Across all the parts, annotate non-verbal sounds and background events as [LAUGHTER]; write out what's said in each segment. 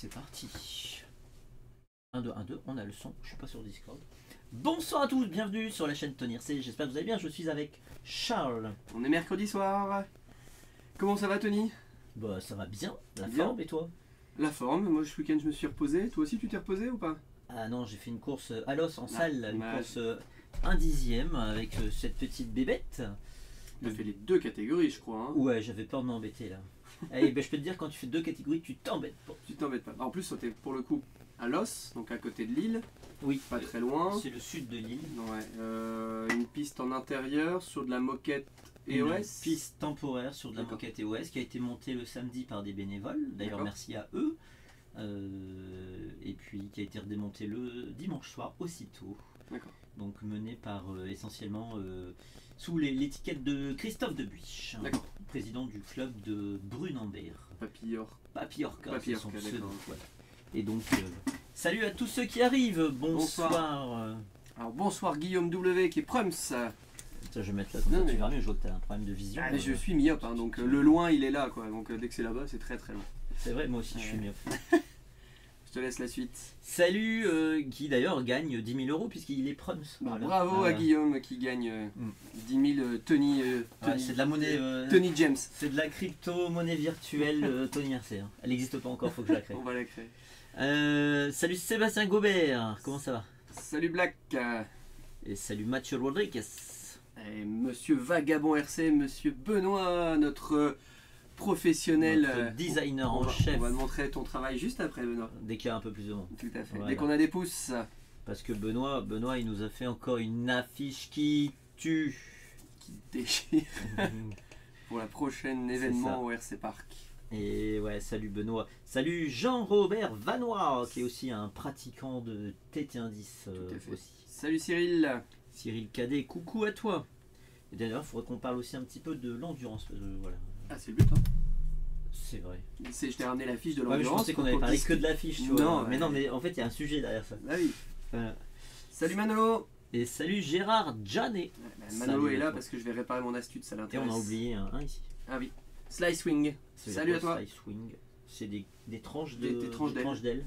c'est parti. 1, 2, 1, 2, on a le son, je suis pas sur Discord. Bonsoir à tous, bienvenue sur la chaîne Tony RC, j'espère que vous allez bien, je suis avec Charles. On est mercredi soir. Comment ça va Tony? Bah ça va bien, la Bien. forme et toi? La forme, moi ce week-end je me suis reposé. Toi aussi tu t'es reposé ou pas? Ah non, j'ai fait une course à l'os en Ah, salle, une course euh, un dixième avec euh, cette petite bébête. Tu as fait les deux catégories je crois. hein. Ouais, j'avais peur de m'embêter là. [LAUGHS] Eh ben je peux te dire, quand tu fais deux catégories, tu t'embêtes pas. Tu t'embêtes pas. En plus c'était pour le coup à Los, donc à côté de l'île, Oui, pas très loin. c'est le sud de l'île. Ouais, euh, une piste en intérieur sur de la moquette Une EOS. piste temporaire sur de la moquette EOS qui a été montée le samedi par des bénévoles. D'ailleurs, merci à eux. Euh, et puis qui a été redémontée le dimanche soir aussitôt. D'accord. Donc menée par euh, essentiellement sous l'étiquette de Christophe Debuich, D'accord. président du club de Brunambert. Papillor. Papillorca, Papillorca, son d'accord. pseudo. voilà. Et donc, euh, salut à tous ceux qui arrivent. Bonsoir. Bonsoir. Alors bonsoir Guillaume W qui est Prums. Ça, je vais mettre là comme Non, ça, mais- tu verras mieux. Je vois que tu as un problème de vision. Ah, mais je Euh, suis myope, hein, donc euh, le loin il est là quoi. Donc dès que c'est là-bas c'est très très loin. C'est vrai, moi aussi, je suis Ouais. [LAUGHS] Je te laisse la suite. Salut, euh, qui d'ailleurs gagne 10 000 euros puisqu'il est Prums. Bah, Voilà. bravo à Guillaume qui gagne euh, Mm. 10 000 euh, Tony, euh, Ouais, Tony, c'est de la monnaie. euh, Tony James. C'est de la crypto-monnaie virtuelle euh, Tony RC. hein. Elle n'existe pas encore, faut que je la crée. [LAUGHS] On va la créer. Euh, salut Sébastien Gobert, comment ça va? Salut Black. euh, Et salut Mathieu Rodriguez. et Monsieur Vagabond RC, Monsieur Benoît, notre euh, professionnel. Notre euh, designer on en chef. On va te montrer ton travail juste après Benoît. Dès qu'il y a un peu plus de monde. Tout à fait. Voilà. Dès qu'on a des pouces. Parce que Benoît, Benoît, il nous a fait encore une affiche qui tue. qui déchire [LAUGHS] pour la prochaine événement au RC Park. Et ouais, salut Benoît. Salut Jean-Robert Vanois, qui est aussi un pratiquant de TT10 euh, Tout à fait. aussi. Salut Cyril. Cyril Cadet, coucou à toi. Et d'ailleurs, il faudrait qu'on parle aussi un petit peu de l'endurance. voilà, Ah c'est le but. Hein. c'est vrai. C'est- Je t'ai ramené la fiche de Ouais, mais je pensais qu'on avait parlé que de l'affiche, tu Non, vois. ouais. Mais non, mais en fait, il y a un sujet derrière ça. Ah oui. Voilà. Salut Manolo. Et salut Gérard Janet. Ouais, bah, Manolo est là toi. parce que je vais réparer mon astuce, ça Et l'intéresse. on a oublié un, un ici. Ah oui. Slice. C'est Salut à toi. Slice Swing. C'est des, des tranches de Des- des tranches d'ailes. d'ailes.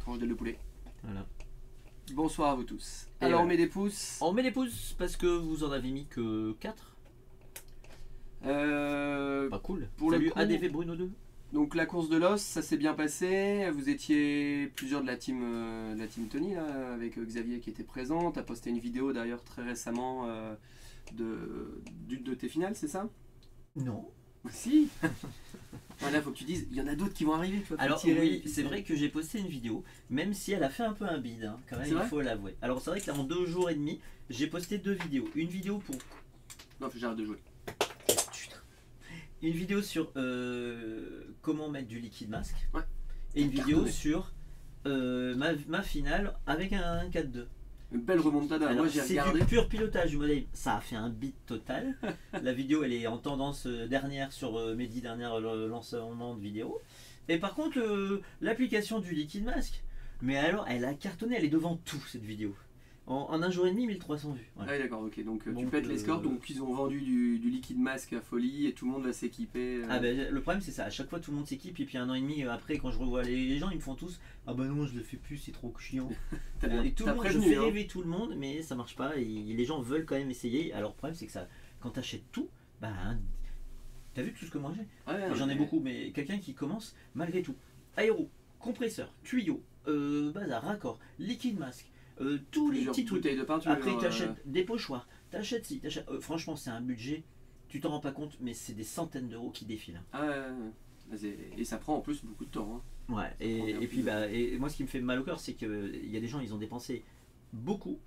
Tranche d'aile de poulet. Voilà. Bonsoir à vous tous. Et Alors on met des pouces. On met les pouces parce que vous en avez mis que 4. Euh, Pas cool. Pour le salut coup- ADV Bruno 2. donc la course de l'os, ça s'est bien passé. Vous étiez plusieurs de la team, euh, de la team Tony là, avec euh, Xavier qui était présent. T'as posté une vidéo d'ailleurs très récemment euh, de d'une de tes finales, c'est ça? Non. Si. [LAUGHS] Voilà, faut que tu dises. Il y en a d'autres qui vont arriver. Tu vois, faut Alors tirer, oui, c'est vrai que j'ai posté une vidéo, même si elle a fait un peu un bide, hein, quand même, il faut l'avouer. Alors c'est vrai que là en deux jours et demi, j'ai posté deux vidéos. Une vidéo pour Non, j'arrête de jouer. Une vidéo sur euh, comment mettre du liquide masque Ouais. et une vidéo Cartonné. sur euh, ma, ma finale avec un 4-2. Une belle remontada. Alors Moi j'ai c'est regardé. du pur pilotage du modèle, ça a fait un beat total. [LAUGHS] La vidéo elle est en tendance euh, dernière sur euh, mes dix dernières lancements de vidéos. Et par contre l'application du liquide masque, mais alors elle a cartonné, elle est devant tout cette vidéo. En, en un jour et demi 1300 vues. Voilà. Ah oui, d'accord, ok. Donc euh, tu pètes les euh, scores. Donc ils ont vendu du, du liquide masque à folie et tout le monde va s'équiper. euh. Ah ben, le problème c'est ça, à chaque fois tout le monde s'équipe et puis un an et demi euh, après quand je revois les, les gens ils me font tous Ah bah non je le fais plus c'est trop chiant. [LAUGHS] T'as bien- et tout le monde, je fais hein. rêver tout le monde mais ça marche pas et les gens veulent quand même essayer. Alors le problème c'est que ça, quand t'achètes tout, bah t'as vu tout ce que moi j'ai Ouais, J'en ai beaucoup mais quelqu'un qui commence malgré tout. Aéro, compresseur, tuyau, euh, bazar, raccord, liquide masque, euh, tous les petits trucs. de peinture. Après, euh, tu achètes des pochoirs, t'achètes ci, t'achètes. euh, franchement, c'est un budget, tu t'en rends pas compte, mais c'est des centaines d'euros qui défilent. Ah Et ça prend en plus beaucoup de temps. hein. Ouais, et, et puis de- bah, et moi, ce qui me fait mal au cœur, c'est qu'il y a des gens, ils ont dépensé beaucoup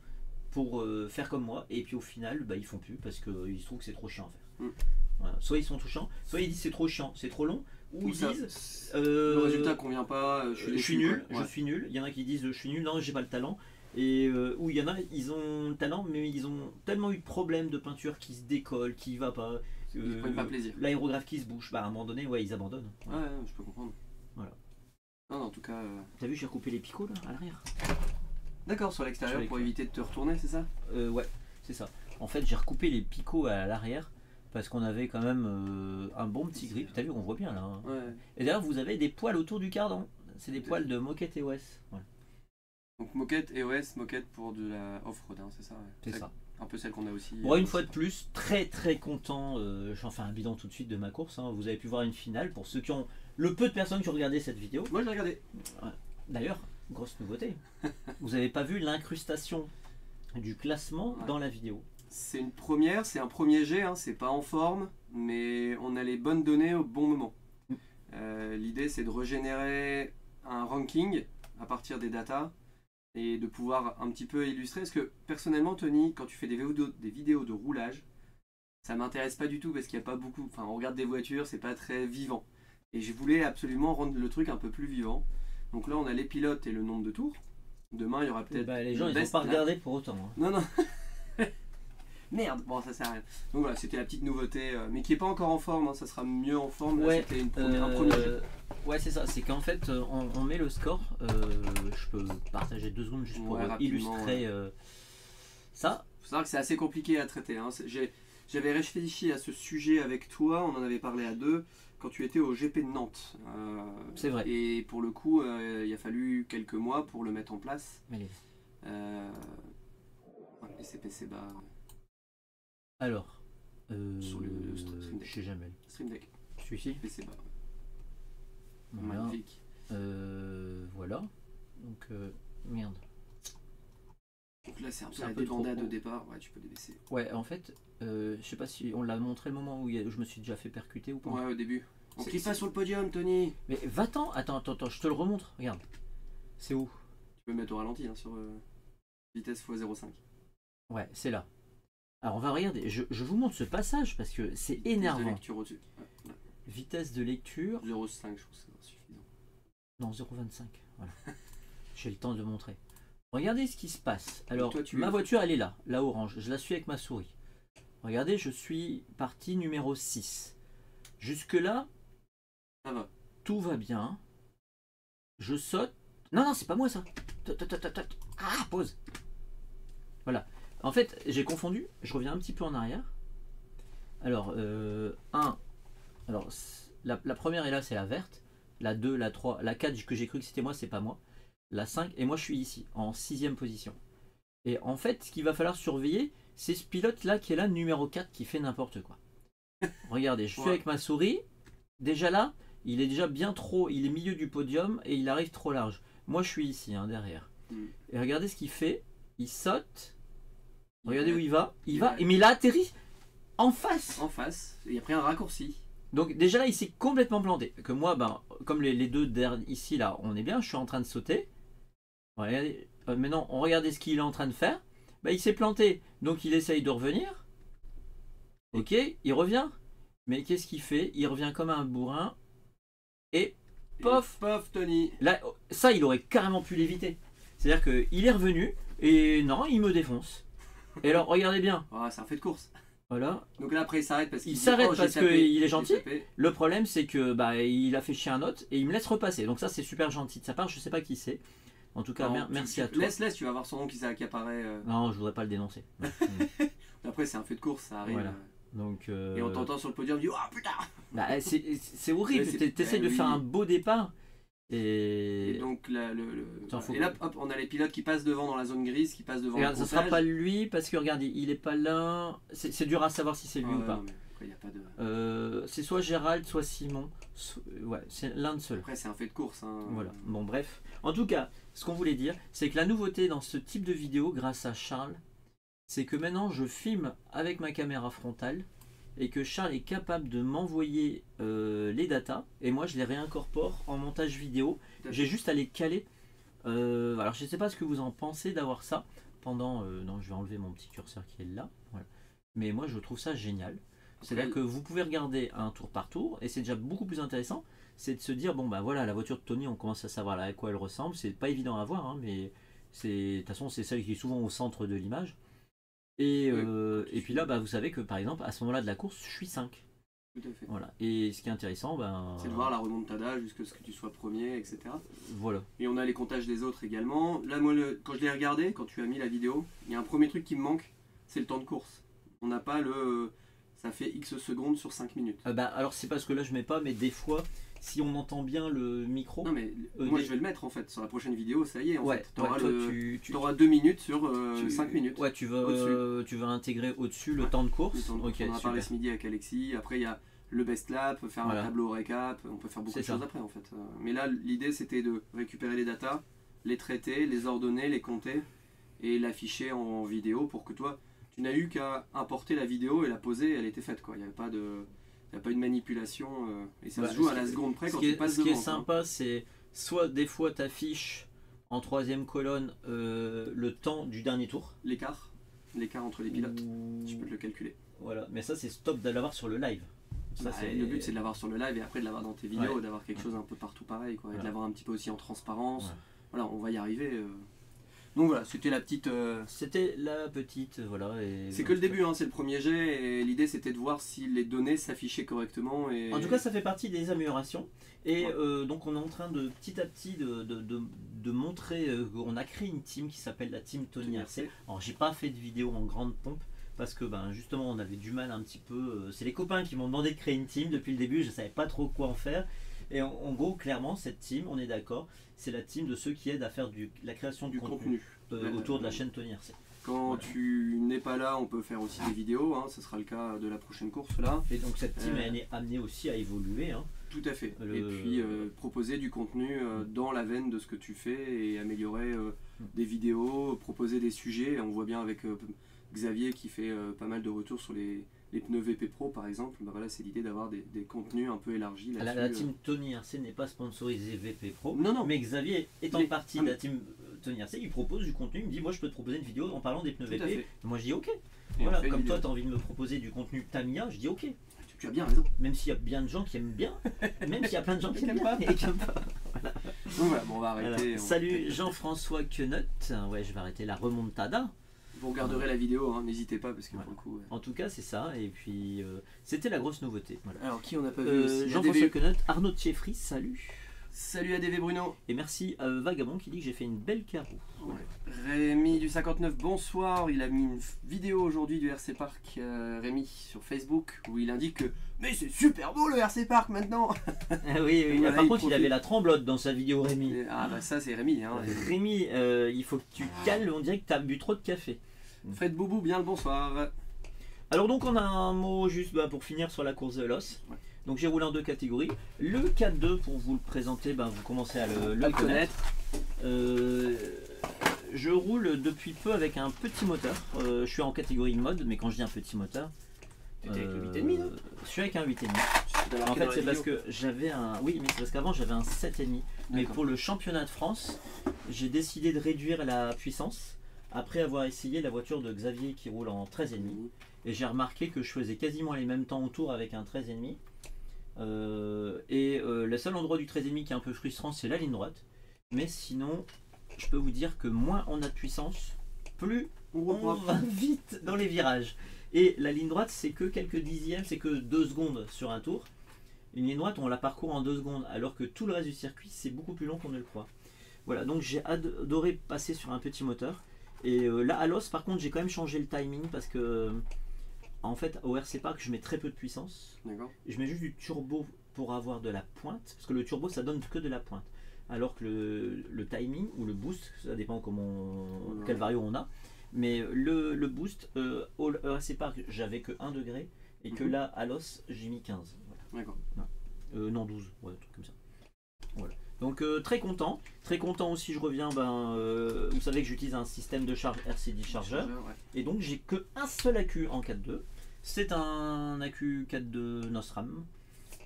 pour euh, faire comme moi, et puis au final, bah, ils font plus parce qu'ils se trouvent que c'est trop chiant à faire. Mm. Voilà. Soit ils sont touchants, soit ils disent c'est trop chiant, c'est trop long, ou Ou ils ça- disent le euh, résultat convient pas. euh, Je suis, je suis déçu, nul, je suis nul. Il y en a qui disent je suis nul, non, j'ai pas le talent. Et euh, où il y en a, ils ont le talent, mais ils ont tellement eu de problèmes de peinture qui se décolle, qui va pas. Ils euh, prennent pas plaisir. L'aérographe qui se bouge, bah à un moment donné, ouais, ils abandonnent. Ouais, ouais, je peux comprendre. Voilà. Non, non, en tout cas. euh, T'as vu, j'ai recoupé les picots là, à l'arrière. D'accord, sur l'extérieur pour éviter de te retourner, c'est ça? Euh, ouais, c'est ça. En fait, j'ai recoupé les picots à l'arrière parce qu'on avait quand même euh, un bon petit grip. T'as vu, on voit bien là. hein. Ouais. Et d'ailleurs, vous avez des poils autour du cardan. c'est des poils de Moquette EOS. Voilà. Donc moquette EOS, moquette pour de la off-road, hein, c'est ça ouais. C'est ça. Un peu celle qu'on a aussi. Bon, euh, une fois de plus, très très content. euh, J'en fais un bilan tout de suite de ma course. hein. Vous avez pu voir une finale pour ceux qui ont. Le peu de personnes qui ont regardé cette vidéo. Moi, je l'ai regardé. D'ailleurs, grosse nouveauté. [LAUGHS] vous avez pas vu l'incrustation du classement Ouais. dans la vidéo. C'est une première, c'est un premier jet, hein, c'est pas en forme, mais on a les bonnes données au bon moment. Mm. Euh, L'idée, c'est de régénérer un ranking à partir des datas et de pouvoir un petit peu illustrer. Parce que personnellement, Tony, quand tu fais des vidéos, des vidéos de roulage, ça m'intéresse pas du tout parce qu'il n'y a pas beaucoup. Enfin, on regarde des voitures, c'est pas très vivant. Et je voulais absolument rendre le truc un peu plus vivant. Donc là, on a les pilotes et le nombre de tours. Demain, il y aura peut-être. Bah, les le gens, ils ont best pas lap. regardé pour autant. hein. Non, non. [LAUGHS] Merde, bon, ça sert à rien. Donc voilà, c'était la petite nouveauté, euh, mais qui est pas encore en forme, hein, ça sera mieux en forme. Ouais, c'était une première, un premier jet. Ouais, c'est ça. C'est qu'en fait, euh, on, on met le score. euh, je peux partager deux secondes juste pour Ouais, euh, illustrer euh, ça. faut savoir que c'est assez compliqué à traiter. hein. J'avais réfléchi à ce sujet avec toi, on en avait parlé à deux, quand tu étais au GP de Nantes. Euh, C'est vrai. Et pour le coup, il a fallu quelques mois pour le mettre en place. Allez. Et CPC bas, Alors. Sur le- le Stream Deck. je sais jamais. Stream Deck, Celui-ci? PC bas, Voilà. magnifique. Euh, voilà. Donc, euh, merde. Donc là, c'est un peu un la peu débandade au départ, ouais, tu peux débaisser. Ouais, en fait, euh, je sais pas si on l'a montré le moment où il y a- je me suis déjà fait percuter ou pas. Ouais, au début. On C'est- crie pas sur le podium, Tony Mais va-t'en. Attends, attends, attends, je te le remontre. Regarde. C'est où? Tu peux mettre au ralenti hein, sur euh, vitesse x 0,5. Ouais, c'est là. Alors on va regarder. Je, je vous montre ce passage parce que c'est Vitesse de énervant. lecture au-dessus. Ouais, là. Vitesse de lecture. 0,5, je suffisant. Non, 0,25. Voilà. [LAUGHS] J'ai le temps de montrer. Regardez ce qui se passe. Alors, toi, tu ma voiture, elle est là, la orange. Je la suis avec ma souris. Regardez, je suis partie numéro 6. Jusque-là, Ça va. tout va bien. Je saute. Non, non, c'est pas moi ça. Ah, pause. Voilà. En fait, j'ai confondu. Je reviens un petit peu en arrière. Alors, euh, 1. Alors, c- la, la première est là, c'est la verte. La 2, la 3, la 4 que j'ai cru que c'était moi, c'est pas moi. La 5, et moi je suis ici, en sixième position. Et en fait, ce qu'il va falloir surveiller, c'est ce pilote là qui est là, numéro 4, qui fait n'importe quoi. [LAUGHS] Regardez, je suis Ouais. avec ma souris. Déjà là, il est déjà bien trop, il est milieu du podium et il arrive trop large. Moi je suis ici, hein, derrière. Mm. Et regardez ce qu'il fait. Il saute. Regardez où il va. Il, il va, va- et mais il a atterri en face. En face, il a pris un raccourci. Donc déjà là, il s'est complètement planté. Que moi, ben, comme les, les deux derrière ici, là, on est bien, je suis en train de sauter. Regardez, euh, maintenant, on regardait ce qu'il est en train de faire. Ben, il s'est planté, donc il essaye de revenir. Ok, il revient. Mais qu'est-ce qu'il fait? Il revient comme un bourrin. Et Pof. Pof, Tony. là, ça, il aurait carrément pu l'éviter. C'est-à-dire qu'il est revenu, et non, il me défonce. Et alors, regardez bien. Ah, c'est un fait de course. Voilà, Donc là, après, il s'arrête parce qu'il Il s'arrête oh, parce qu'il est gentil. Le problème, c'est que bah, il a fait chier un autre et il me laisse repasser. Donc ça, c'est super gentil de sa part. Je sais pas qui c'est. En tout cas, mer- tu- merci tu- à toi. Laisse, laisse, tu vas voir son nom qui s'accaparaît. euh. Non, je voudrais pas le dénoncer. [LAUGHS] Mm. Après, c'est un fait de course, ça arrive. Voilà. euh. Donc, euh, Et on t'entend sur le podium, on dit, oh putain bah, c'est c'est horrible. Ouais, c'est- T'es- T'essayes de oui. faire un beau départ et, Et donc là, le, le- Attends, faut et que- là, hop, on a les pilotes qui passent devant dans la zone grise, qui passent devant regarde, ça sera pas lui parce que regarde, il est pas là. C'est c'est dur à savoir si c'est lui ou pas. de... Euh, c'est soit Gérald, soit Simon. So- Ouais, c'est l'un de ceux. Après, c'est un fait de course. hein. Voilà. Bon, bref. En tout cas, ce qu'on voulait dire, c'est que la nouveauté dans ce type de vidéo, grâce à Charles, c'est que maintenant je filme avec ma caméra frontale et que Charles est capable de m'envoyer euh, les datas et moi je les réincorpore en montage vidéo. J'ai juste à les caler. Euh, alors je sais pas ce que vous en pensez d'avoir ça pendant. euh, non, je vais enlever mon petit curseur qui est là. Voilà. Mais moi je trouve ça génial. C'est-à-dire que vous pouvez regarder un tour par tour et c'est déjà beaucoup plus intéressant. C'est de se dire bon bah voilà la voiture de Tony on commence à savoir à quoi elle ressemble. C'est pas évident à voir hein, mais de toute façon c'est celle qui est souvent au centre de l'image. Et, euh, et puis là bah vous savez que par exemple à ce moment-là de la course je suis 5. Tout à fait. Voilà. Et ce qui est intéressant ben C'est de voir la remontada jusqu'à ce que tu sois premier, etc. voilà. Et on a les comptages des autres également. Là, moi, le- quand je l'ai regardé, quand tu as mis la vidéo, il y a un premier truc qui me manque, c'est le temps de course. On n'a pas le. Ça fait X secondes sur 5 minutes. Euh, bah, alors c'est parce que là je mets pas, mais des fois si on entend bien le micro. Non mais Euh, moi des- je vais le mettre en fait sur la prochaine vidéo, ça y est en ouais, fait. T'auras ouais, toi, le- tu, tu, t'auras deux minutes sur tu- 5 minutes. Ouais, tu veux, euh, tu veux intégrer au-dessus le Ouais. temps de Le course. temps de- on a parlé ce midi avec Alexis. Après, il y a le best lap, faire Voilà. un tableau récap. On peut faire beaucoup de choses après en fait. Euh, Mais là, l'idée c'était de récupérer les datas, les traiter, les ordonner, les compter et l'afficher en vidéo pour que toi, tu n'as eu qu'à importer la vidéo et la poser. Elle était faite quoi. Il n'y avait pas de, il y a pas eu de manipulation euh, et ça Ouais, se joue à la seconde près Ce quand qui tu est, passes ce qui est devant. sympa, c'est soit des fois tu affiches en troisième colonne euh, le temps du dernier tour. L'écart, l'écart entre les pilotes, tu peux te le calculer. Voilà, mais ça c'est stop de l'avoir sur le live. Ça, Bah, Le but c'est de l'avoir sur le live et après de l'avoir dans tes vidéos, Ouais. d'avoir quelque chose un peu partout pareil, quoi, et de l'avoir un petit peu aussi en transparence. Ouais. Voilà, on va y arriver. euh. Donc voilà, c'était la petite. euh, C'était la petite, euh, voilà. C'est que le début, hein, c'est le premier jet et l'idée c'était de voir si les données s'affichaient correctement. Et... En tout cas, ça fait partie des améliorations. Et Ouais. euh, donc, on est en train de petit à petit de, de, de- de montrer euh, qu'on a créé une team qui s'appelle la team Tony RC. Alors, j'ai pas fait de vidéo en grande pompe parce que ben, justement, on avait du mal un petit peu. c'est les copains qui m'ont demandé de créer une team depuis le début. Je savais pas trop quoi en faire. Et en, en gros, clairement, cette team, on est d'accord, c'est la team de ceux qui aident à faire du, la création du contenu, contenu. euh, Ouais, autour de la ouais. chaîne Tony RC. Quand Voilà. tu n'es pas là, on peut faire aussi des vidéos. Hein, ce sera le cas de la prochaine course là. Et donc, cette team, Euh. elle est amenée aussi à évoluer. hein. Tout à fait. Le- Et puis euh, proposer du contenu euh, dans la veine de ce que tu fais et améliorer euh, Mm. des vidéos, proposer des sujets. On voit bien avec euh, Xavier qui fait euh, pas mal de retours sur les, les pneus VP Pro par exemple. Bah voilà, c'est l'idée d'avoir des, des contenus un peu élargis La, team Tony RC n'est pas sponsorisée VP Pro. Non, non. Mais Xavier étant Mais- partie ah, de la team euh, Tony RC, il propose du contenu. Il me dit Moi, je peux te proposer une vidéo en parlant des pneus Tout VP. Moi, je dis Ok. Et Voilà, comme toi, tu as envie de me proposer du contenu Tamiya, je dis Ok. Tu, tu as bien raison. Même s'il y a bien de gens qui aiment bien, [LAUGHS] même s'il y a plein de gens qui aiment pas. et qui aiment pas. [LAUGHS] Donc voilà, bon, on va Voilà. arrêter. on- Salut Jean-François Quenot. Ouais, je vais arrêter la remontada. Vous regarderez la vidéo, hein, n'hésitez pas parce que Voilà. pour le coup. ouais. En tout cas, c'est ça. Et puis, euh, c'était la grosse nouveauté. Voilà. Alors qui on n'a pas vu Euh, aussi? Jean-François ADV. Quenot, Arnaud Tcheffry, salut. Salut ADV Bruno. Et merci à Vagabond qui dit que j'ai fait une belle carreau. Rémi du 59, bonsoir. Il a mis une vidéo aujourd'hui du RC Park, euh, Rémi, sur Facebook, où il indique que Mais c'est super beau le RC Park maintenant [LAUGHS] Ah oui, oui. Voilà, par il contre, il avait la tremblote dans sa vidéo, Rémi. Ah bah ça c'est Rémi. Hein. Rémi, euh, il faut que tu cales, on dirait que tu as bu trop de café. Fred Boubou, bien le bonsoir. Alors donc on a un mot juste bah, pour finir sur la course de l'os. Ouais. Donc j'ai roulé en deux catégories. Le 4-2 pour vous le présenter, bah, vous commencez à le, le À le connaître. Euh, je roule depuis peu avec un petit moteur. Euh, je suis en catégorie mode, mais quand je dis un petit moteur, T'étais avec le euh, 8,5 là Je suis avec un 8,5. C'est En fait, c'est parce que j'avais un. Oui, mais c'est parce qu'avant j'avais un 7,5. Mais pour le championnat de France, j'ai décidé de réduire la puissance après avoir essayé la voiture de Xavier qui roule en 13,5. Et j'ai remarqué que je faisais quasiment les mêmes temps autour avec un 13,5. Euh, et euh, le seul endroit du 13,5 qui est un peu frustrant, c'est la ligne droite. Mais sinon, je peux vous dire que moins on a de puissance, plus On va [LAUGHS] vite dans les virages. Et la ligne droite, c'est que quelques dixièmes, c'est que 2 secondes sur un tour. Une ligne droite, on la parcourt en 2 secondes, alors que tout le reste du circuit, c'est beaucoup plus long qu'on ne le croit. Voilà, donc j'ai adoré passer sur un petit moteur. Et euh, là, à l'os, par contre, j'ai quand même changé le timing parce que, en fait, au RC Park, je mets très peu de puissance. D'accord. Je mets juste du turbo pour avoir de la pointe, parce que le turbo, ça donne que de la pointe. Alors que le, le timing ou le boost, ça dépend comment, Ouais. quel vario on a. Mais le, le boost, euh, au RC Park, j'avais que 1 degré, et que Mhm. là, à l'os, j'ai mis 15. Voilà. D'accord. Euh, non, 12, ouais, un truc comme ça. Voilà. Donc euh, très content. Très content aussi, je reviens, ben, euh, vous savez que j'utilise un système de charge RCD chargeur. ouais. Et donc j'ai que un seul accu en 4.2. C'est un accu 4.2 Nostram.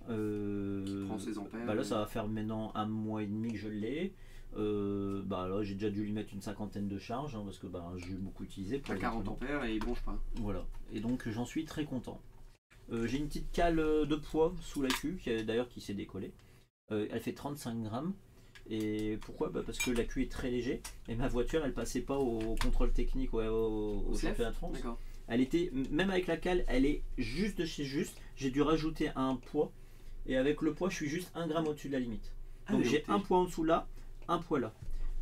Euh, Qui prend ses ampères. bah là ça va faire maintenant un mois et demi que je l'ai. Euh, bah là j'ai déjà dû lui mettre une cinquantaine de charges hein, parce que bah, j'ai beaucoup utilisé pour à les 40 entraînements. ampères et il bronche pas. Voilà. Et donc j'en suis très content. J'ai une petite cale de poids sous a- d'ailleurs qui s'est décollée. Euh, elle fait 35 grammes. Et pourquoi? Bah Parce que l'accu est très léger. Et ma voiture, elle passait pas au contrôle technique ouais, au, championnat de France. Elle était, même avec la cale, elle est juste de chez juste. J'ai dû rajouter un poids. Et avec le poids, je suis juste un gramme au-dessus de la limite. Ah, Donc j'ai un poids en dessous là, un poids là.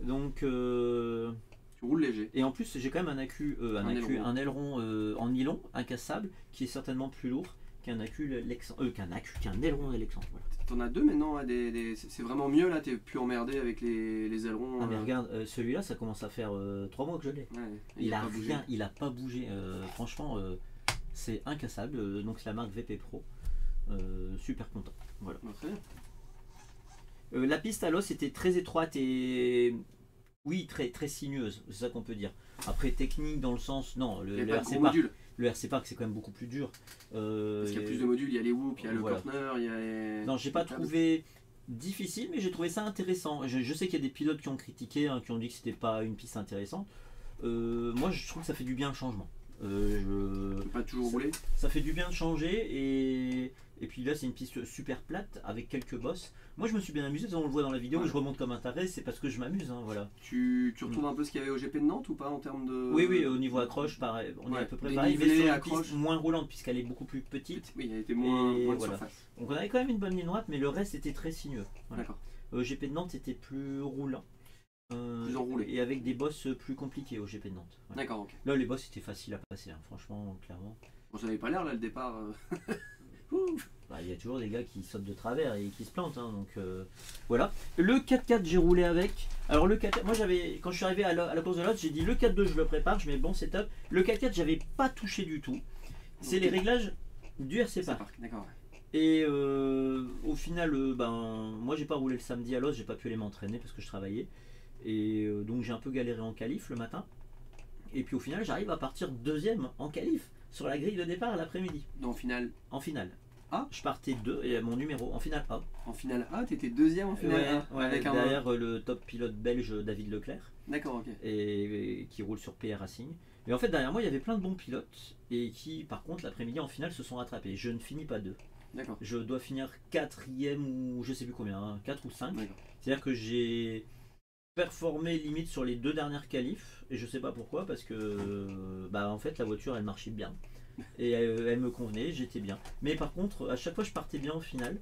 Donc euh, Tu roules léger. et en plus, j'ai quand même un accu, euh, un, Un accu- aileron. un aileron euh, en nylon, incassable, qui est certainement plus lourd. Qu'un euh, qu'un aileron Lexan. Voilà. T'en as deux maintenant, hein, des, des- c'est vraiment mieux là, t'es plus emmerdé avec les, les ailerons. Ah mais euh, regarde, euh, celui-là, ça commence à faire 3 mois que je l'ai. ouais, Il, a, pas bougé. rien, il a pas bougé. Euh, franchement, euh, c'est incassable. Euh, donc c'est la marque VP Pro. Euh, super content. Voilà. Bah. Euh, la piste à l'os était très étroite et oui très très sinueuse, c'est ça qu'on peut dire. Après technique dans le sens non, le, Il y a le pas de RC gros Park, modules. Le RC Park c'est quand même beaucoup plus dur. Euh, Parce qu'il y a plus de modules, il y a les whoops, il y a le corner, il y a les. Non, j'ai pas trouvé difficile, mais j'ai trouvé ça intéressant. Je, je sais qu'il y a des pilotes qui ont critiqué, hein, qui ont dit que c'était pas une piste intéressante. Euh, moi, je trouve que ça fait du bien le changement. Euh, je- Pas toujours rouler. ça fait du bien de changer et, et puis là c'est une piste super plate avec quelques bosses. Moi je me suis bien amusé, on le voit dans la vidéo, Ouais. je remonte comme un taré, c'est parce que je m'amuse, hein, voilà. Tu, tu retrouves un peu ce qu'il y avait au GP de Nantes ou pas en termes de. Oui oui, au niveau accroche, pareil, on est à peu près pareil, mais sur une accroche. piste moins roulante puisqu'elle est beaucoup plus petite. Oui, a été moins, moins de voilà. surface. Donc on avait quand même une bonne ligne droite, mais le reste était très sinueux. Voilà. D'accord. Au GP de Nantes c'était plus roulant. Euh, Plus enroulé. Et avec des bosses plus compliquées au GP de Nantes. Voilà. D'accord, ok. Là les bosses étaient faciles à passer, hein, franchement, clairement. Bon, ça n'avait pas l'air là le départ. euh. [LAUGHS] Bah, Il y a toujours des gars qui sautent de travers et qui se plantent, hein, donc euh, voilà. Le 4x4 j'ai roulé avec. Alors le 4 moi j'avais quand je suis arrivé à la, à la course de l'autre, j'ai dit le 4-2 je le prépare, je mets bon setup. Le 4x4 j'avais pas touché du tout. C'est les réglages du RC Park. parti, D'accord. ouais. Et euh, au final, euh, ben moi j'ai pas roulé le samedi à l'os, j'ai pas pu aller m'entraîner parce que je travaillais. Et euh, donc j'ai un peu galéré en qualif le matin. Et puis au final j'arrive à partir deuxième en qualif sur la grille de départ l'après-midi. Donc, en finale, En finale. Je partais 2 et mon numéro en finale A. en finale A, t'étais deuxième en finale Ouais, A, ouais, avec derrière euh, le top pilote belge David Leclerc D'accord, ok. et, et qui roule sur PR Racing. Et en fait derrière moi il y avait plein de bons pilotes et qui par contre l'après-midi en finale se sont rattrapés. Je ne finis pas deux. D'accord. Je dois finir quatrième ou je sais plus combien, 4 ou 5. D'accord. C'est-à-dire que j'ai performé limite sur les deux dernières qualifs et je sais pas pourquoi parce que euh, bah en fait la voiture elle marchait bien et elle me convenait, j'étais bien. Mais par contre à chaque fois je partais bien en finale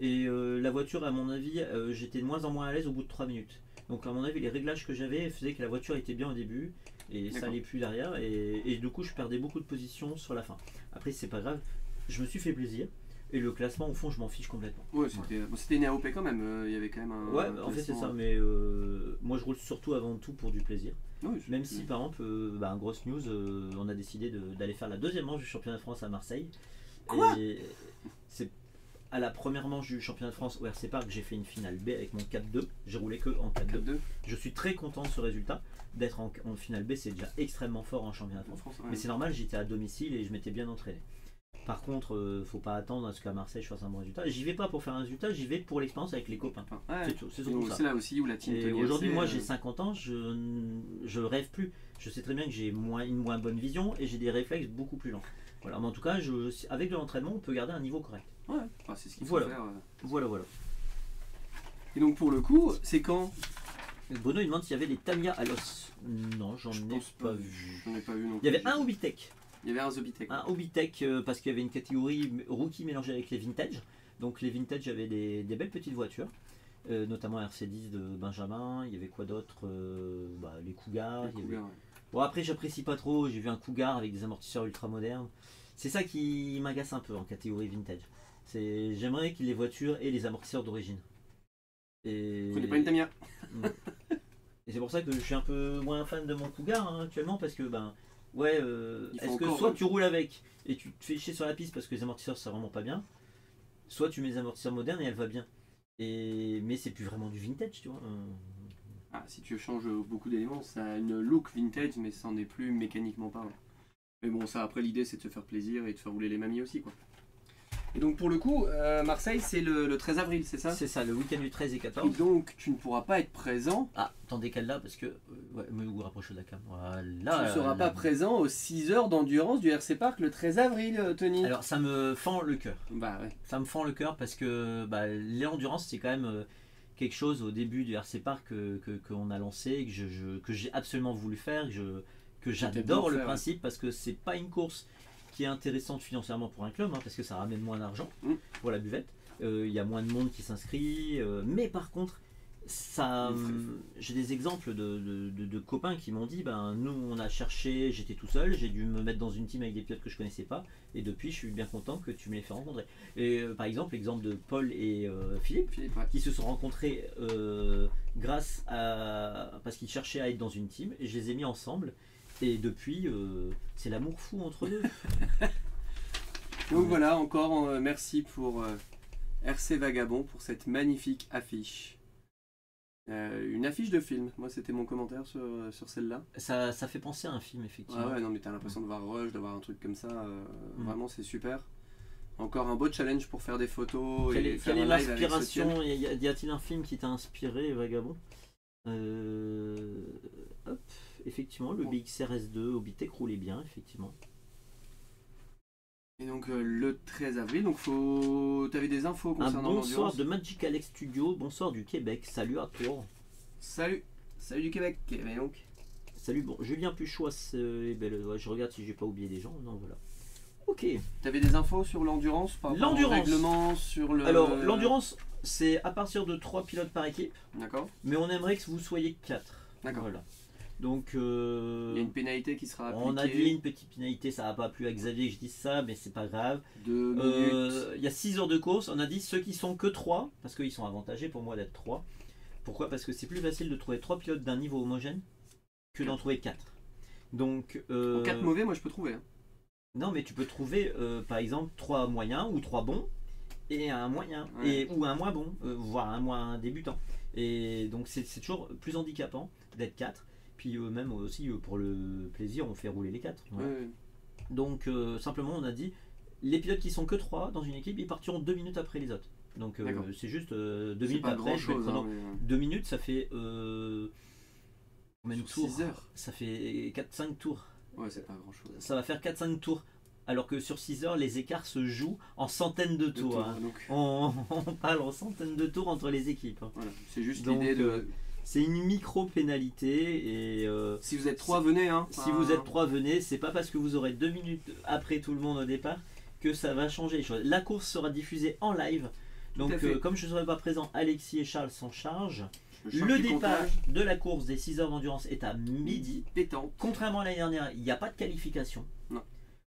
et euh, la voiture à mon avis euh, j'étais de moins en moins à l'aise au bout de 3 minutes. Donc à mon avis les réglages que j'avais faisaient que la voiture était bien au début et ça allait plus derrière et, et du coup je perdais beaucoup de positions sur la fin. Après c'est pas grave, je me suis fait plaisir et le classement au fond je m'en fiche complètement. Ouais, c'était bon, une AOP quand même, euh, il y avait quand même un. Ouais, un en fait c'est ça, mais euh, moi je roule surtout avant tout pour du plaisir. Même si par exemple, euh, bah, grosse news, euh, on a décidé d'aller faire la deuxième manche du championnat de France à Marseille. Quoi Et c'est à la première manche du championnat de France au RC Park, j'ai fait une finale B avec mon 4-2. J'ai roulé que en 4-2. 4-2 Je suis très content de ce résultat. D'être en, en finale B, c'est déjà extrêmement fort en championnat de France. France. ouais. Mais c'est normal, j'étais à domicile et je m'étais bien entraîné. Par contre, euh, faut pas attendre à ce qu'à Marseille je fasse un bon résultat. J'y vais pas pour faire un résultat, j'y vais pour l'expérience avec les copains. Ouais. C'est tout, là aussi où la team aujourd'hui, moi euh, j'ai 50 ans, je, je rêve plus. Je sais très bien que j'ai moins, une moins bonne vision et j'ai des réflexes beaucoup plus lents. Voilà, mais en tout cas, je, avec de l'entraînement, on peut garder un niveau correct. Ouais, enfin, c'est ce qu'il faut Voilà. faire. euh. Voilà, voilà. Et donc pour le coup, c'est quand? Bruno il demande s'il y avait des Tamiya à l'os. Non, j'en Je ai pas vu. J'en ai pas vu non Il y avait un Hobbytech. Il y avait un Zobitech. Un Hobbytech euh, parce qu'il y avait une catégorie rookie mélangée avec les vintage. Donc les vintage avaient des, des belles petites voitures. euh, notamment RC10 de Benjamin, il y avait quoi d'autre Euh, bah, Les Cougars, avait ouais. Bon après j'apprécie pas trop, j'ai vu un Cougar avec des amortisseurs ultra modernes. C'est ça qui m'agace un peu en catégorie vintage. C'est j'aimerais que les voitures aient les amortisseurs d'origine. Et... Vous pas une Tamiya? Et c'est pour ça que je suis un peu moins fan de mon Cougar hein, actuellement parce que ben ouais euh, est-ce que soit tu roules avec et tu te fais chier sur la piste parce que les amortisseurs c'est vraiment pas bien, soit tu mets des amortisseurs modernes et elle va bien. Et mais c'est plus vraiment du vintage tu vois. Euh, Ah, si tu changes beaucoup d'éléments, ça a une look vintage, mais ça n'en est plus mécaniquement parlant. Mais bon, ça après l'idée c'est de se faire plaisir et de faire rouler les mamies aussi quoi. Et donc pour le coup, euh, Marseille c'est le, le 13 avril, c'est ça? C'est ça, le week-end du 13 et Et 14. donc tu ne pourras pas être présent, Ah, t'en décales là parce que. euh, ouais, me vous rapprochez de la cam. Voilà. tu ne là, seras pas là. présent aux 6 heures d'endurance du RC Park le 13 avril, euh, Tony. Alors ça me fend le cœur. Bah ouais. Ça me fend le cœur parce que bah, l'endurance c'est quand même quelque chose au début du RC Park que que- qu'on a lancé, que je, je- que j'ai absolument voulu faire, que que j'adore le faire, principe parce que c'est pas une course qui est intéressante financièrement pour un club hein, parce que ça ramène moins d'argent Mm. pour la buvette. Euh, Il y a moins de monde qui s'inscrit, euh, mais par contre ça, hum, j'ai des exemples de, de- de- de copains qui m'ont dit, ben nous on a cherché, j'étais tout seul, j'ai dû me mettre dans une team avec des pilotes que je connaissais pas, et depuis je suis bien content que tu me les fait rencontrer. Et euh, par exemple, l'exemple de Paul et Philippe, Philippe, ouais. qui se sont rencontrés grâce à parce qu'ils cherchaient à être dans une team, et je les ai mis ensemble, et depuis euh, c'est l'amour fou entre eux. [LAUGHS] Donc Ouais. voilà, encore euh, merci pour euh, RC Vagabond pour cette magnifique affiche. Une affiche de film, moi c'était mon commentaire sur, sur celle-là. ça, ça fait penser à un film effectivement. Ah ouais, non mais t'as l'impression de voir Rush, de voir un truc comme ça, Mm. vraiment c'est super. Encore un beau challenge pour faire des photos Quelle et est, faire quelle est l'inspiration. Y a-t-il un film qui t'a inspiré, Vagabond? Hop, Effectivement, le Bon. BXRS2 Obitech roulait bien, effectivement. Et donc euh, le 13 avril, donc faut... t'avais des infos Un concernant bonsoir l'endurance. de Magic Alex Studio, bonsoir du Québec, salut à toi. Salut, salut du Québec. Et donc, Salut, bon, Julien Puchois, c'est- ben, le- ouais, je regarde si j'ai pas oublié des gens, non, voilà. Ok, t'avais des infos sur l'endurance par L'endurance. règlement, sur le... alors l'endurance, c'est à partir de 3 pilotes par équipe, D'accord, mais on aimerait que vous soyez 4. d'accord. Voilà. Donc, euh, Il y a une pénalité qui sera appliquée. On a dit une petite pénalité, ça n'a pas plu à Xavier que je dise ça, mais c'est pas grave. Deux. Euh, Il y a 6 heures de course, on a dit ceux qui sont que 3, parce qu'ils sont avantagés pour moi d'être 3. Pourquoi? Parce que c'est plus facile de trouver 3 pilotes d'un niveau homogène que d'en trouver 4. Donc, euh, En 4 mauvais, moi je peux trouver. hein. non, mais tu peux trouver euh, par exemple 3 moyens ou 3 bons et un moyen, Ouais. et, ou un moins bon, euh, voire un moins débutant. Et donc c'est c'est toujours plus handicapant d'être 4. Puis euh, même aussi euh, pour le plaisir, on fait rouler les 4. Ouais, ouais. Donc euh, simplement on a dit les pilotes qui sont que 3 dans une équipe ils partiront 2 minutes après les autres. Donc euh, c'est juste 2 C'est minutes pas après. grand je le chose. chrono. Hein, 2 minutes ça fait euh, combien de Sur tours six heures. Ça fait 4-5 tours. Ouais, c'est pas grand chose. Ça va faire 4-5 tours. Alors que sur 6 heures les écarts se jouent en centaines de tours. hein. Donc, On, [LAUGHS] on parle en centaines de tours entre les équipes. hein. voilà. C'est juste Donc, l'idée de. C'est une micro pénalité et euh, Si vous êtes trois, venez. Hein. Si vous êtes trois, venez. C'est pas parce que vous aurez deux minutes après tout le monde au départ que ça va changer les choses. La course sera diffusée en live. Donc, euh, comme je ne serai pas présent, Alexis et Charles s'en chargent. le, Le départ de la course des 6 heures d'endurance est à midi. midi pétant. Contrairement à l'année dernière, il n'y a pas de qualification. Non.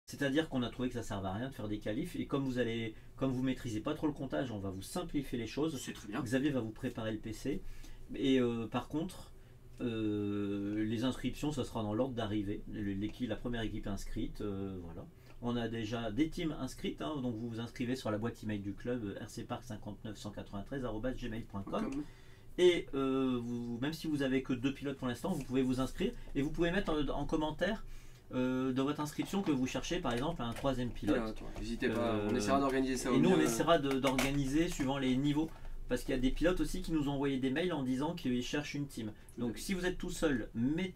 C'est-à-dire qu'on a trouvé que ça ne servait à rien de faire des qualifs. Et comme vous allez, comme vous maîtrisez pas trop le comptage, on va vous simplifier les choses. C'est très bien. Xavier va vous préparer le PC. Et euh, par contre, euh, les inscriptions, ça sera dans l'ordre d'arrivée. La première équipe inscrite, euh, voilà. On a déjà des teams inscrites, hein, donc vous vous inscrivez sur la boîte email du club euh, rcparc59193@gmail.com Comme- et euh, vous, même si vous avez que deux pilotes pour l'instant, vous pouvez vous inscrire et vous pouvez mettre en, en commentaire euh, de votre inscription que vous cherchez par exemple un troisième pilote. N'hésitez pas, Euh, on essaiera d'organiser ça au Et nous, on mieux. essaiera d'organiser suivant les niveaux. Parce qu'il y a des pilotes aussi qui nous ont envoyé des mails en disant qu'ils cherchent une team. Donc si vous êtes tout seul,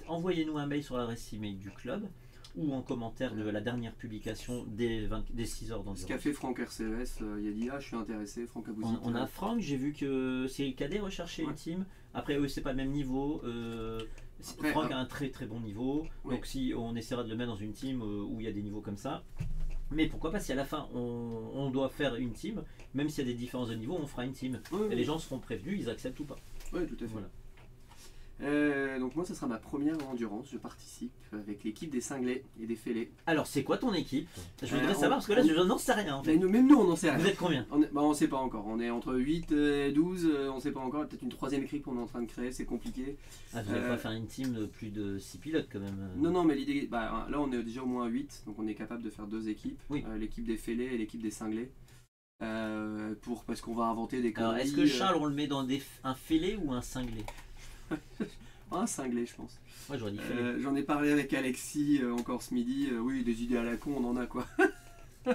envoyez-nous un mail sur l'adresse email du club ou en commentaire de la dernière publication des, 20 des 6 heures Ce d'endurance. qu'a fait Franck RCES, euh, il a dit Ah, je suis intéressé, Franck Abouzit. On, on a Franck, j'ai vu que Cyril Cadet recherchait Ouais. une team. Après, eux, c'est pas le même niveau. Euh, c'est- Après, Franck euh, a un très très bon niveau. Donc, si on essaiera de le mettre dans une team euh, où il y a des niveaux comme ça. Mais pourquoi pas si à la fin on, on doit faire une team, même s'il y a des différences de niveau, on fera une team. Et les gens seront prévenus, ils acceptent ou pas. ouais, tout à fait. Voilà. Euh, donc moi, ça sera ma première endurance. Je participe avec l'équipe des cinglés et des fêlés. Alors, c'est quoi ton équipe? Je Euh, voudrais on- savoir parce que là, on- je n'en sais rien. en fait. Nous- même nous, on n'en sait Vous rien. êtes combien? On bah, on sait pas encore. On est entre 8 et 12. euh, on sait pas encore. Peut-être une troisième équipe qu'on est en train de créer. C'est compliqué. ah, Vous n'allez Euh, pas faire une team de plus de 6 pilotes quand même. Non, non, mais l'idée. Bah, là, on est déjà au moins 8. Donc on est capable de faire deux équipes. Oui. Euh, l'équipe des fêlés et l'équipe des cinglés. Euh, pour, parce qu'on va inventer des Alors, conneries. est-ce que Charles, on le met dans des, un fêlé ou un cinglé? Un [LAUGHS] cinglé, je pense. Euh, J'en ai parlé avec Alexis euh, encore ce midi. Euh, oui, des idées à la con, on en a quoi. [LAUGHS]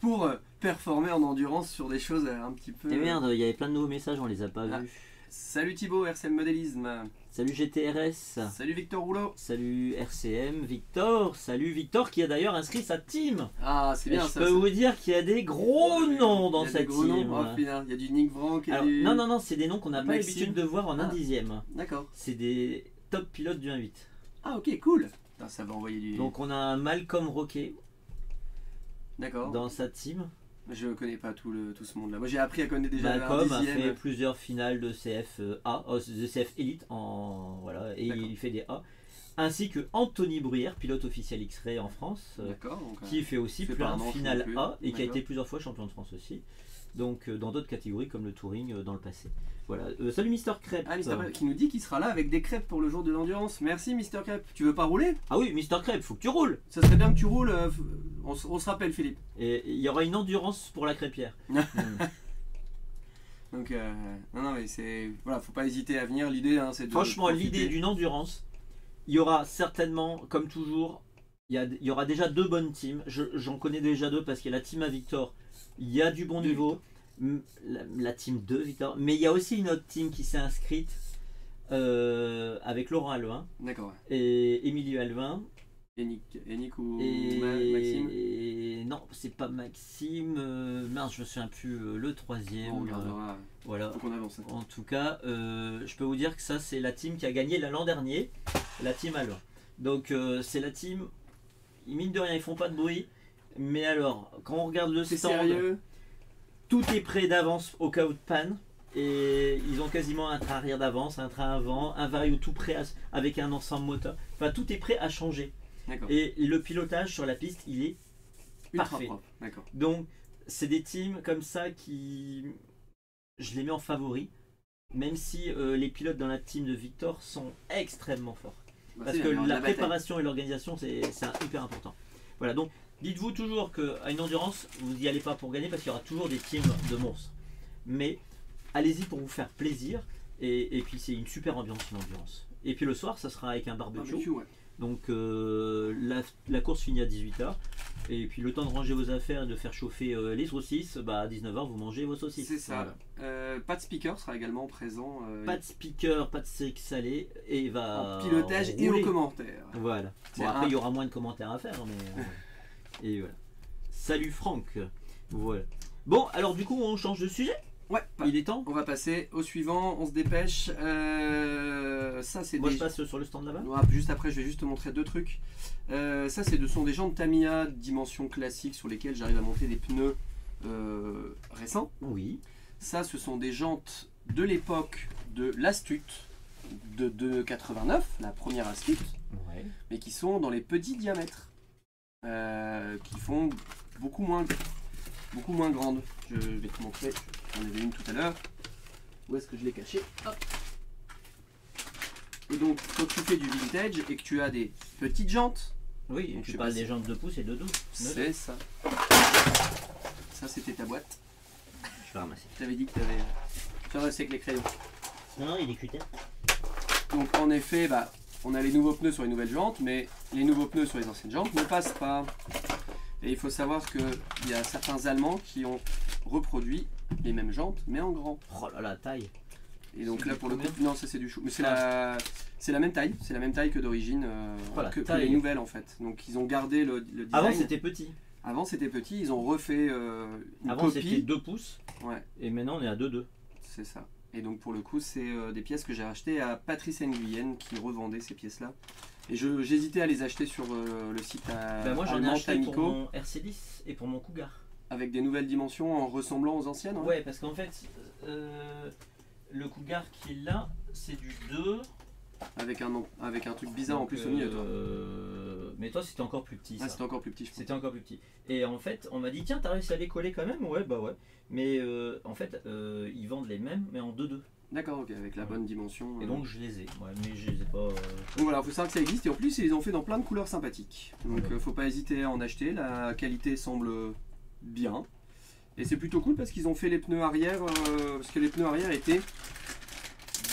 Pour performer en endurance sur des choses un petit peu. Et merde, il y avait plein de nouveaux messages, on les a pas Ah. vus. Salut Thibaut, RCM Modélisme. Salut GTRS. Salut Victor Rouleau. Salut RCM, Victor. Salut Victor qui a d'ailleurs inscrit sa team. Ah, c'est bien je ça. peux ça. vous dire qu'il y a des gros noms dans Il y a cette des gros team. noms. Oh, il y a du Nick Alors, du. non, non, non, c'est des noms qu'on n'a pas l'habitude de voir en un Ah. dixième. D'accord. C'est des top pilotes du 1-8. Ah, ok, cool. Putain, ça va envoyer du. Donc on a un Malcolm Roquet D'accord. dans sa team. Je connais pas tout, le, tout ce monde-là. Moi j'ai appris à connaître déjà comme a fait plusieurs finales de CFA, oh, de CF Elite en voilà, et il fait des A, ainsi que Anthony Bruyère, pilote officiel X-Ray en France, euh, euh, qui fait aussi plein de finales. A et qui a été plusieurs fois champion de France aussi. Donc euh, dans d'autres catégories comme le touring euh, dans le passé. Voilà. Euh, salut Mister Crêpe. Ah, Mister Crêpe qui nous dit qu'il sera là avec des crêpes pour le jour de l'endurance. Merci Mister Crêpe. Tu veux pas rouler? Ah oui, Mister Crêpe, faut que tu roules. Ça serait bien que tu roules. euh, on, se- on se rappelle Philippe. Et il y aura une endurance pour la crêpière. [LAUGHS] Mm. Donc euh, non non mais c'est voilà faut pas hésiter à venir. L'idée hein, c'est de Franchement, profiter. l'idée d'une endurance, il y aura certainement, comme toujours, il y, a- il y aura déjà deux bonnes teams. Je- J'en connais déjà deux parce qu'il y a la team à Victor, il y a du bon niveau, la, la team 2 Victor, mais il y a aussi une autre team qui s'est inscrite euh, avec Laurent Alvin D'accord. ouais. et Emilio Alvin. Yannick, Yannick ou Et, Maxime? et- non, c'est pas Maxime, euh, mince, je me souviens plus, euh, le troisième. On euh, regardera. voilà. Donc on avance. En tout cas, euh, je peux vous dire que ça, c'est la team qui a gagné l'an dernier, la team Alvin. Donc, euh, c'est la team, mine de rien, ils font pas de bruit. Mais alors, quand on regarde le stand, sérieux? Tout est prêt d'avance au cas où de panne. Et ils ont quasiment un train arrière d'avance, un train avant, un vario tout prêt à- avec un ensemble moteur. Enfin, tout est prêt à changer. Et le pilotage sur la piste, il est Ultra parfait. propre. Donc, c'est des teams comme ça qui. Je les mets en favori, même si euh, les pilotes dans la team de Victor sont extrêmement forts. Bah, Parce que bien, la bataille. préparation et l'organisation, c'est hyper important. Voilà, donc dites-vous toujours qu'à une endurance, vous n'y allez pas pour gagner parce qu'il y aura toujours des teams de monstres. Mais allez-y pour vous faire plaisir. Et, et puis, c'est une super ambiance, une endurance. Et puis le soir, ça sera avec un barbecue. Barbecue, ouais. Donc euh, la, la course finit à 18h. Et puis le temps de ranger vos affaires et de faire chauffer euh, les saucisses, bah à 19h vous mangez vos saucisses. C'est ça. Voilà. Euh, Pat Speaker sera également présent. euh, Pas de speaker, pas de steak salé et il va en pilotage et rouler. aux commentaires. Voilà. Bon après un- il y aura moins de commentaires à faire mais euh, [LAUGHS] et voilà. Salut Franck. Voilà. Bon alors du coup on change de sujet? Ouais. Il est temps? On va passer au suivant, on se dépêche. Euh, ça c'est Moi des... je passe sur le stand là-bas? Ouais, Juste après, je vais juste te montrer deux trucs. Euh, ça, c'est de sont des jantes Tamiya dimension classique sur lesquelles j'arrive à monter des pneus euh, récents. Oui. Ça, ce sont des jantes de l'époque de l'Astute de, de 89, la première Astute, Ouais. mais qui sont dans les petits diamètres, euh, qui font beaucoup moins, beaucoup moins grandes. Je vais te montrer. J'en avais une tout à l'heure. Où est-ce que je l'ai caché Hop. Et donc, quand tu fais du vintage et que tu as des petites jantes, Oui, Donc, je tu sais parles pas des si- jantes de pouce et de 12. c'est ça. Ça, c'était ta boîte. Je vais ramasser. Je t'avais dit que tu avais. Tu avec les crayons. Non, non, il est cuté. Donc en effet, bah, on a les nouveaux pneus sur les nouvelles jantes, mais les nouveaux pneus sur les anciennes jantes ne passent pas. Et il faut savoir qu'il y a certains Allemands qui ont reproduit les mêmes jantes, mais en grand. Oh là là, taille. Et donc là pour le coup, non, ça c'est du chou. Mais c'est la, c'est la même taille, c'est la même taille que d'origine, euh, Voilà, que, les nouvelles en fait. Donc ils ont gardé le, le design. Avant c'était petit. Avant, c'était petit, ils ont refait euh, une Avant c'était copie. 2 pouces. Ouais. Et maintenant on est à 2,2. C'est ça. Et donc pour le coup, c'est euh, des pièces que j'ai achetées à Patrice Nguyen qui revendait ces pièces-là. Et j'hésitais à les acheter sur euh, le site à, Bah, moi j'en ai acheté Tamico pour mon RC10 et pour mon Cougar. avec des nouvelles dimensions en ressemblant aux anciennes. hein. Ouais, parce qu'en fait, euh, le Cougar qui est là, c'est du 2. Avec un avec un truc bizarre en plus au milieu. Toi. Euh, Mais toi c'était encore plus petit. Ah, c'était encore plus petit. Je pense. C'était encore plus petit. Et en fait, on m'a dit tiens, t'as réussi à les coller quand même? Ouais, bah ouais. Mais euh, en fait, euh, ils vendent les mêmes, mais en 2-2. D'accord, ok, avec la bonne dimension. Et euh. donc je les ai. Ouais, mais je les ai pas. euh, Donc voilà, faut savoir que ça existe et en plus ils les ont fait dans plein de couleurs sympathiques. Donc Ouais. euh, faut pas hésiter à en acheter, la qualité semble bien. Et c'est plutôt cool parce qu'ils ont fait les pneus arrière, euh, parce que les pneus arrière étaient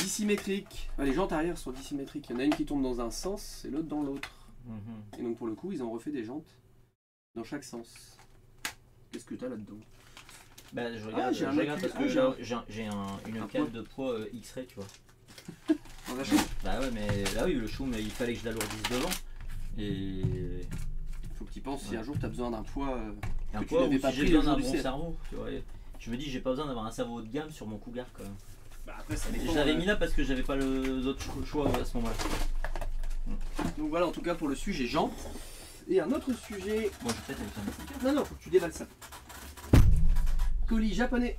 dissymétriques. Enfin, les jantes arrière sont dissymétriques. Il y en a une qui tombe dans un sens et l'autre dans l'autre. Mhm. Et donc pour le coup ils ont refait des jantes dans chaque sens. Qu'est-ce que tu as là-dedans? Bah, je regarde, j'ai un je regarde autre- parce que ah, j'ai un- j'ai un- un- une un cale de poids euh, X-ray, tu vois. [LAUGHS] On achète Bah ouais, mais là oui, le chou, mais il fallait que je l'alourdisse devant. Et Faut que tu penses si un jour tu as besoin d'un poids. euh, un Que tu poids où pas si j'ai besoin d'un du bon cerveau. Tu vois. Je me dis, j'ai pas besoin d'avoir un cerveau haut de gamme sur mon cougar quand même. Bah, après, ça Et dépend, je l'avais euh, mis là parce que j'avais pas le- choix à ce moment-là. Donc voilà en tout cas pour le sujet jantes. Et un autre sujet Bon, je vais peut-être sticker. Non, non, faut que tu déballes ça. colis japonais.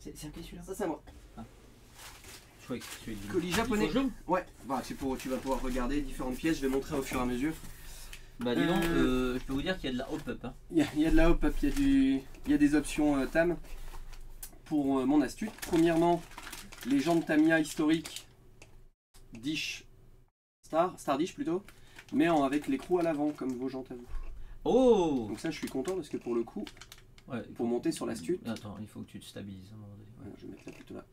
C'est un quel celui-là Ça, c'est à moi. Je croyais que celui Colis Il japonais. Ouais, bah, c'est pour, tu vas pouvoir regarder différentes pièces. Je vais montrer au fur et à mesure. Bah dis donc, Euh, euh, je peux vous dire qu'il y a de la hop-up. Hein. Il y, a- il y a de la hop-up, il y, a du- il y a des options euh, TAM pour euh, mon astuce. Premièrement, les jantes Tamiya historiques Dish Star, Star Dish plutôt, mais en- avec l'écrou à l'avant comme vos jantes à vous. Oh Donc ça je suis content parce que pour le coup, Ouais, pour monter sur l'astuce, Attends, il faut que tu te stabilises. à un moment donné. Ouais, je vais mettre là plutôt là.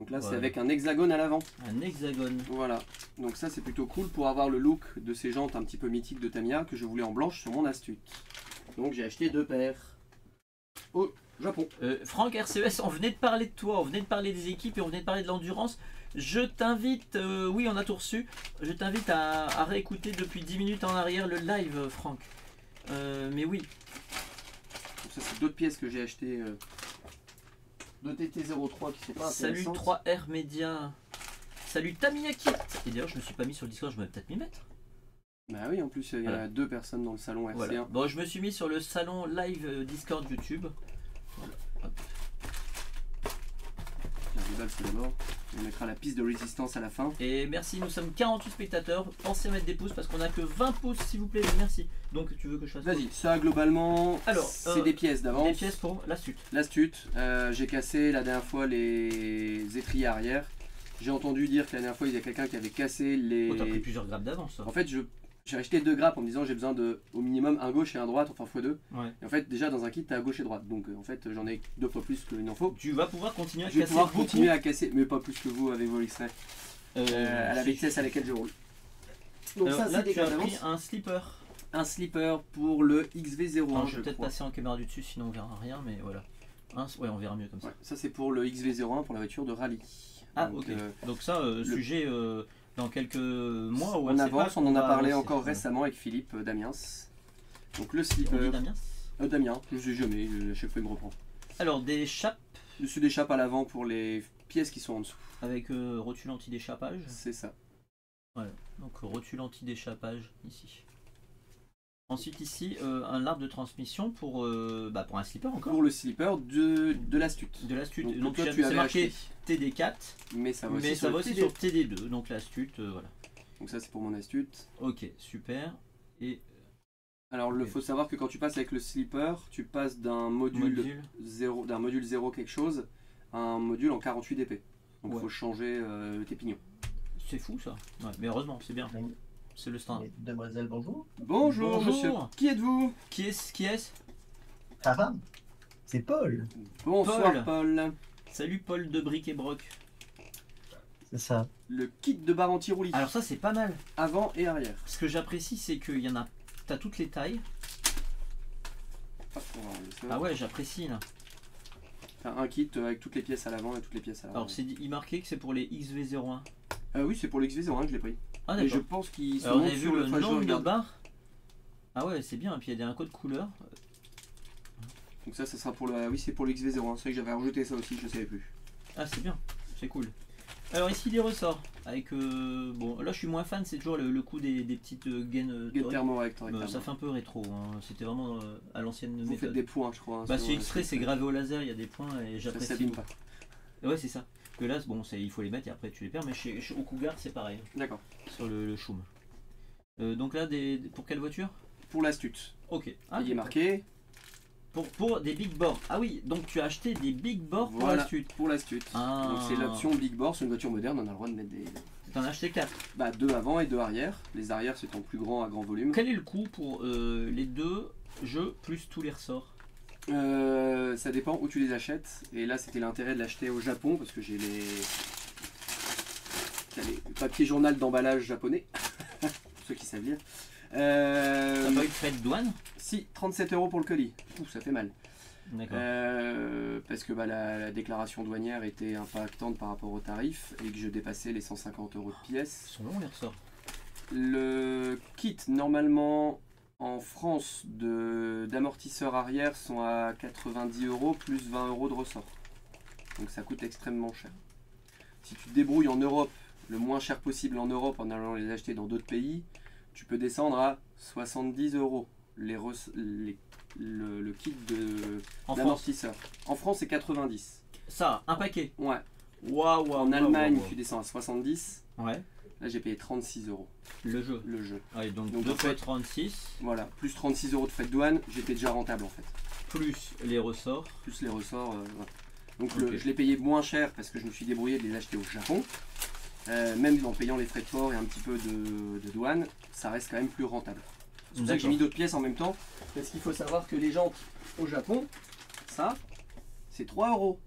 Donc là c'est avec un hexagone à l'avant. Un hexagone. Voilà. Donc ça c'est plutôt cool pour avoir le look de ces jantes un petit peu mythiques de Tamiya que je voulais en blanche sur mon astuce. Donc j'ai acheté deux paires au Japon. Euh, Franck RCES, on venait de parler de toi, on venait de parler des équipes et on venait de parler de l'endurance. Je t'invite, euh, oui on a tout reçu, je t'invite à, à réécouter depuis 10 minutes en arrière le live euh, Franck. Euh, mais oui, ça c'est d'autres pièces que j'ai achetées euh, de TT03 qui sont pas salut intéressantes. 3R Media, salut Tamiya Kit. Et d'ailleurs je me suis pas mis sur le Discord, je vais peut-être m'y mettre. Bah oui en plus il y a Voilà. deux personnes dans le salon RC1. Voilà. Bon je me suis mis sur le salon live Discord YouTube. La rival c'est d'abord. On mettra la piste de résistance à la fin. Et merci, nous sommes 48 spectateurs. Pensez à mettre des pouces parce qu'on a que 20 pouces s'il vous plaît, merci. Donc tu veux que je fasse Vas-y, ça globalement Alors, c'est euh, des pièces d'avance. Des pièces pour la suite. L'astute, euh, j'ai cassé la dernière fois les étriers arrière. J'ai entendu dire que la dernière fois il y a quelqu'un qui avait cassé les. Oh, t'as pris plusieurs grappes d'avance. En fait, je j'ai acheté deux grappes en me disant j'ai besoin de au minimum un gauche et un droite, enfin x2. Ouais. Et en fait, déjà dans un kit, t'as gauche et droite. Donc euh, en fait, j'en ai deux fois plus qu'il n'en faut. Tu vas pouvoir continuer à Je vais casser pouvoir beaucoup. continuer à casser, mais pas plus que vous avec vos extraits, Euh, euh, à la vitesse à laquelle je roule. Donc Alors, ça, là, c'est des tu as pris un slipper. Un slipper pour le XV01, Alors, je je vais peut-être crois. passer en caméra du dessus, sinon on verra rien, mais voilà. Un- ouais, on verra mieux comme ça. Ouais, ça c'est pour le XV01 pour la voiture de rallye. Ah, Donc, ok. euh, Donc ça, euh, le- sujet euh, dans quelques mois ou on avance, on en a parlé encore récemment. avec Philippe euh, Damiens. Donc le On dit slipper. Damien Euh, Damien, je sais jamais, je- à chaque fois il me reprend. Alors des chapes Dessus d'échappe à l'avant pour les pièces qui sont en dessous. avec euh, rotule anti-déchappage. C'est ça. Donc rotule anti-déchappage ici. Ensuite ici euh, un arbre de transmission pour, euh, bah, pour un slipper encore. Pour le slipper de, de l'astute. De l'astute. Donc, Donc, toi, tu c'est avais marqué acheté. TD4, Mais ça va aussi mais sur ça le va aussi TD. sur TD2. Donc l'astute, euh, voilà. Donc ça c'est pour mon astute. Ok, super. Et Alors il faut savoir que quand tu passes avec le slipper, tu passes d'un module, module. 0, d'un module 0 quelque chose à un module en 48 dp. Donc il Ouais. faut changer euh, tes pignons. C'est fou ça. Ouais, mais heureusement, c'est bien. C'est le standard. Demoiselle, bonjour. Bonjour, Bonjour. monsieur. Qui êtes-vous Qui est-ce Qui est-ce Ah ah, c'est Paul. Bonsoir Paul. Salut Paul de Brick et Broc. C'est ça. Le kit de barre anti-roulis. Alors ça c'est pas mal. Avant et arrière. Ce que j'apprécie c'est qu'il y en a. T'as toutes les tailles. Ah ouais, j'apprécie là. Enfin, un kit avec toutes les pièces à l'avant et toutes les pièces à l'avant. Alors c'est dit- il marqué que c'est pour les XV01. Euh, oui, c'est pour le XV01 que je l'ai pris. Ah Et je pense qu'ils sont Alors on a vu le nombre de barres. Ah ouais, c'est bien. Et puis il y a un code couleur. Donc ça, ça sera pour le. Oui, c'est pour le XV01. C'est vrai que j'avais rajouté ça aussi, je savais plus. Ah c'est bien, c'est cool. Alors ici les ressorts avec euh, bon là je suis moins fan c'est toujours le, le coup des, des petites euh, gaines euh, thermorect, Euh, rectangle. ça fait un peu rétro hein. c'était vraiment euh, à l'ancienne Vous faites méthode. des points, je crois. hein, Bah c'est extrait c'est gravé au laser il y a des points et Ça j'apprécie. s'abîme pas. Ouais c'est ça. Que là bon c'est il faut les mettre et après tu les perds mais chez, chez- au Cougar c'est pareil D'accord. sur le, le Choum. Euh, donc là des, pour quelle voiture? Pour l'astute. Ok. Ah, il est marqué. Pour, pour des big bores. Ah oui donc tu as acheté des big bores pour Voilà. la suite. Pour l'astute. Ah. Donc c'est l'option Big Bore. C'est une voiture moderne, on a le droit de mettre des. T'en as acheté 4. Bah, deux avant et deux arrière. Les arrières, c'est en plus grand à grand volume. Quel est le coût pour euh, les deux jeux plus tous les ressorts? Euh, ça dépend où tu les achètes. Et là, c'était l'intérêt de l'acheter au Japon parce que j'ai les. les papiers journal d'emballage japonais. [LAUGHS] Ceux qui savent lire. Euh, T'as pas eu de frais de douane? Si, 37 euros pour le colis. Ouh, ça fait mal. Euh, parce que bah, la, la déclaration douanière était impactante par rapport au tarif et que je dépassais les 150 euros de pièce. Ils sont longs les ressorts. Le kit, normalement, en France, d'amortisseurs arrière sont à 90 euros plus 20 euros de ressort. Donc ça coûte extrêmement cher. Si tu te débrouilles en Europe, le moins cher possible en Europe en allant les acheter dans d'autres pays, tu peux descendre à 70 euros les, les- le, le kit En d'amortisseur. En France, c'est 90. Ça, un paquet. Ouais. Waouh. En Allemagne, tu descends à 70. waouh. Ouais. Là, j'ai payé 36 euros Le jeu. le jeu. Ouais, donc, Donc, 2 en fois fait- 36, Voilà, plus 36 euros de frais de douane, j'étais déjà rentable en fait. plus les ressorts. Plus les ressorts. euh. Donc le- je l'ai payé moins cher parce que je me suis débrouillé de les acheter au Japon. Euh, même en payant les frais de port et un petit peu de, de douane, ça reste quand même plus rentable. C'est pour ça que j'ai mis d'autres pièces en même temps. Parce qu'il faut savoir que les jantes au Japon, ça, c'est 3 euros.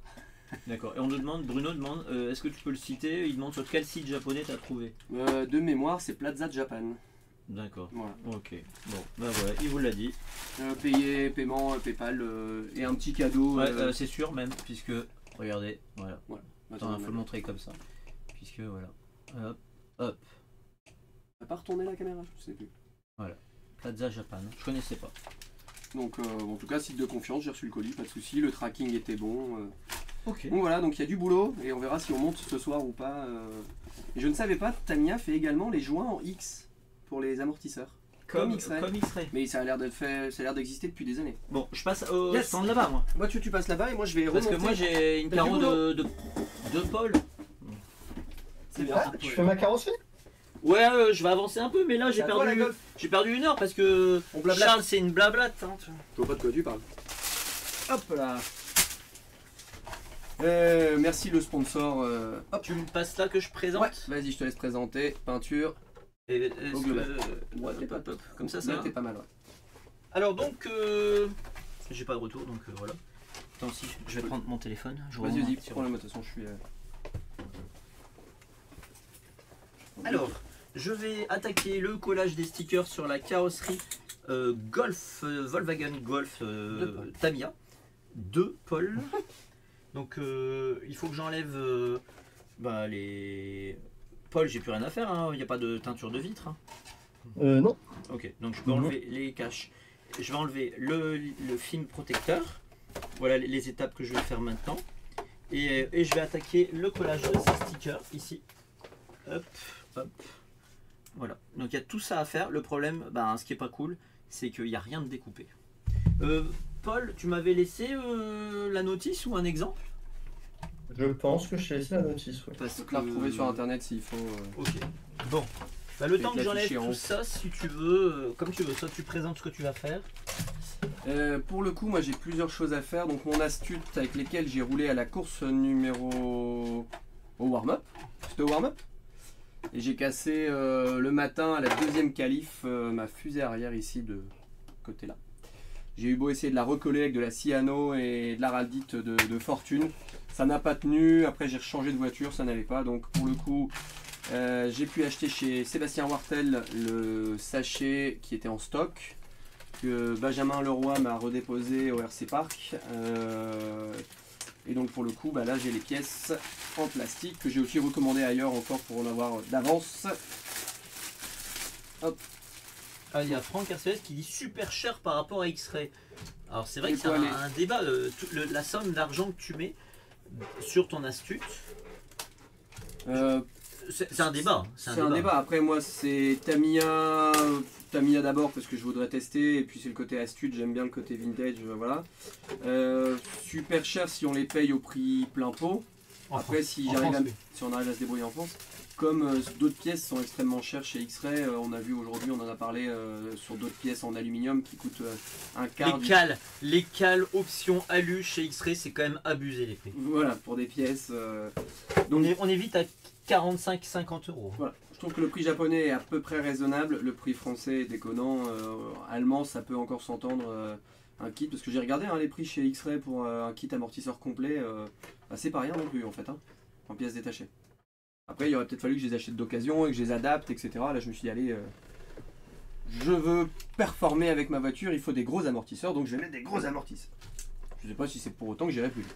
D'accord. Et on nous demande, Bruno demande, euh, est-ce que tu peux le citer? Il demande sur quel site japonais t'as trouvé? Euh, de mémoire, c'est Plaza Japan. D'accord. Voilà. Ok. Bon, bah voilà, il vous l'a dit. Euh, payé, paiement, euh, PayPal et un petit cadeau. Ouais, c'est sûr même, puisque, regardez, voilà. attends, Attends, faut le montrer comme ça. Puisque, voilà. Hop, hop. T'as pas retourné la caméra? Je sais plus. Plaza Japan. Je connaissais pas. Donc, en tout cas, site de confiance, j'ai reçu le colis, pas de souci. Le tracking était bon. Donc voilà, donc il y a du boulot et on verra si on monte ce soir ou pas. euh. Et je ne savais pas, Tamiya fait également les joints en X pour les amortisseurs. Comme X-Ray. Comme X-Ray. Mais ça a l'air d'être fait, ça a l'air d'exister depuis des années. Bon, je passe au Yes. stand là-bas, moi. Moi, tu, tu passes là-bas et moi je vais Parce que moi, j'ai une carreau de, de, de Paul. C'est bien. Ah, tu fais ma carrosserie Ouais, euh, je vais avancer un peu, mais là, j'ai perdu, j'ai perdu une heure parce que. Charles, c'est une blablate. hein, tu vois. Je vois pas de quoi tu parles. Hop là. Euh, merci le sponsor. euh, Hop. Tu me passes là que je présente Ouais, vas-y, je te laisse présenter. Peinture. Et est-ce Au global. que- Ouais, hop, hop, hop, Comme ça, ça t'es pas mal, ouais. Alors donc, euh, j'ai pas de retour, donc voilà. Attends, si, je vais prendre mon téléphone. Vas-y, vas-y, prends la moto, de toute façon, je suis. Alors, je vais attaquer le collage des stickers sur la carrosserie euh, Golf, euh, Volkswagen Golf euh, De. Tamiya de Paul. [LAUGHS] Donc, euh, il faut que j'enlève euh, bah, les. Paul, j'ai plus rien à faire, hein, il n'y a pas de teinture de vitre. hein. Euh, non. Ok, donc je peux enlever les caches. Je vais enlever le, le film protecteur. Voilà les, les étapes que je vais faire maintenant. Et, et je vais attaquer le collage de ces stickers ici. Hop, hop. Voilà. Donc il y a tout ça à faire. Le problème, ben, ce qui est pas cool, c'est qu'il n'y a rien de découpé. Euh, Paul, tu m'avais laissé euh, la notice ou un exemple? Je pense que je t'ai laissé la notice, ouais. Parce Donc la retrouver sur internet s'il faut. euh. Ok. Bon. Bah, le Je vais temps te que j'enlève l'afficher en tout haut. ça, si tu veux, euh, comme tu veux, soit tu présentes ce que tu vas faire. Euh, pour le coup, moi j'ai plusieurs choses à faire. Donc mon astute avec lesquelles j'ai roulé à la course numéro au warm-up. C'était au warm-up? Et j'ai cassé euh, le matin à la deuxième qualif euh, ma fusée arrière ici de côté là. J'ai eu beau essayer de la recoller avec de la cyano et de l'araldite de, de fortune. Ça n'a pas tenu. Après j'ai changé de voiture, ça n'allait pas. Donc pour le coup, euh, j'ai pu acheter chez Sébastien Wartel le sachet qui était en stock que Benjamin Leroy m'a redéposé au RC Park. Euh, et donc pour le coup, bah là j'ai les pièces en plastique que j'ai aussi recommandé ailleurs encore pour en avoir d'avance. Ah, il y a Franck RCS qui dit super cher par rapport à X-Ray. Alors c'est vrai que c'est un, débat, le- la somme d'argent que tu mets sur ton astute, Euh, c'est un débat. hein, c'est un débat. Après moi c'est Tamiya, Tamiya d'abord parce que je voudrais tester et puis c'est le côté astuce, j'aime bien le côté vintage, euh, voilà. Euh, super cher si on les paye au prix plein pot. En Après France. si j'arrive si on arrive à se débrouiller en France. Comme euh, d'autres pièces sont extrêmement chères chez X-Ray, euh, on a vu aujourd'hui, on en a parlé euh, sur d'autres pièces en aluminium qui coûtent un quart Les du... cales, les cales option alu chez X-Ray, c'est quand même abusé les prix. Voilà, pour des pièces. euh, On est, on est vite à 45-50 euros. voilà. Je trouve que le prix japonais est à peu près raisonnable, le prix français est déconnant, euh, allemand ça peut encore s'entendre euh, un kit, parce que j'ai regardé hein, les prix chez X-Ray pour euh, un kit amortisseur complet, bah, c'est pas rien non plus en fait, hein, en pièces détachées. Après il aurait peut-être fallu que je les achète d'occasion et que je les adapte, etc. Là je me suis dit allez, euh, je veux performer avec ma voiture, il faut des gros amortisseurs, donc je vais mettre des gros amortisseurs. Je sais pas si c'est pour autant que j'irai plus vite.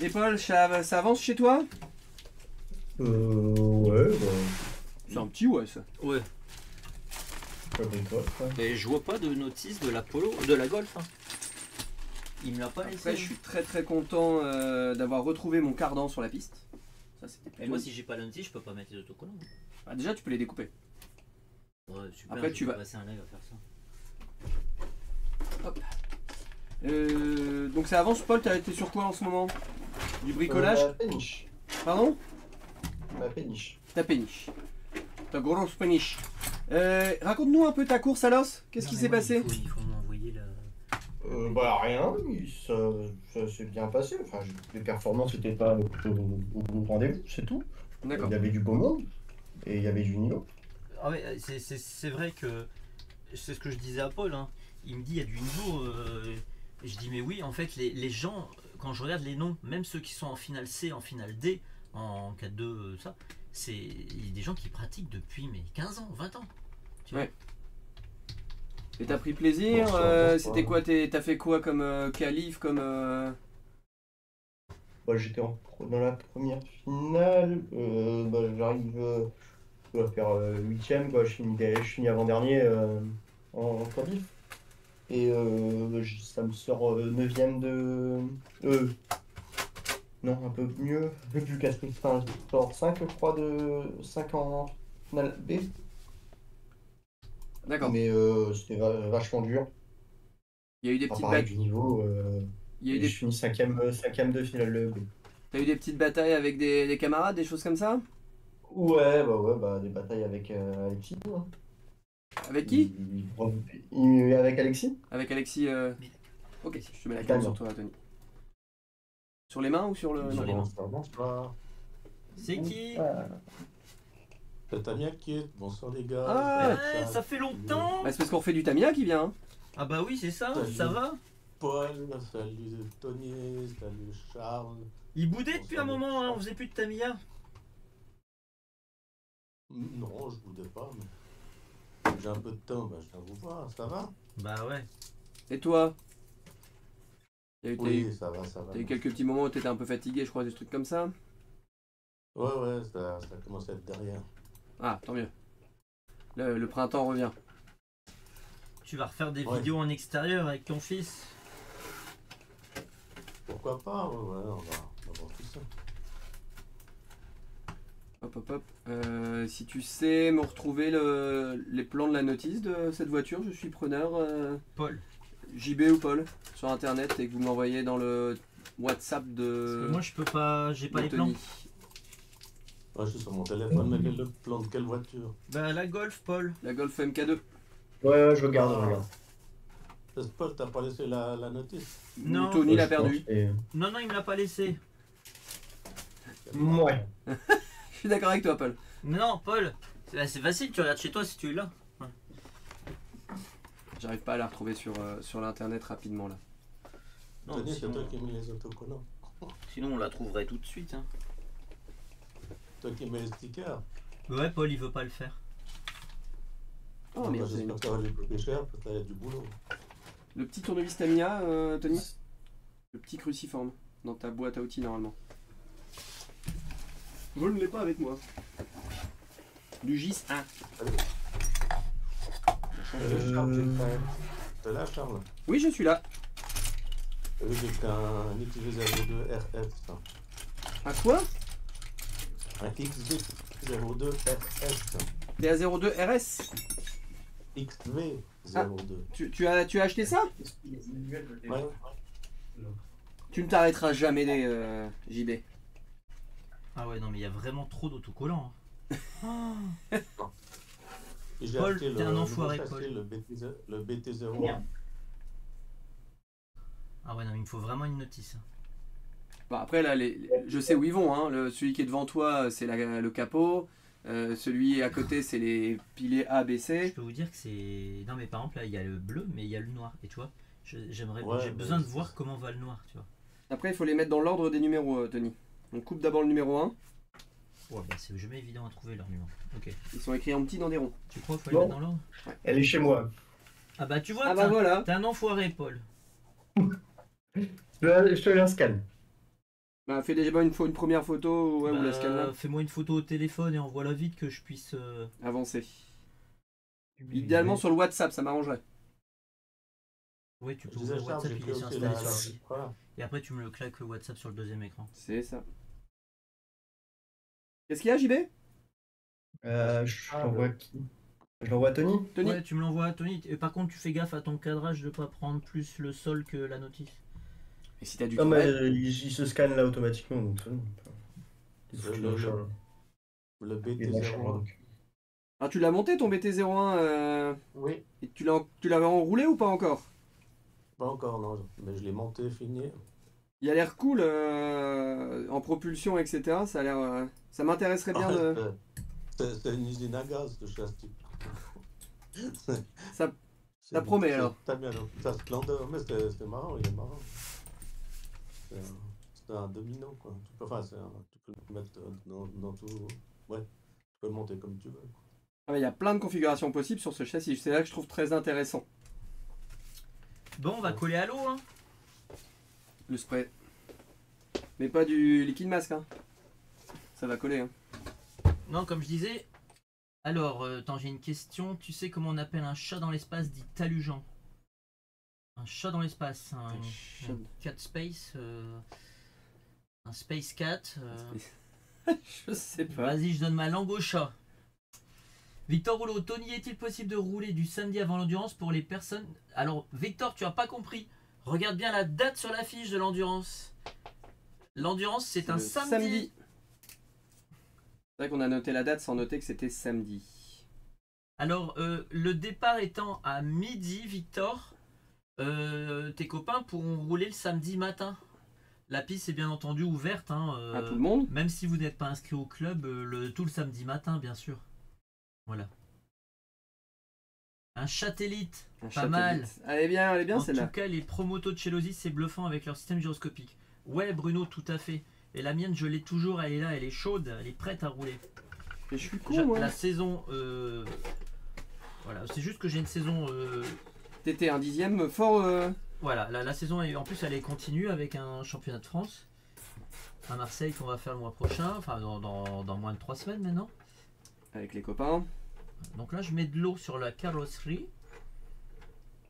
Et Paul, ça, ça avance chez toi? Euh, ouais, bah, C'est un petit ouais ça. Ouais. pas bon toi, quoi. Et je vois pas de notice de la Polo, de la Golf. hein. Il me l'a pas laissé. Après, je suis très très content euh, d'avoir retrouvé mon cardan sur la piste. Ça, c'était Et moi, si j'ai pas la notice, je peux pas mettre les autocollants. Ah, déjà, tu peux les découper. Ouais, super, Après, tu vas- passer un live à faire ça. Euh, donc ça avance, Paul, t'as été sur quoi en ce moment? Du bricolage? Euh, Ma péniche. Pardon? Ma péniche. Ta péniche. Ta grosse péniche. Euh, Raconte-nous un peu ta course à l'os. Qu'est-ce qui s'est passé Il faut, il faut m'envoyer la. Euh, bah rien, ça, ça s'est bien passé. Enfin, les performances n'étaient pas au, au- au rendez-vous, c'est tout. D'accord. Il y avait du beau monde et il y avait du niveau. Ah ouais, c'est- c'est c'est vrai que c'est ce que je disais à Paul. hein. Il me dit il y a du niveau. euh, et je dis mais oui, en fait, les, les gens, quand je regarde les noms, même ceux qui sont en finale C, en finale D, en 4-2, euh, ça, c'est il y a des gens qui pratiquent depuis mais 15 ans, 20 ans. Tu vois. Ouais. Et t'as pris plaisir euh. C'était quoi T'as fait quoi comme euh, Comme. euh, Bah, J'étais dans la première finale. euh, bah, J'arrive. dois faire euh, huitième, quoi. Je finis, je finis avant-dernier en, en qualif. Et euh, je- ça me sort euh, neuvième de. Non, un peu mieux. [LAUGHS] Vu que enfin, je sors 5, je crois, de 5 en finale B. D'accord. Mais euh, c'était va- vachement dur. Il y a eu des petites batailles. du niveau. euh, Il y a eu des... Je finis cinquième, cinquième de finale B. T'as eu des petites batailles avec des, des camarades, des choses comme ça? Ouais, bah ouais, bah des batailles avec euh, Alexis. hein. Avec qui? Il- il- il- Avec Alexis? Avec Alexis. euh, Ok, je te mets la cam Damien. sur toi, Tony. Sur les mains ou sur le. Sur non. les mains. C'est qui? Ah, C'est Tamia qui est. Bonsoir les gars. Ah, Ouais, ça fait longtemps Bah, c'est parce qu'on refait du Tamia qui vient. hein. Ah bah oui, c'est ça, Salut. ça va Paul, salut Tony, salut Charles. Il boudait depuis un moment, hein, on faisait plus de Tamiya. Non, je voulais pas, mais j'ai un peu de temps, bah, je viens vous voir, ça va? Bah ouais. Et toi? Eu- Oui, ça va, ça va. t'as eu quelques petits moments où t'étais un peu fatigué, je crois, des trucs comme ça? Ouais, ouais, ça, ça commence à être derrière. Ah, tant mieux. Le, le printemps revient. Tu vas refaire des Ouais. vidéos en extérieur avec ton fils. Pourquoi pas Ouais, ouais, on va, on va voir tout ça. Hop, hop, hop. Euh, si tu sais me retrouver le- les plans de la notice de cette voiture, je suis preneur. euh, Paul. JB ou Paul sur internet et que vous me l'envoyez dans le WhatsApp Parce de, que moi je peux pas, j'ai pas les plans. Ouais, je suis sur mon téléphone, mais quel- le plan de quelle voiture? Bah la Golf, Paul. La Golf MK2. Ouais, ouais, je regarde, je regarde. C'est Paul, t'as pas laissé la, la notice? Non. Tony l'a perdu. et- Non, non, il me l'a pas laissé. Ouais. [LAUGHS] Je suis d'accord avec toi, Paul. Non, Paul. C'est facile, tu regardes chez toi si tu es là. J'arrive pas à la retrouver sur, euh, sur l'internet rapidement là. Non, Tony, c'est sinon, toi qui mets les autocollants. sinon on la trouverait tout de suite. Hein. Toi qui mets les stickers. Ouais, Paul il veut pas le faire. Oh Ah, merde, bah, c'est J'espère que ça va lui coûter cher, parce qu'il y a du boulot. le petit tournevis Tamiya, euh, Tony? Le petit cruciforme dans ta boîte à outils normalement. Je ne l'ai pas avec moi. Du GIS 1. Salut Charles, j'ai Euh, T'es là, Charles Oui, je suis là. Vu, j'ai fait un XV02 RF, ça. À quoi? Un XV02 RS. PA02 RS XV02. tu, tu as, tu as acheté ça? Ouais. Tu ne t'arrêteras jamais des euh, JB. Ah ouais, non, mais il y a vraiment trop d'autocollants. hein. [LAUGHS] Paul, acheté t'es le- un enfoiré, Paul. Le, BT, le BT01. Merde. Ah ouais, non, mais il me faut vraiment une notice. Bon, après, là, les, les- je sais où ils vont. Hein. Le, celui qui est devant toi, c'est le capot. Euh, celui à côté, c'est les piliers A, B, Je C. peux vous dire que c'est. Non, mais par exemple, là, il y a le bleu, mais il y a le noir. Et tu vois, je- j'aimerais. Ouais, J'ai besoin de voir comment va le noir, tu vois. Après, il faut les mettre dans l'ordre des numéros, euh, Tony. On coupe d'abord le numéro 1. Ouais, bah c'est jamais évident à trouver leur numéro. Ok. Ils sont écrits en petit dans des ronds. Tu crois qu'il faut Bon. les mettre dans l'ordre? Elle est chez moi. Ah bah tu vois, Ah t'es bah voilà. t'es un enfoiré, Paul. [LAUGHS] Je te je te la scanne. Bah, fais déjà une, fois une première photo ouais, ou la Bah, scan là. Fais-moi une photo au téléphone et envoie-la vite que je puisse. euh, Avancer. Idéalement sur le WhatsApp, ça m'arrangerait. Ouais, tu peux ouvrir WhatsApp, il est installé la... sur l'ordi. Voilà. Et après, tu me le claques le WhatsApp sur le deuxième écran. C'est ça. Qu'est-ce qu'il y a, JB Euh, je Ah, t'envoie le- qui? Je l'envoie à Tony Tony Ouais, tu me l'envoies à Tony. Et par contre, tu fais gaffe à ton cadrage de pas prendre plus le sol que la notice. Et si t'as du Non, mais euh, il, il se scanne là automatiquement. Donc, c'est bon. Il faut que je le Le- recharge. Le Il va recharger, BT01. donc. Ah, tu l'as monté ton BT01 euh, Oui, et tu l'as tu l'avais enroulé ou pas encore? Pas encore, non. Mais je l'ai monté, fini. Il a l'air cool euh, en propulsion, etc. Ça a l'air. euh, ça m'intéresserait bien de. C'est une usine à gaz que je châssis. Ça- ça promet, alors. T'as bien sa splendeur, mais c'est marrant, il est marrant. C'est un, domino, quoi. Tu peux, enfin, un- tu peux le mettre dans, dans tout. Ouais, tu peux le monter comme tu veux. Ah, mais Il y a plein de configurations possibles sur ce châssis. C'est là que je trouve très intéressant. Bon, on va coller à l'eau. Hein. Le spray. Mais pas du liquide masque. Hein. Ça va coller. Hein. Non, comme je disais. Alors, euh, attends, j'ai une question. Tu sais comment on appelle un chat dans l'espace dit talugeant? Un chat dans l'espace, un, cat space, euh, un space cat. euh, [LAUGHS] Je sais pas. Vas-y, je donne ma langue au chat. Victor Rouleau, Tony, est-il possible de rouler du samedi avant l'endurance pour les personnes? Alors, Victor, tu as pas compris. Regarde bien la date sur la fiche de l'endurance. L'endurance, c'est un samedi. C'est vrai qu'on a noté la date sans noter que c'était samedi. Alors, euh, le départ étant à midi, Victor, euh, tes copains pourront rouler le samedi matin. La piste est bien entendu ouverte. hein, euh, À tout le monde Même si vous n'êtes pas inscrit au club, euh, le, tout le samedi matin, bien sûr. Voilà. Un satellite. Pas mal. Elle est bien, elle est bien en celle-là. tout cas, les promotos de Chelosi, c'est bluffant avec leur système gyroscopique. Ouais, Bruno, tout à fait. Et la mienne, je l'ai toujours, elle est là, elle est chaude, elle est prête à rouler. Et je suis. La saison. euh, Voilà, c'est juste que j'ai une saison. Euh, T'étais un dixième fort. euh, Voilà, la, la saison, est- en plus, elle est continue avec un championnat de France à Marseille qu'on va faire le mois prochain, enfin dans, dans- dans moins de trois semaines maintenant. avec les copains. Donc là, je mets de l'eau sur la carrosserie.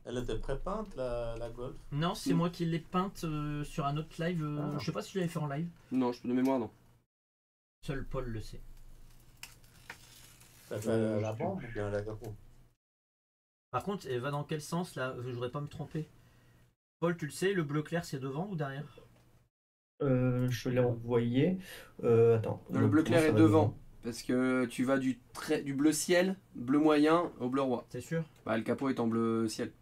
Elle était prépeinte, la, la Golf? Non, c'est Mm. moi qui l'ai peinte euh, sur un autre live. euh, Ah. Je sais pas si je l'avais fait en live. Non, je peux de mémoire, non. Seul Paul le sait. Ça fait Euh, la bombe ou bien la Par contre, elle va dans quel sens là? Je voudrais pas me tromper. Paul, tu le sais, le bleu clair c'est devant ou derrière? Euh, je l'ai envoyé. Euh, attends. Non, le bleu clair est va devant. Parce que tu vas du, trait- du bleu ciel, bleu moyen au bleu roi. C'est sûr? Bah, le capot est en bleu ciel.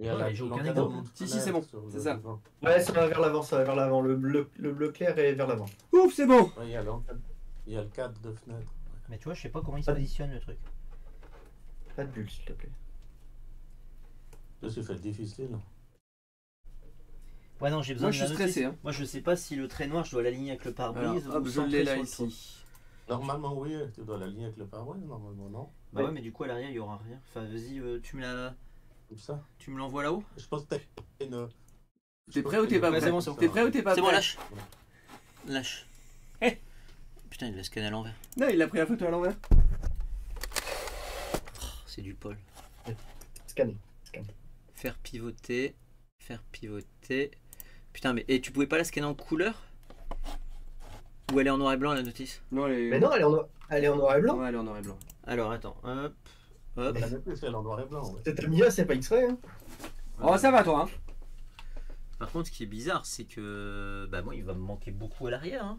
Il Ouais, aucun Si, si, c'est bon, c'est ça. Ouais, ça va vers l'avant, ça va vers l'avant. Le bleu, le bleu clair est vers l'avant. Ouf, c'est bon Ouais, il, y a l'encad- il y a le cadre de fenêtre. Mais tu vois, je sais pas comment il se positionne le truc. Pas de bulle, s'il te plaît. Je suis fait difficile. Ouais, non, j'ai besoin Moi, de je la suis stressé. Hein. Moi, je sais pas si le trait noir, je dois l'aligner avec le Alors, pare-brise hop, ou je centrer l'ai là sur le toit. ici. Normalement, oui, tu dois l'aligner avec le pare normalement, non? Bah ouais, mais du coup, à l'arrière, il y aura rien. Enfin, vas-y, euh, tu me la... Comme ça. tu me l'envoies là-haut? Je pense que t'as une. T'es prêt ou t'es pas prêt? c'est bon, c'est bon. T'es prêt ou t'es pas C'est prêt? bon, lâche. Lâche. Eh Putain, il va scanner à l'envers. Non, il a pris la photo à l'envers. Oh, c'est du Paul. Scanner. Faire pivoter. Faire pivoter. Putain, mais et tu pouvais pas la scanner en couleur? Ou elle est en noir et blanc la notice? Non, elle est... Mais non, elle est en, elle est en noir et blanc. Ouais, elle est en noir et blanc. Alors attends, hop, hop. Notice, elle est en noir et blanc. Ouais. C'est pas X-Ray. Hein. Oh, ça va toi, hein Par contre, ce qui est bizarre, c'est que bah moi, il va me manquer beaucoup à l'arrière. hein.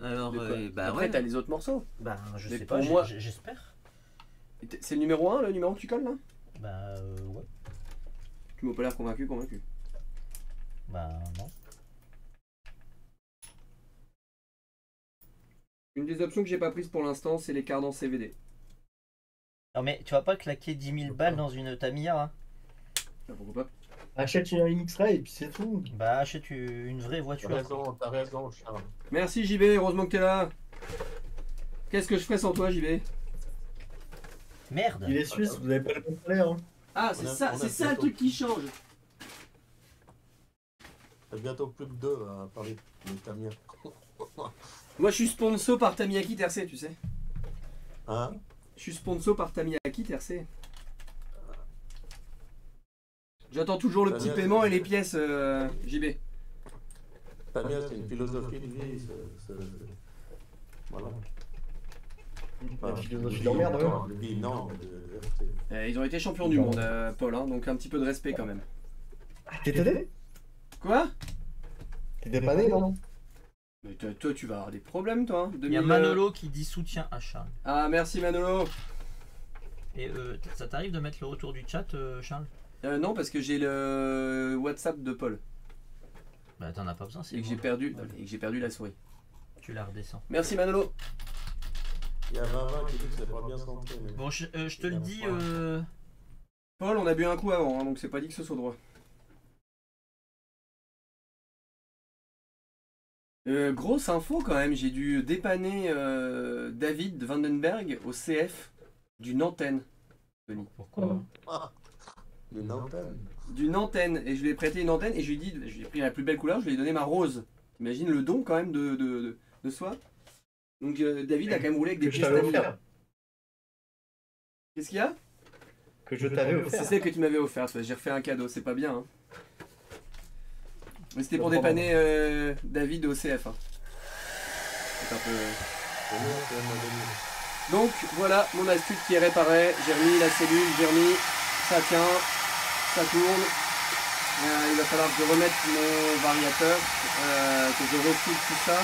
Alors, euh, bah Après, ouais, t'as les autres morceaux. bah je Mais sais pas, moi- j'espère. C'est le numéro 1, le numéro que tu colles là? Bah euh, ouais, Tu m'as pas l'air convaincu, convaincu. bah non. Une des options que j'ai pas prises pour l'instant, c'est les cartes en CVD. Non mais tu vas pas claquer 10 000 balles dans une Tamiya. Hein. Ah, pourquoi pas Achète une ligne X-Ray et puis c'est tout. Bah achète une vraie T'as voiture. raison, t'as raison, Charles. Merci JB, heureusement que t'es là. Qu'est-ce que je ferais sans toi JB Merde Il est suisse, vous avez pas le bon salaire. Hein. Ah, c'est ça, c'est ça le truc qui change. T'as bientôt plus que deux à parler de. [LAUGHS] Moi je suis sponsor par Tamiaki TRC, tu sais. Hein? Je suis sponsor par Tamiaki TRC. J'attends toujours le petit paiement et les pièces euh, JB. Tamir, c'est une philosophie de vie. Voilà. Philosophie d'emmerde, ouais. non, de- c'était- Euh, ils ont été champions du monde, euh, Paul, hein, donc un petit peu de respect quand même. Ah, T'es dépanné Quoi? T'es dépanné, non? Mais toi, toi, tu vas avoir des problèmes, toi. hein, Il y a 2000, Manolo qui dit soutien à Charles. Ah, merci Manolo. Et euh, ça t'arrive de mettre le retour du chat, euh, Charles? Euh, non, parce que j'ai le WhatsApp de Paul Bah t'en as pas besoin, c'est et que bon. j'ai perdu, Voilà. et que j'ai perdu la souris. Tu la redescends. Merci Manolo. Il y a 20 qui dit que c'est pas bien centré. Mais... Bon, je, euh, je te le dis, euh, Paul, on a bu un coup avant, hein, donc c'est pas dit que ce soit droit. Euh, grosse info quand même, j'ai dû dépanner euh, David Vandenberg au CF d'une antenne. pourquoi? Une antenne. D'une antenne, et je lui ai prêté une antenne et je lui ai dit, je lui ai pris la plus belle couleur, je lui ai donné ma rose. Imagine le don quand même de, de, de, de soi. Donc euh, David a quand même roulé avec des pièces offert. Qu'est-ce qu'il y a? Que je t'avais C'est offert. celle que tu m'avais offerte, j'ai refait un cadeau, c'est pas bien. hein. Mais c'était pour dépanner euh, David au CF. hein. C'est un peu... C'est modèle. Donc voilà mon astuce qui est réparée. J'ai remis la cellule, j'ai remis, ça tient, ça tourne. Euh, il va falloir que je remette mon variateur, euh, que je refile tout ça.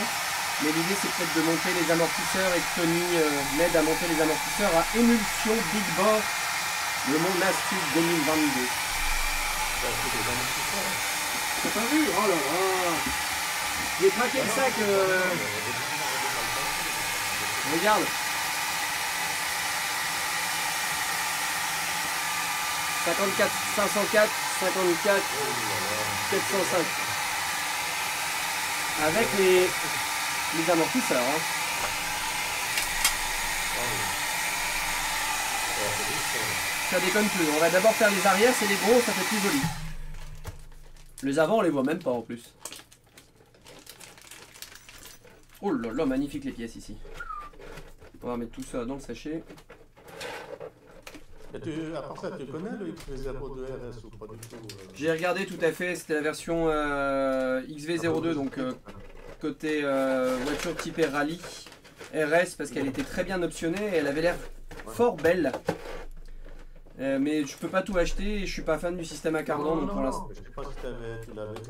Mais l'idée c'est peut-être de monter les amortisseurs et que Tony euh, m'aide à monter les amortisseurs à émulsion Big Bore de mon astuce 2022. Ça, c'est des amortisseurs. T'as pas vu? Oh là là J'ai craqué le sac euh, Regarde 54, 504, 54, 405. Avec les, les amortisseurs. Hein. Ça déconne plus. On va d'abord faire les arrières, c'est les gros, ça fait plus joli. Les avant, on les voit même pas en plus. Oh là là, magnifique les pièces ici. On va mettre tout ça dans le sachet. Et tu, à part ça, tu connais le XV0 de RS ou pas du tout euh? J'ai regardé tout à fait, c'était la version euh, XV02, donc euh, côté euh, voiture typée rallye RS, parce qu'elle était très bien optionnée et elle avait l'air fort belle. Euh, mais je peux pas tout acheter et je suis pas fan du système à cardan, donc pour l'instant. Je sais pas si t'avais- tu l'avais vu.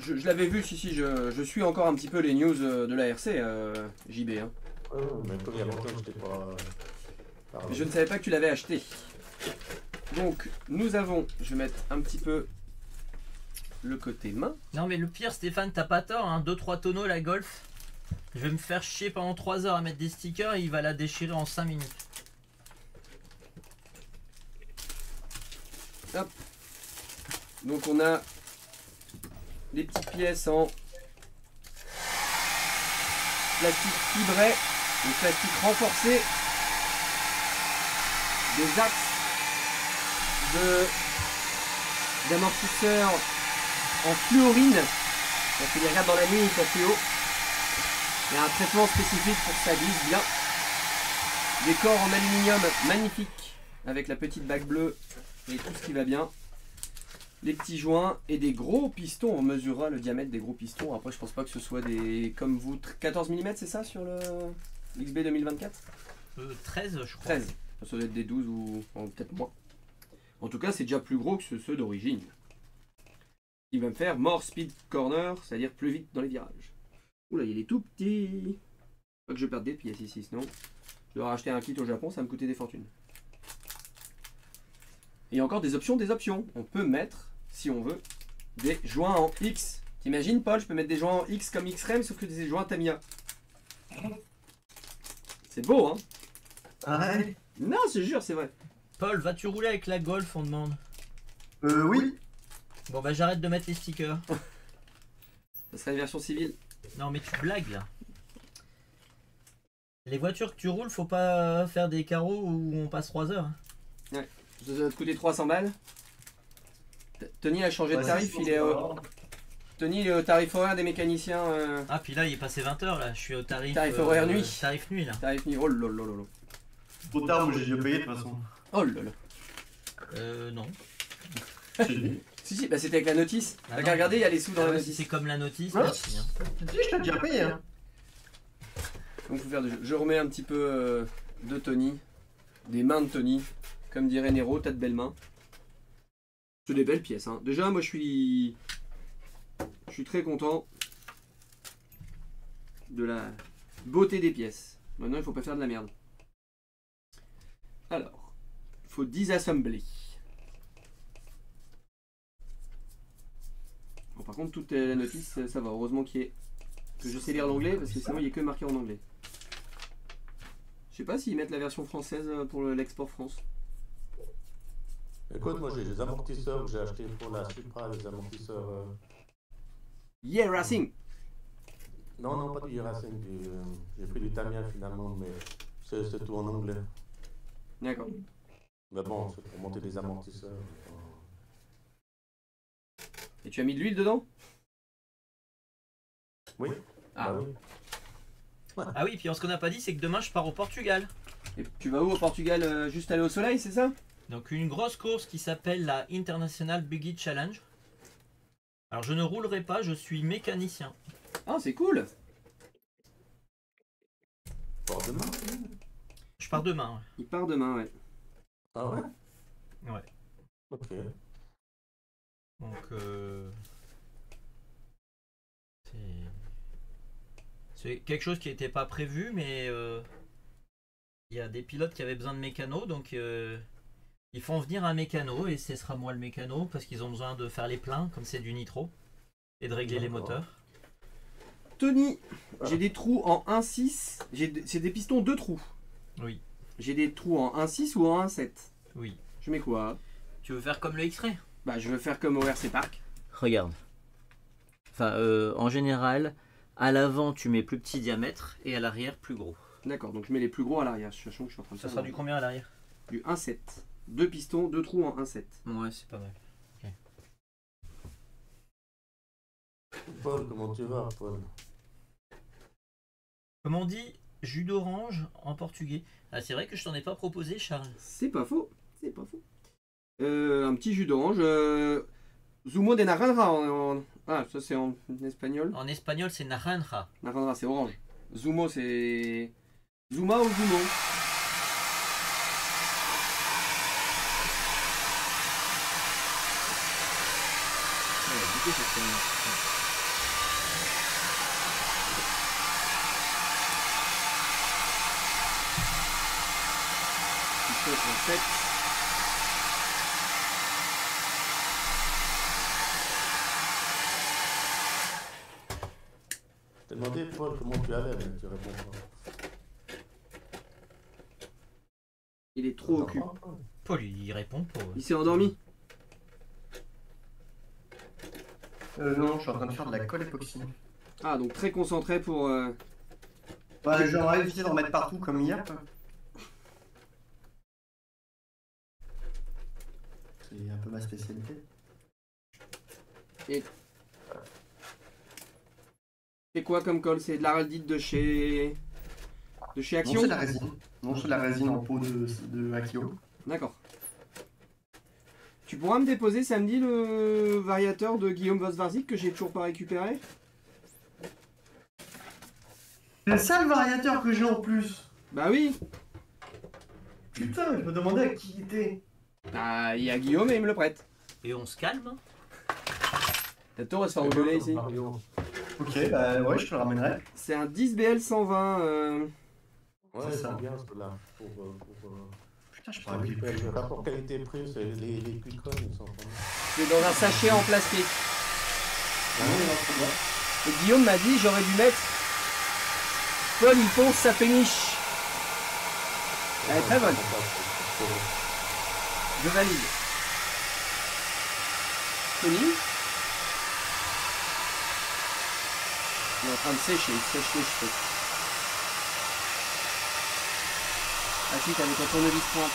Je, je l'avais vu, si, si, je, je suis encore un petit peu les news euh, de la RC, euh, JB. hein. Ouais, mais comme il y a longtemps, je t'ai pas. Je ne savais pas que tu l'avais acheté. Donc, nous avons, je vais mettre un petit peu le côté main. Non mais le pire Stéphane, t'as pas tort, hein. 2-3 tonneaux la Golf. Je vais me faire chier pendant 3 heures à mettre des stickers et il va la déchirer en 5 minutes. Donc, on a les petites pièces en plastique fibré, donc plastique renforcé, des axes de d'amortisseurs en fluorine. Tu les regardes dans la nuit, ça fluo. Il y a un traitement spécifique pour que ça glisse bien. Des corps en aluminium magnifiques avec la petite bague bleue et tout ce qui va bien. Les petits joints et des gros pistons. On mesurera le diamètre des gros pistons. Après, je pense pas que ce soit des comme vous 14 mm, c'est ça sur le XB 2024 Euh, 13 je crois. 13. Ça doit être des 12 ou ou peut-être moins. En tout cas, c'est déjà plus gros que ceux d'origine. Il va me faire more speed corner, c'est-à-dire plus vite dans les virages. Oula, il est tout petit. Pas que je perde des pièces ici, sinon je dois racheter un kit au Japon, ça va me coûter des fortunes. Et il y a encore des options, des options. On peut mettre, si on veut, des joints en X. T'imagines, Paul, je peux mettre des joints en X comme X-Rem, sauf que des joints Tamiya. C'est beau, hein? Arrête Non, je jure, c'est vrai. Paul, vas-tu rouler avec la Golf on demande? Euh, oui. Bon bah j'arrête de mettre les stickers. [LAUGHS] Ça serait la version civile. Non mais tu blagues là. Les voitures que tu roules, faut pas faire des carreaux où on passe 3 heures. hein. Ça va te coûter 300 balles. Tony a changé de Ouais, tarif, il est, au. Tony il est au tarif horaire des mécaniciens. euh, Ah puis là il est passé 20 heures là, je suis au tarif. Tarif horaire nuit. Tarif nuit là. tarif ni- Oh là là. Trop tard, moi j'ai déjà payé de toute façon. Oh là là. Euh non. [LAUGHS] Si si, bah c'était avec la notice. Ah T'as non. qu'à regarder, il y a les sous dans Ah la notice. c'est comme la notice, Ouais. merci. hein. Si, je t'ai déjà payé. Hein. Donc faut faire de- Je remets un petit peu euh, de Tony. Des mains de Tony. Comme dirait Nero, t'as de belles mains. C'est des belles pièces. hein. Déjà, moi, je suis. Je suis très content de la beauté des pièces. Maintenant, il faut pas faire de la merde. Alors, il faut disassembler. Par contre, toute la notice, ça va. Heureusement qu'il y ait... que je sais lire l'anglais, parce que sinon, il n'y a que marqué en anglais. Je sais pas s'ils mettent la version française pour le- l'export France. Écoute, moi j'ai des amortisseurs que j'ai achetés pour la Supra, les amortisseurs. euh, Yeah, Racing Non, non, pas du Racing, du, euh, j'ai pris du Tamien finalement, mais c'est c'est tout en anglais. D'accord. Mais bon, c'est pour monter des amortisseurs. euh, Et tu as mis de l'huile dedans? Oui. Ah, bah oui. Ah oui, puis ce qu'on n'a pas dit, c'est que demain je pars au Portugal. Et tu vas où au Portugal euh, Juste aller au soleil, c'est ça? Donc une grosse course qui s'appelle la International Buggy Challenge. Alors je ne roulerai pas, je suis mécanicien. Ah, c'est cool Pour demain Je pars demain. ouais. Il part demain, ouais. Ah ouais? Ouais. Ok. Donc euh, c'est c'est quelque chose qui n'était pas prévu, mais euh, il y a des pilotes qui avaient besoin de mécano, donc euh, ils font venir un mécano et ce sera moi le mécano parce qu'ils ont besoin de faire les pleins comme c'est du nitro et de régler les moteurs. Tony, j'ai des trous en 1.6. J'ai de- C'est des pistons 2 trous. Oui, J'ai des trous en 1.6 ou en 1.7. oui. Je mets quoi? Tu veux faire comme le X-Ray? Bah, je veux faire comme au RC Park. Regarde. Enfin, euh, en général, à l'avant tu mets plus petit diamètre et à l'arrière plus gros. D'accord, donc je mets les plus gros à l'arrière. Sachant que je suis en train de Ça faire sera du combien à l'arrière? Du 1.7. Deux pistons, deux trous en 1.7. Ouais, c'est pas mal. Paul, comment tu vas, Paul? Comment on dit jus d'orange en portugais Ah, c'est vrai que je t'en ai pas proposé, Charles. C'est pas faux. C'est pas faux. Euh, un petit jus d'orange. Euh... Zumo de naranja. En, en- Ah, ça c'est en espagnol. En espagnol, c'est naranja. Naranja, c'est orange. Zumo, c'est. Zuma ou Zumo Piston en 7. Je t'ai demandé, Paul, comment réponds pas. Il est trop au cul. Paul, il répond pas. Il s'est endormi. Euh, non, je suis en train de faire de la colle époxy. Ah, donc très concentré pour. euh, Ouais, j'aurais évité d'en mettre partout comme hier. quoi. C'est un peu ma spécialité. C'est quoi comme colle? C'est de l'araldite de chez. de chez Non, Action? c'est de la résine. Non, c'est de la résine en peau de, de Akio. D'accord. Tu pourras me déposer samedi le variateur de Guillaume Vosvarzik que j'ai toujours pas récupéré? C'est ça le variateur que j'ai en plus. Bah oui Putain, je me demandais à qui il était. Bah, il y a Guillaume et il me le prête. Et on se calme T'as tort à se faire engueuler ici. Mario. Ok, bah ouais, je te le ramènerai. C'est un 10 BL 120. euh, Ouais, C'est bien cela. Pour, euh, pour, euh, Putain, je pour pourrais récupérer le rapport qualité-prix, c'est les, les Quickcon, ils sont. C'est dans un sachet en plastique. Ah oui. Et Guillaume m'a dit j'aurais dû mettre. Paul il ponce sa péniche. Elle est très bonne. Je valide. Tony Il est en train de sécher, il sèche les cheveux. Ah si, t'avais ton tournevis pointe.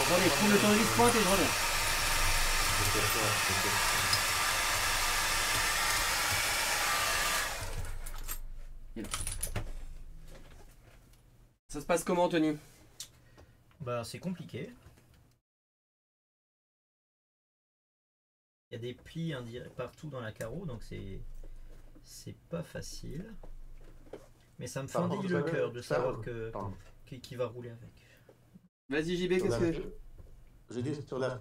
Attendez, trouve le tournevis pointe et je reviens. Ça se passe comment, Tony? Bah, c'est compliqué. Il y a des plis indirects partout dans la carreau, donc c'est c'est pas facile. Mais ça me contre, le cœur de savoir que qui, qui va rouler avec. Vas-y JB, qu'est-ce que... J'ai dit sur la.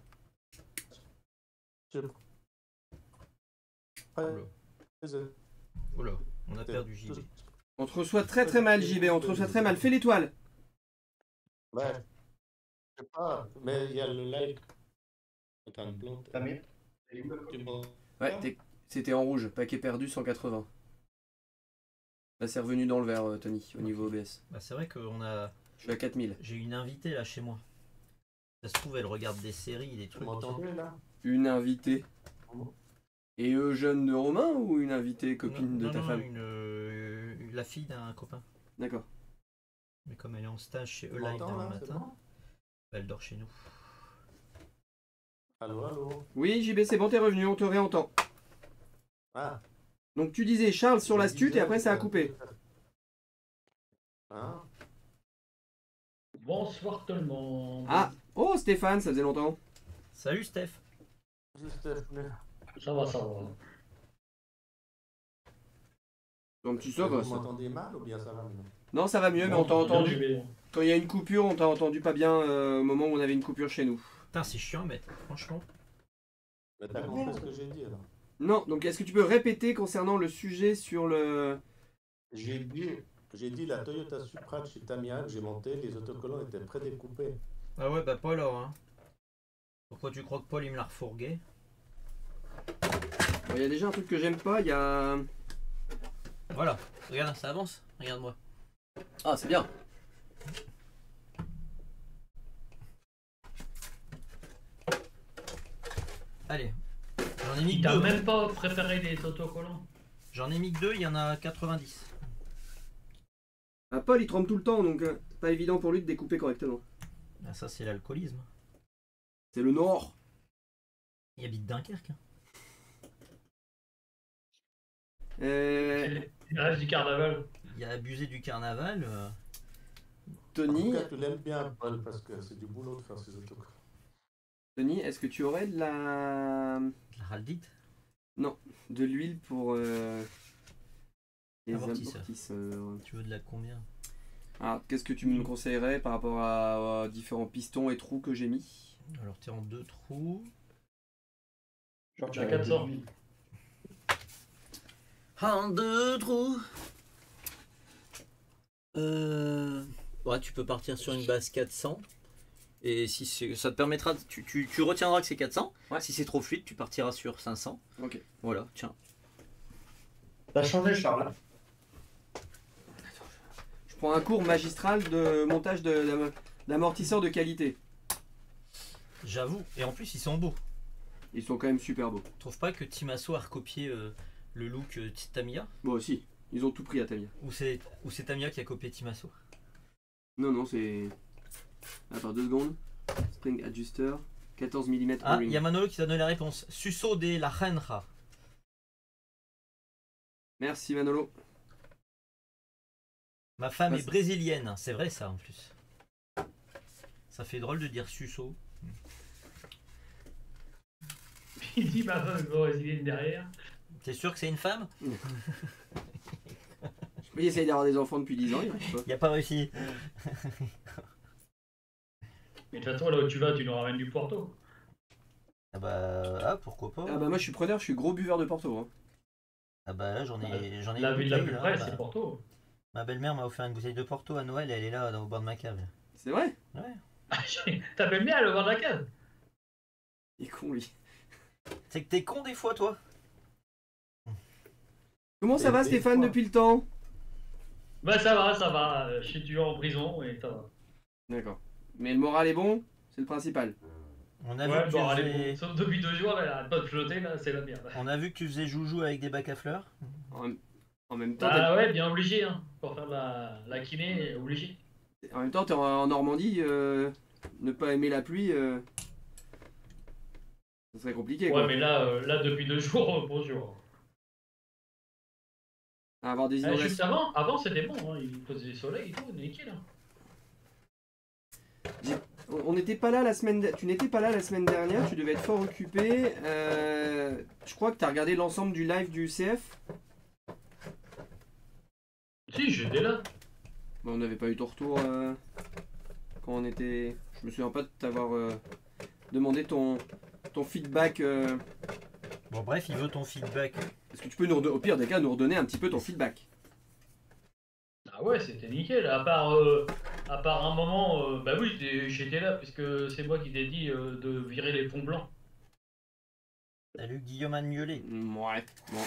Je- Oula. On a perdu JB. On te reçoit très très mal JB, on te reçoit très mal. Fais l'étoile. Ouais. Je sais pas, mais il y a le like. T'as m'en- Ouais, t'es- c'était en rouge, paquet perdu 180. Là c'est revenu dans le vert euh, Tony, au niveau OBS. Bah, c'est vrai qu'on a. Je suis à 4000. J'ai une invitée là chez moi. Ça se trouve, elle regarde des séries, des trucs. m'entendais là Une invitée. Et Eugène de Romain ou une invitée copine Non, de non, ta non, femme? une, euh, la fille d'un copain. D'accord. Mais comme elle est en stage chez Eulive demain là c'est matin, bon elle dort chez nous. Allô, allô Oui JB c'est bon t'es revenu, on te réentend. Ah Donc tu disais Charles sur l'astute et après ça a euh, coupé. Hein Bonsoir tout le monde. Ah Oh Stéphane, ça faisait longtemps. Salut Steph Ça va, ça va. Donc tu sauves. Vous m'entendez mal ou bien ça va mieux? Non ça va mieux mais on t'a entendu. Quand il y a une coupure, on t'a entendu pas bien euh, au moment où on avait une coupure chez nous. Putain, c'est chiant, mais franchement. Mais t'as compris ce que j'ai dit alors Non, donc est-ce que tu peux répéter concernant le sujet sur le... J'ai dit, j'ai dit la Toyota Supra de chez Tamiya que j'ai monté, les autocollants étaient prédécoupés. Ah ouais, bah pas alors, hein. Pourquoi tu crois que Paul il me l'a refourgué? Bon, Il y a déjà un truc que j'aime pas, il y a... Voilà, regarde, ça avance, regarde-moi. Ah c'est bien Allez, j'en ai mis deux. même pas préparé des autocollants. J'en ai mis que deux, il y en a 90. Ah, Paul il trempe tout le temps donc euh, c'est pas évident pour lui de découper correctement. Ah, ça, c'est l'alcoolisme. C'est le Nord. Il habite Dunkerque. hein. Euh, C'est les- les restes du carnaval. Il a abusé du carnaval. euh, En Tony, tout cas, tu l'aimes bien, Paul, parce que c'est du boulot de faire ces autocollants. Tony, est-ce que tu aurais de la... de la raldite. de l'huile pour euh, les Amortisseurs. amortisseurs Tu veux de la combien? Ah, qu'est-ce que tu me conseillerais par rapport à, à différents pistons et trous que j'ai mis? Alors, t'es en deux trous. Genre, Tu as 400. En deux trous. Euh... Ouais, tu peux partir sur une base 400. Et si c'est- ça te permettra, de- tu, tu, tu retiendras que c'est 400. Ouais. Si c'est trop fluide, tu partiras sur 500. Ok. Voilà, tiens. T'as changé, Charles. Je prends un cours magistral de montage de- d'am- d'amortisseurs de qualité. J'avoue. Et en plus, ils sont beaux. Ils sont quand même super beaux. Tu trouves pas que Timasso a recopié euh, le look euh, Tamiya? Bon aussi, ils ont tout pris à Tamiya. Ou c'est ou c'est Tamiya qui a copié Timasso? Non, non, c'est... Attends, deux secondes. Spring adjuster, 14 mm Ah, ring. il y a Manolo qui t'a donné la réponse. Suso de la Renra. Merci Manolo. Ma femme est brésilienne, c'est vrai ça en plus. Ça fait drôle de dire Suso. [LAUGHS] Il dit ma femme est brésilienne derrière. T'es sûr que c'est une femme? [LAUGHS] Il essaye d'avoir des enfants depuis 10 ans, il pas. Il a pas réussi. [LAUGHS] Mais de toute façon, là où tu vas, tu nous ramènes du Porto. Ah bah ah, pourquoi pas. Ah bah moi je suis preneur, je suis gros buveur de Porto. hein. Ah bah là j'en ai j'en ai La une ville la plus là, près, bah. c'est Porto. Ma belle-mère m'a offert une bouteille de Porto à Noël, elle est là dans- au bord de ma cave. C'est vrai? T'appelles bien à le voir de la cave. Il est con lui. C'est que t'es con des fois toi Comment ça Et- va et Stéphane depuis le temps? Bah ça va, ça va. Euh, Je suis toujours en prison et ça va. D'accord. Mais le moral est bon, c'est le principal. On a, Ouais, vu que bon, tu allez, faisais... bon. Sauf depuis deux jours, là, elle arrête pas de flotter, là, c'est la merde. On a vu que tu faisais joujou avec des bacs à fleurs. En même, en même temps, Ah ouais, bien obligé, hein. Pour faire de la, la kiné, obligé. en même temps, t'es en, en Normandie, euh, ne pas aimer la pluie, euh, ça serait compliqué Ouais, quoi. mais là, euh, là depuis deux jours, [LAUGHS] bonjour. À avoir des Ah, inondations. juste avant, avant c'était bon, hein. il faisait soleil et tout, nickel. hein. On n'était pas là la semaine. de- Tu n'étais pas là la semaine dernière. Tu devais être fort occupé. Euh, je crois que tu as regardé l'ensemble du live du CF. Si, j'étais là. Bon, on n'avait pas eu ton retour. euh. quand on était. Je me souviens pas de t'avoir euh, demandé ton, ton feedback. euh, Bon, bref, il veut ton feedback. Est-ce que tu peux nous redonner, au pire des cas, nous redonner un petit peu ton feedback? Ah ouais, c'était nickel. À part, euh, à part un moment, euh, bah oui, j'étais- là, puisque c'est moi qui t'ai dit euh, de virer les fonds blancs. Salut Guillaume Agnelet. Mm, Ouais. Bon.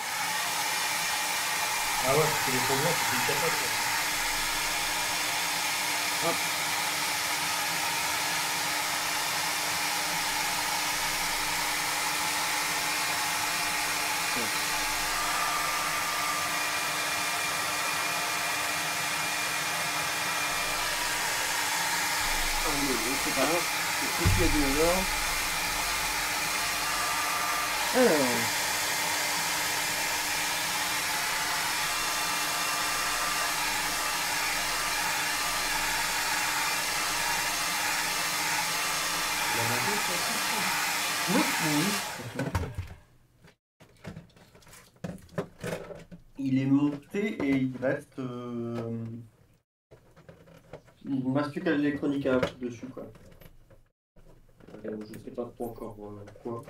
Ah ouais, parce que les fonds blancs, c'était une catastrophe. C'est pas oui. Il est monté et il reste. euh, Il ne reste plus qu'à l'électronique à dessus quoi. Euh, quoi?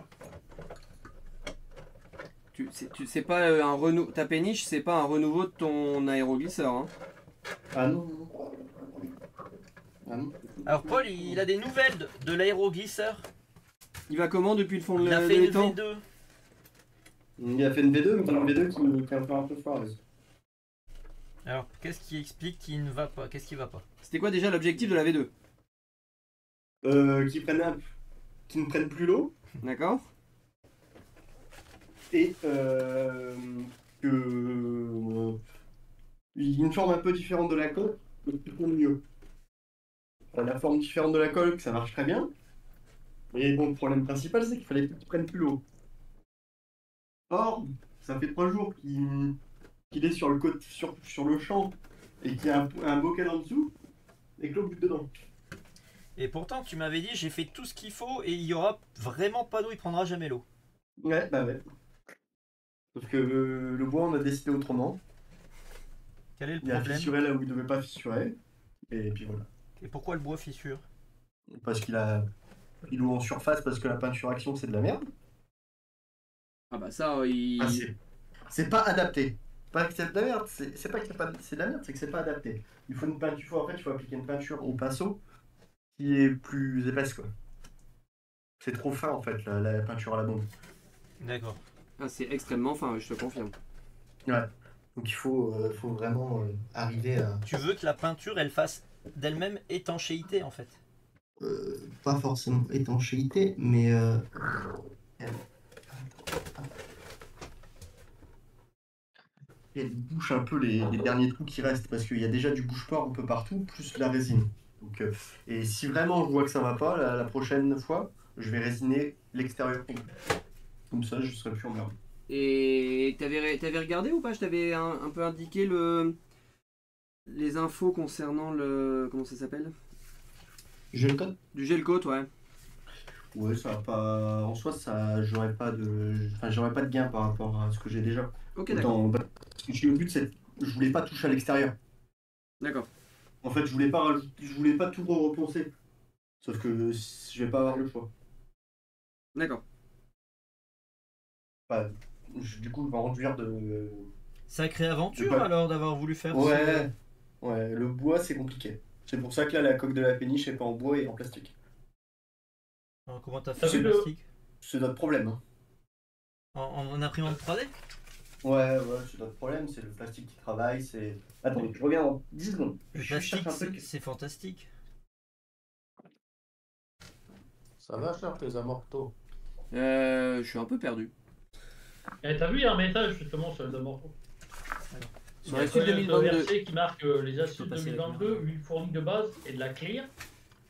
Tu, c'est, tu sais pas euh, un renou... Ta péniche, c'est pas un renouveau de ton aéroglisseur. Hein? Ah non. Ah non. Alors, Paul, il a des nouvelles de, de l'aéroglisseur? Il va comment depuis le fond de Il a fait une l'étang? V2. Il a fait une V2, mais c'est une V2 qui, qui est un peu, un peu foireuse. Alors, qu'est-ce qui explique qu'il ne va pas? Qu'est-ce qui va pas? C'était quoi déjà l'objectif de la V2 Euh, qui, prennent un- qui ne prennent plus l'eau D'accord et euh, que. euh, une forme un peu différente de la coque, tournes mieux. La forme différente de la coque, ça marche très bien. Mais bon, le problème principal, c'est qu'il fallait qu'ils prennent plus l'eau. Or, ça fait trois jours qu'il est sur le, côté, sur, sur le champ et qu'il y a un, un bocal en dessous et que l'eau bute dedans. Et pourtant, tu m'avais dit, j'ai fait tout ce qu'il faut et il y aura vraiment pas d'eau, il prendra jamais l'eau. Ouais, bah ouais. Sauf que le bois, on a décidé autrement. Quel est le Il a problème fissuré là où il devait pas fissurer. Et puis voilà. Et pourquoi le bois fissure? Parce qu'il a pris l'eau en surface parce que la peinture action c'est de la merde. Ah bah ça, euh, il... Ah, c'est- pas adapté. Pas que c'est de la merde, c'est pas que c'est pas- de la merde, c'est que c'est pas adapté. Il faut une peinture, il en fait, il faut appliquer une peinture au pinceau qui est plus épaisse quoi. C'est trop fin en fait la, la peinture à la bombe. D'accord. Ah, c'est extrêmement fin, je te confirme. Donc il faut, euh, faut vraiment euh, arriver à. Tu veux que la peinture, elle fasse d'elle-même étanchéité en fait? euh, pas forcément étanchéité, mais euh, elle bouche un peu les, les derniers trous qui restent parce qu'il y a déjà du bouche-port un peu partout, plus la résine. Donc, euh, et si vraiment je vois que ça va pas, la, la prochaine fois, je vais résiner l'extérieur. Comme ça, je serai plus emmerdé. Et t'avais, t'avais regardé ou pas? Je t'avais un, un peu indiqué le... les infos concernant le... Comment ça s'appelle? Je le code Du gel coat, ouais. Ouais, ça va pas. En soi, ça, j'aurais pas de, enfin, j'aurais pas de gain par rapport à ce que j'ai déjà. Ok, d'accord. Autant- Parce que le but, c'est, je voulais pas toucher à l'extérieur. D'accord. En fait, je voulais pas, rajouter- je voulais pas tout reponcer. Sauf que je vais pas avoir le choix. D'accord. Je- du coup, je vais en réduire de. Sacrée aventure alors d'avoir voulu faire Ouais. Ouais, le bois, c'est compliqué. C'est pour ça que là, la coque de la péniche est pas en bois et en plastique. Alors, Comment t'as fait le plastique? C'est notre problème. hein. en, en- en imprimante 3D Ouais, ouais, c'est notre problème. C'est le plastique qui travaille. C'est. Attends, je reviens en 10 secondes. Le plastique, un c'est- truc. c'est fantastique. Ça va, cher, tes amortos? Euh, je suis un peu perdu. Eh, T'as vu, il y a un message justement sur les amortos. Sur Il y a la suite quand même 2022. un verset qui marque euh, les astuces Faut passer avec 2022, huile fournie de base et de la clear,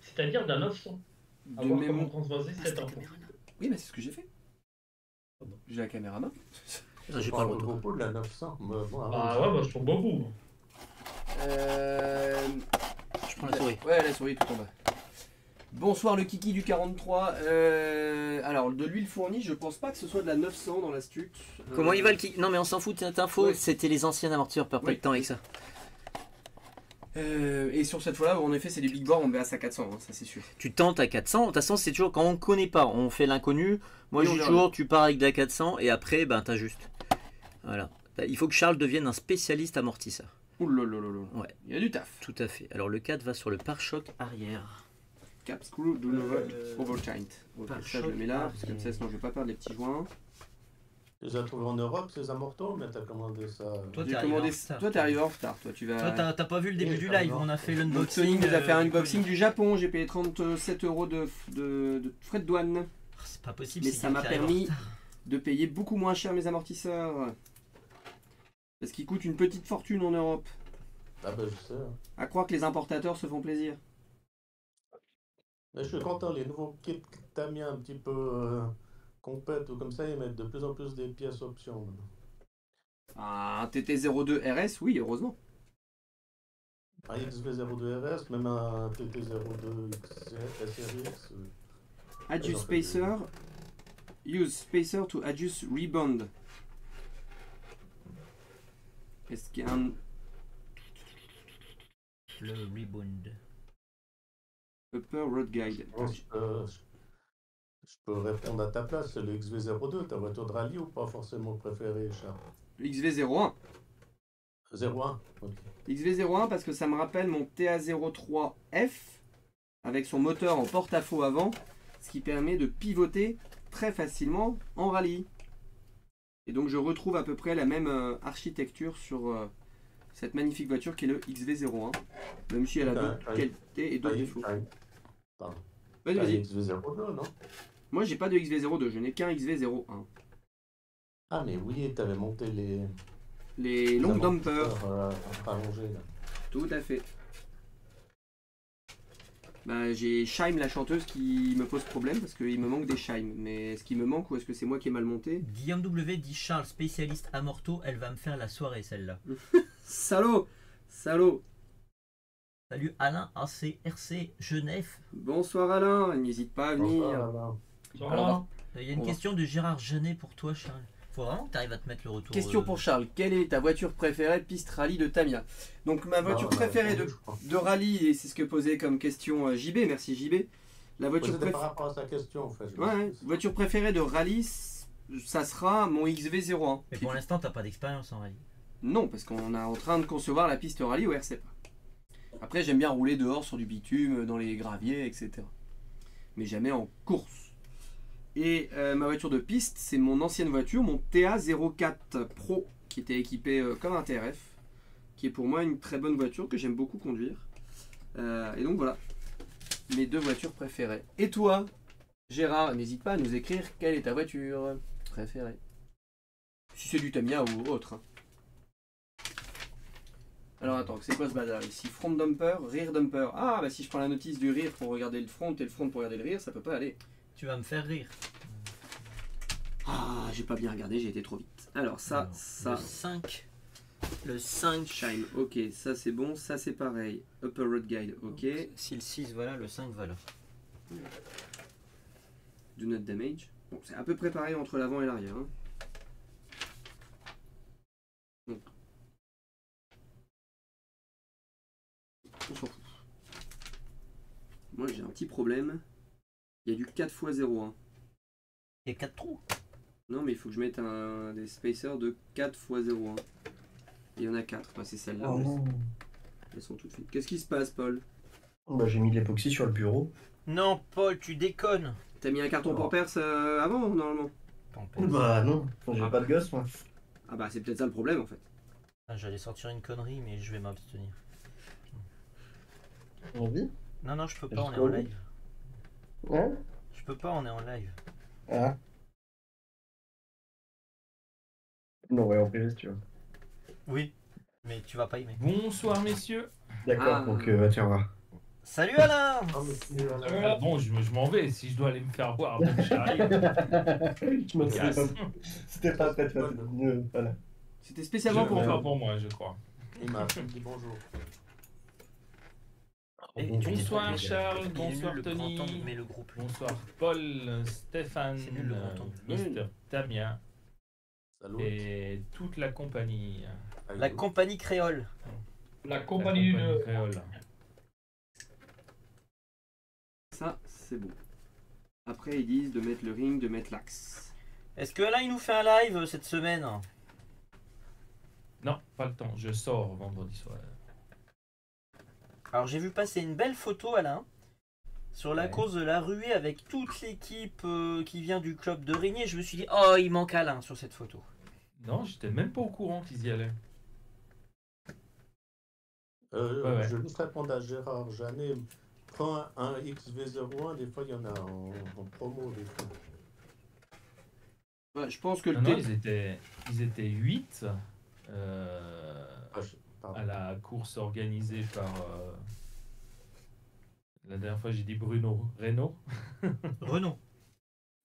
c'est-à-dire d'un 900. De À voir mémo- comment transvaser cette info. Oui, mais c'est ce que j'ai fait. J'ai la caméra main. J'ai pas le beaucoup de la 900. mais bon, Bah avant, ouais, bah je trouve beaucoup. Euh... Je prends la souris. Ouais, la souris tout en bas. Bonsoir le kiki du 43. Euh, alors, de l'huile fournie, je pense pas que ce soit de la 900 dans l'astute. Euh, Comment il va le kick Non mais on s'en fout de cette info, Ouais. c'était les anciennes perds pas Oui. de temps avec ça. Euh, et sur cette fois-là, en effet, c'est des big boards, on baisse à 400, hein, ça c'est sûr. Tu tentes à 400. De toute façon, c'est toujours quand on ne connaît pas, on fait l'inconnu. Moi, verra. toujours, tu pars avec de la 400 et après, ben, t'ajustes. Voilà. Il faut que Charles devienne un spécialiste amortisseur. Ouh là là là là. Ouais. Il y a du taf. Tout à fait. Alors, le 4 va sur le pare-choc arrière. Cap screw do not Euh, overjoint. Ok, par ça je le mets là, parce que comme ça sinon je vais pas perdre les petits joints. Tu les as trouvés en Europe, ces amortos, mais t'as commandé ça. euh, Toi, t'es commandé. arrivé en retard. Toi t'es arrivé en retard, toi tu vas. Toi, t'as pas vu le début Oui, du live, on a fait l'unboxing. Tony nous a fait un euh, unboxing du Japon, j'ai payé 37 euros de, de, de frais de douane. Ah, C'est pas possible. Mais ça m'a permis de payer beaucoup moins cher mes amortisseurs. Parce qu'ils coûtent une petite fortune en Europe. Ah ben je sais. hein. À croire que les importateurs se font plaisir. Mais je suis content, les nouveaux kits que t'as mis un petit peu euh, compètes ou comme ça, ils mettent de plus en plus des pièces options. Un TT02 RS, oui, heureusement. Un XV02 RS, même un TT02 SRX. Adjust spacer. Use spacer to adjust rebound. Est-ce qu'il y a un. Le rebound. Upper Road Guide. Je peux répondre à ta place, c'est le XV02, ta voiture de rallye ou pas forcément préférée, Charles XV01. 01 Ok. XV01 parce que ça me rappelle mon TA03F avec son moteur en porte-à-faux avant, ce qui permet de pivoter très facilement en rallye. Et donc je retrouve à peu près la même euh, architecture sur euh, cette magnifique voiture qui est le XV01, même si elle a d'autres qualités et d'autres défauts. Pardon. Vas-y, vas-y. XV02, non? Moi j'ai pas de XV02, je n'ai qu'un XV01. Ah, mais oui, t'avais monté les. Les long dumpers. euh, rallongés, là. Tout à fait. Bah, j'ai Shime la chanteuse qui me pose problème parce qu'il me manque des Shime. Mais est-ce qu'il me manque ou est-ce que c'est moi qui ai mal monté? Guillaume W dit Charles, spécialiste amorto, elle va me faire la soirée celle-là. [LAUGHS] Salaud Salaud Salut Alain ACRC Genève. Bonsoir Alain, n'hésite pas à venir. Bonsoir, Alain. Alors, Il y a une question de Gérard Genet pour toi Charles. Faut vraiment que tu arrives à te mettre le retour. Question euh, pour Charles, quelle est ta voiture préférée piste rallye de Tamia Donc ma voiture Non, préférée non, de, de rallye, et c'est ce que posait comme question euh, JB, merci JB. La Ouais, voiture, C'était préf- par rapport à sa question, en fait. je ouais, me ouais, suis- voiture préférée de rallye, ça sera mon XV01. Mais pour l'instant, t'as pas d'expérience en rallye. Non, parce qu'on est en train de concevoir la piste rallye au RCPA. Après, j'aime bien rouler dehors sur du bitume, dans les graviers, etc. Mais jamais en course. Et euh, ma voiture de piste, c'est mon ancienne voiture, mon TA04 Pro, qui était équipé euh, comme un TRF, qui est pour moi une très bonne voiture que j'aime beaucoup conduire. Euh, et donc voilà, mes deux voitures préférées. Et toi, Gérard, n'hésite pas à nous écrire quelle est ta voiture préférée. Si c'est du Tamiya ou autre. hein. Alors attends, c'est quoi ce bazar ici? Front dumper, rear dumper. Ah bah si je prends la notice du rear pour regarder le front et le front pour regarder le rear, ça peut pas aller. Tu vas me faire rire. Ah, j'ai pas bien regardé, j'ai été trop vite. Alors ça, Alors, ça, Le 5. Le 5. Shine, ok, ça c'est bon, ça c'est pareil. Upper Road Guide, ok. Si le 6 va là, le 5 va là. Do not damage. Bon, c'est à peu près pareil entre l'avant et l'arrière. hein. Donc. On s'en fout. Moi j'ai un petit problème. Il y a du 4x01. Il y a 4 trous. Non, mais il faut que je mette un, des spacers de 4 x 0,1. Il y en a 4, Enfin, c'est celle-là. Oh elles- non. elles sont toutes faites. Qu'est-ce qui se passe, Paul? Bah, j'ai mis de l'époxy sur le bureau. Non, Paul, tu déconnes. T'as mis un carton pour perce euh, avant, normalement? Bah non, j'ai pas de gosse moi. Ah bah, c'est peut-être ça le problème, en fait. Ah, J'allais sortir une connerie, mais je vais m'abstenir. Envie Non, non, je peux pas, on est en live. Hein Je peux pas, on est en live. Ah. Non, ouais, en privé si tu veux. Oui. Mais tu vas pas aimer. Bonsoir messieurs. D'accord, Ah. donc euh, tu vas voir. Salut Alain Ah, c'est- Ah bon, je, me- je m'en vais si je dois aller me faire j'arrive. [LAUGHS] Je me Casse. c'était pas, c'était pas très très. euh, Voilà. C'était spécialement pour Je- toi. pour moi, je crois. Il m'a dit bonjour. Et Bonsoir Charles, nul, bonsoir Tony. mais le. Bonsoir Paul, Stéphane, nul, le angle. Mister Damien Salut. et toute la compagnie. La compagnie créole. La La compagnie de. créole. Ça, c'est bon. Après, ils disent de mettre le ring, de mettre l'axe. Est-ce que Alain il nous fait un live euh, cette semaine? Non, pas le temps. Je sors vendredi soir. Alors j'ai vu passer une belle photo Alain sur la Ouais. course de la ruée avec toute l'équipe euh, qui vient du club de Régnier. Je me suis dit oh il manque Alain sur cette photo. Non, j'étais même pas au courant qu'ils y allaient. Euh, Ouais, ouais. Je juste répondre à Gérard Janet. Prends un, un XV01, des fois il y en a en, en promo. Des fois. Je pense que le Non, ils étaient, ils étaient 8 euh, Ah, je- pardon. à la course organisée par. euh, la dernière fois, j'ai dit Bruno Renault. [LAUGHS] Renaud.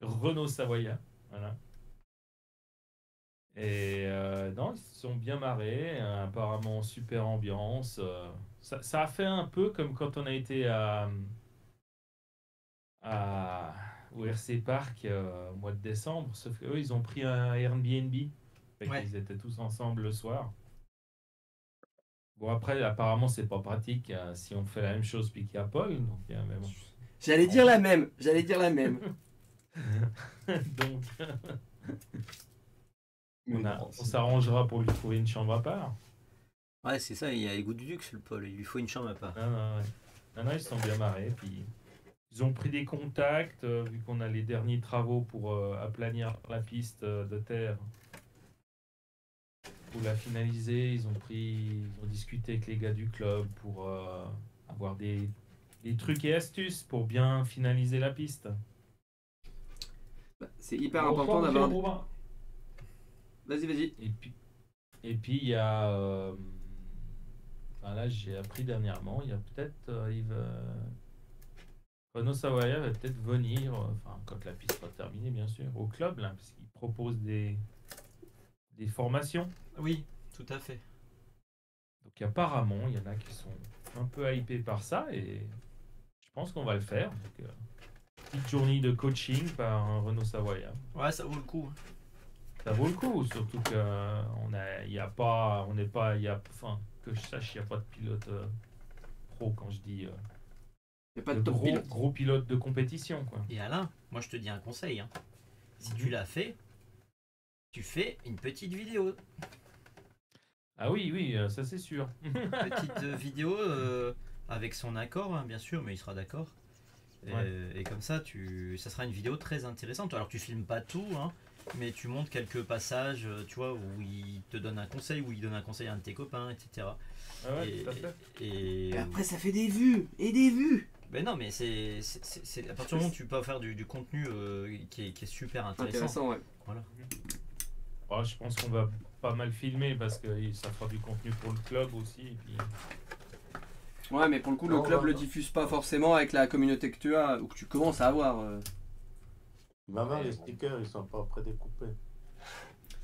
Renault Savoya. Voilà. Et euh, non, ils se sont bien marrés. euh, apparemment, super ambiance. euh, ça, ça a fait un peu comme quand on a été à, à- au RC Park euh, au mois de décembre. Sauf qu'eux, ils ont pris un Airbnb. Fait Ouais. qu'ils étaient tous ensemble le soir. Bon, après, apparemment, c'est pas pratique euh, si on fait la même chose puis qu'il y a Paul. Donc, mais bon. J'allais dire la même. J'allais dire la même. [LAUGHS] donc, [LAUGHS] on, s'arrangera pour lui trouver une chambre à part. Ouais c'est ça, il a les goûts du luxe le Paul, il lui faut une chambre à part. Non, non, ouais. non, non, ils se sont bien marrés. Puis ils ont pris des contacts, euh, vu qu'on a les derniers travaux pour euh, aplanir la piste euh, de terre. Pour la finaliser, ils ont pris, ils ont discuté avec les gars du club pour euh, avoir des, des trucs et astuces pour bien finaliser la piste. Bah, C'est hyper important d'avoir. Vas-y, vas-y. Et puis, et puis il y a. euh, enfin, là, j'ai appris dernièrement, il y a peut-être. euh, il va- Renaud va peut-être venir, euh, enfin, quand la piste sera terminée, bien sûr, au club, là, parce qu'il propose des, des formations. Oui, tout à fait. Donc, apparemment, il y en a qui sont un peu hypés par ça, et je pense qu'on va le faire. Donc, euh, petite journée de coaching par un Renaud Savoya. Ouais ça vaut le coup. Ça vaut le coup, surtout que euh, on a, il y a pas, on n'est pas, il y a, enfin, que je sache, il n'y a pas de pilote euh, pro quand je dis euh, Y a pas de gros, pilote. gros pilote de compétition, quoi. Et Alain, moi je te dis un conseil. hein. Si tu l'as fait, tu fais une petite vidéo. Ah oui, oui, euh, ça c'est sûr. Petite euh, vidéo euh, avec son accord, hein, bien sûr, mais il sera d'accord. Et, Ouais. et comme ça, tu, ça sera une vidéo très intéressante. Alors tu filmes pas tout, hein, mais tu montres quelques passages, tu vois, où il te donne un conseil, où il donne un conseil à un de tes copains, etc. Ah ouais, et, tout à fait. et- Et après, ça fait des vues. Et des vues. Ben non, mais c'est, à partir du moment où tu peux faire du, du contenu euh, qui, est, qui est super intéressant. Intéressant, ouais. Oh, je pense qu'on va pas mal filmer parce que ça fera du contenu pour le club aussi. Et puis... Ouais, mais pour le coup, le club bah, le non. diffuse pas forcément avec la communauté que tu as ou que tu commences à avoir. euh. Maman, les stickers, ils sont pas prédécoupés.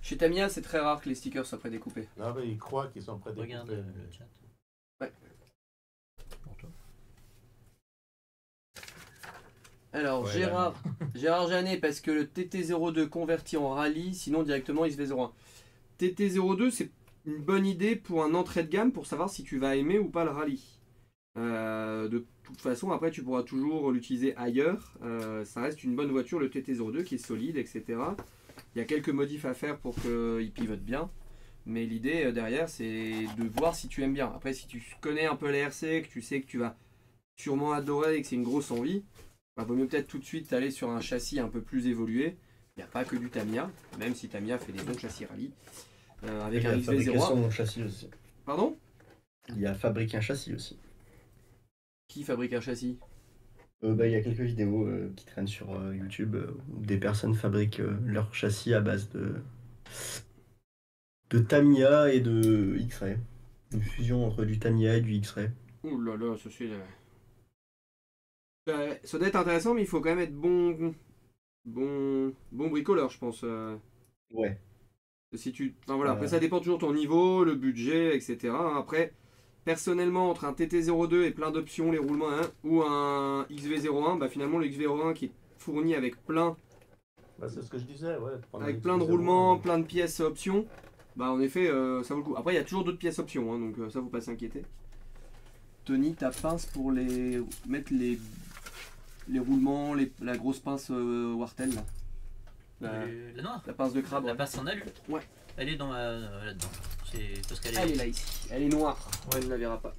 Chez Tamia, c'est très rare que les stickers soient prédécoupés. Non, mais ils croient qu'ils sont prédécoupés. Regarde le chat. Ouais. Pour toi. Alors, Ouais, Gérard, [LAUGHS] Gérard Janet, parce que le TT02 converti en rallye, sinon directement XV01. TT02, c'est une bonne idée pour un entrée de gamme pour savoir si tu vas aimer ou pas le rallye. Euh, de toute façon, après, tu pourras toujours l'utiliser ailleurs. Euh, ça reste une bonne voiture, le TT02, qui est solide, etc. Il y a quelques modifs à faire pour qu'il pivote bien. Mais l'idée euh, derrière, c'est de voir si tu aimes bien. Après, si tu connais un peu les RC, que tu sais que tu vas sûrement adorer et que c'est une grosse envie, bah, vaut mieux peut-être tout de suite aller sur un châssis un peu plus évolué. Il n'y a pas que du Tamiya, même si Tamiya fait des bons châssis rallye. Euh, avec Il y un a fabriqué XV01. son châssis aussi. Pardon? Il y a fabriqué un châssis aussi. Qui fabrique un châssis? Euh, bah, il y a quelques vidéos euh, qui traînent sur YouTube où des personnes fabriquent leur châssis à base de, de Tamiya et de X-Ray. Une fusion entre du Tamiya et du X-Ray. Ouh là là, ça c'est. Euh, ça doit être intéressant, mais il faut quand même être bon. Bon, bon bricoleur, je pense. euh. Ouais. Si tu, enfin voilà, après Ouais. ça dépend toujours de ton niveau, le budget, etc. Après, personnellement, entre un TT02 et plein d'options, les roulements hein, ou un XV01, bah finalement le XV01 qui est fourni avec plein, Bah, c'est ce que je disais, ouais. avec plein de XV01, roulements, plein de pièces options, Bah en effet, euh, ça vaut le coup. Après, il y a toujours d'autres pièces options, hein, donc euh, ça faut pas s'inquiéter. Tony, ta pince pour les mettre les les roulements, les- la grosse pince euh, Wartel là. La, Euh, la noire. la pince de crabe. La ouais. pince en alu. Ouais. Elle est dans ma euh, là-dedans. C'est parce qu'elle Elle est est. là ici. Elle est noire. Ouais, on ne la verra pas.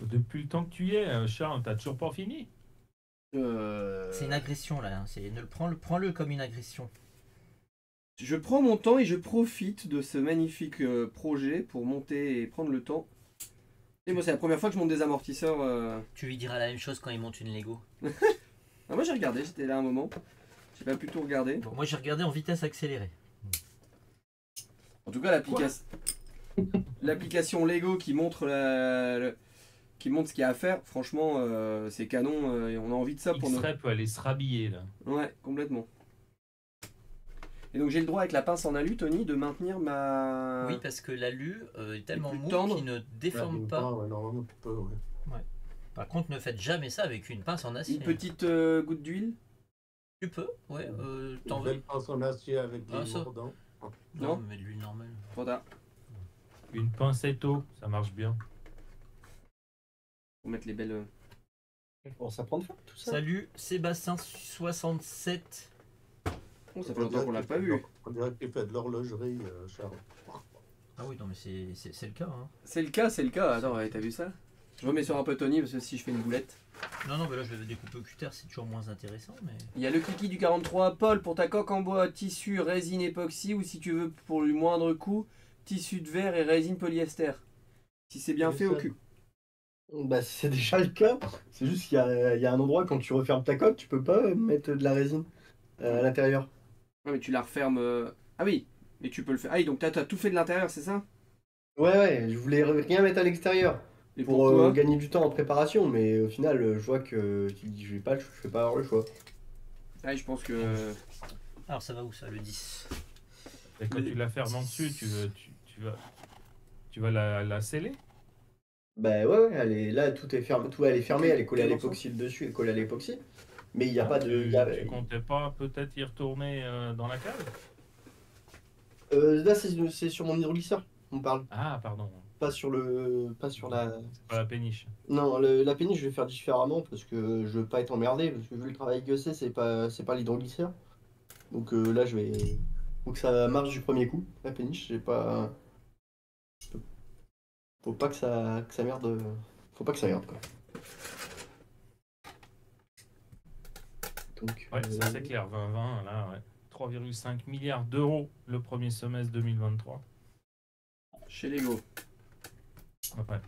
Depuis le temps que tu y es, Charles, t'as toujours pas fini Euh, C'est une agression là. hein. C'est ne le prends le prends-le comme une agression. Je prends mon temps et je profite de ce magnifique projet pour monter et prendre le temps. Et moi, c'est la première fois que je monte des amortisseurs. euh, Tu lui diras la même chose quand il monte une Lego. [LAUGHS] Ah, moi, j'ai regardé, j'étais là un moment. J'ai pas pu tout regarder. Bon, moi j'ai regardé en vitesse accélérée. En tout cas, l'application, l'application Lego qui montre la, le- qui montre ce qu'il y a à faire. Franchement, euh, c'est canon. euh, et on a envie de ça pour nos. X-Ray peut aller se rhabiller là. Ouais, complètement. Et donc j'ai le droit avec la pince en alu, Tony, de maintenir ma. Oui, parce que l'alu euh, est tellement mou tendre. qu'il ne déforme pas. Ouais, normalement, tu peux, ouais. Par contre, ne faites jamais ça avec une pince en acier. Une petite euh, goutte d'huile? Tu peux, ouais. Euh, T'en Une veux belle pince en acier avec des Ah, mordants. Non. mais de l'huile normale. Trop tard. Une pincette eau, ça marche bien. Pour mettre les belles. Bon, ça prend de tout ça. Salut, Sébastien67. Oh, ça fait longtemps qu'on l'a pas vu. On dirait qu'il fait de l'horlogerie, euh, Charles. Ah oui, non, mais c'est- c'est c'est le cas. Hein. C'est le cas, c'est le cas. Attends, ouais, t'as vu ça? Je remets sur un peu Tony parce que si je fais une boulette. Non, non, mais là je vais découper au cutter, c'est toujours moins intéressant. Mais... Il y a le cliquis du 43 Paul pour ta coque en bois, tissu, résine époxy ou si tu veux pour le moindre coût, tissu de verre et résine polyester. Si c'est bien fait au cul. Bah, c'est déjà le cas. C'est juste qu'il y a, il y a un endroit quand tu refermes ta coque, tu peux pas mettre de la résine euh, à l'intérieur. Ouais, mais tu la refermes. euh, Ah oui, mais tu peux le faire. Ah oui, donc t'as t'as tout fait de l'intérieur, c'est ça? Ouais, ouais, je voulais rien mettre à l'extérieur Et pour euh, gagner du temps en préparation, mais au final, euh, je vois que tu dis je vais pas, je vais pas avoir le choix. Ah, je pense que. Alors ça va où ça, le 10 Et quand Mais- tu la fermes en dessus, tu, veux- tu, tu vas, tu vas la, la sceller? Bah ouais, ouais, elle est, là tout est fermé, tout elle est fermée, elle est collée à l'époxy dessus, elle est collée à l'époxy. Mais il n'y a pas de. Tu, il y a- tu comptais pas peut-être y retourner euh, dans la cave? Euh, là c'est sur mon hydroglisseur, on parle, Ah, pardon, pas sur le, pas sur la. c'est pas la péniche. Non, le- la péniche je vais faire différemment parce que je veux pas être emmerdé parce que vu le travail que c'est, c'est pas, c'est pas l'hydroglisseur. Donc euh, là je vais, faut que ça marche du premier coup. La péniche, j'ai pas, faut pas que ça, que ça merde, faut pas que ça merde quoi. Donc, Ouais, ça euh, c'est clair, 2020, là, ouais. 3,5 milliards d'euros le premier semestre 2023. Chez Lego. Ouais.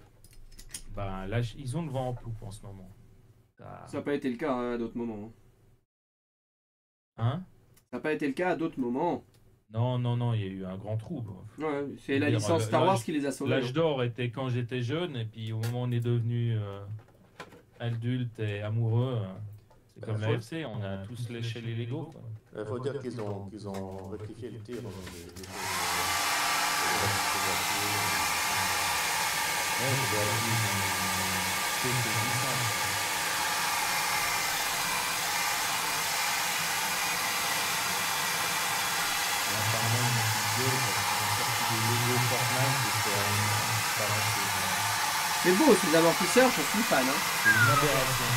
Bah, là, ils ont le vent en poupe en ce moment. Ça- Ça n'a pas été le cas hein, à d'autres moments. hein. Hein? Ça n'a pas été le cas à d'autres moments. Non, non, non, il y a eu un grand trouble. Ouais, c'est la Dire, licence Star Wars qui les a sauvés. L'âge d'or était quand j'étais jeune, et puis au moment où on est devenu euh, adulte et amoureux, euh, c'est Bah, comme la FC, on a tous léché les Lego. Il faut dire qu'ils ont, qu'ils ont rectifié le tir. euh, c'est euh, beau, ces amortisseurs, je suis fan. Hein. C'est une aberration.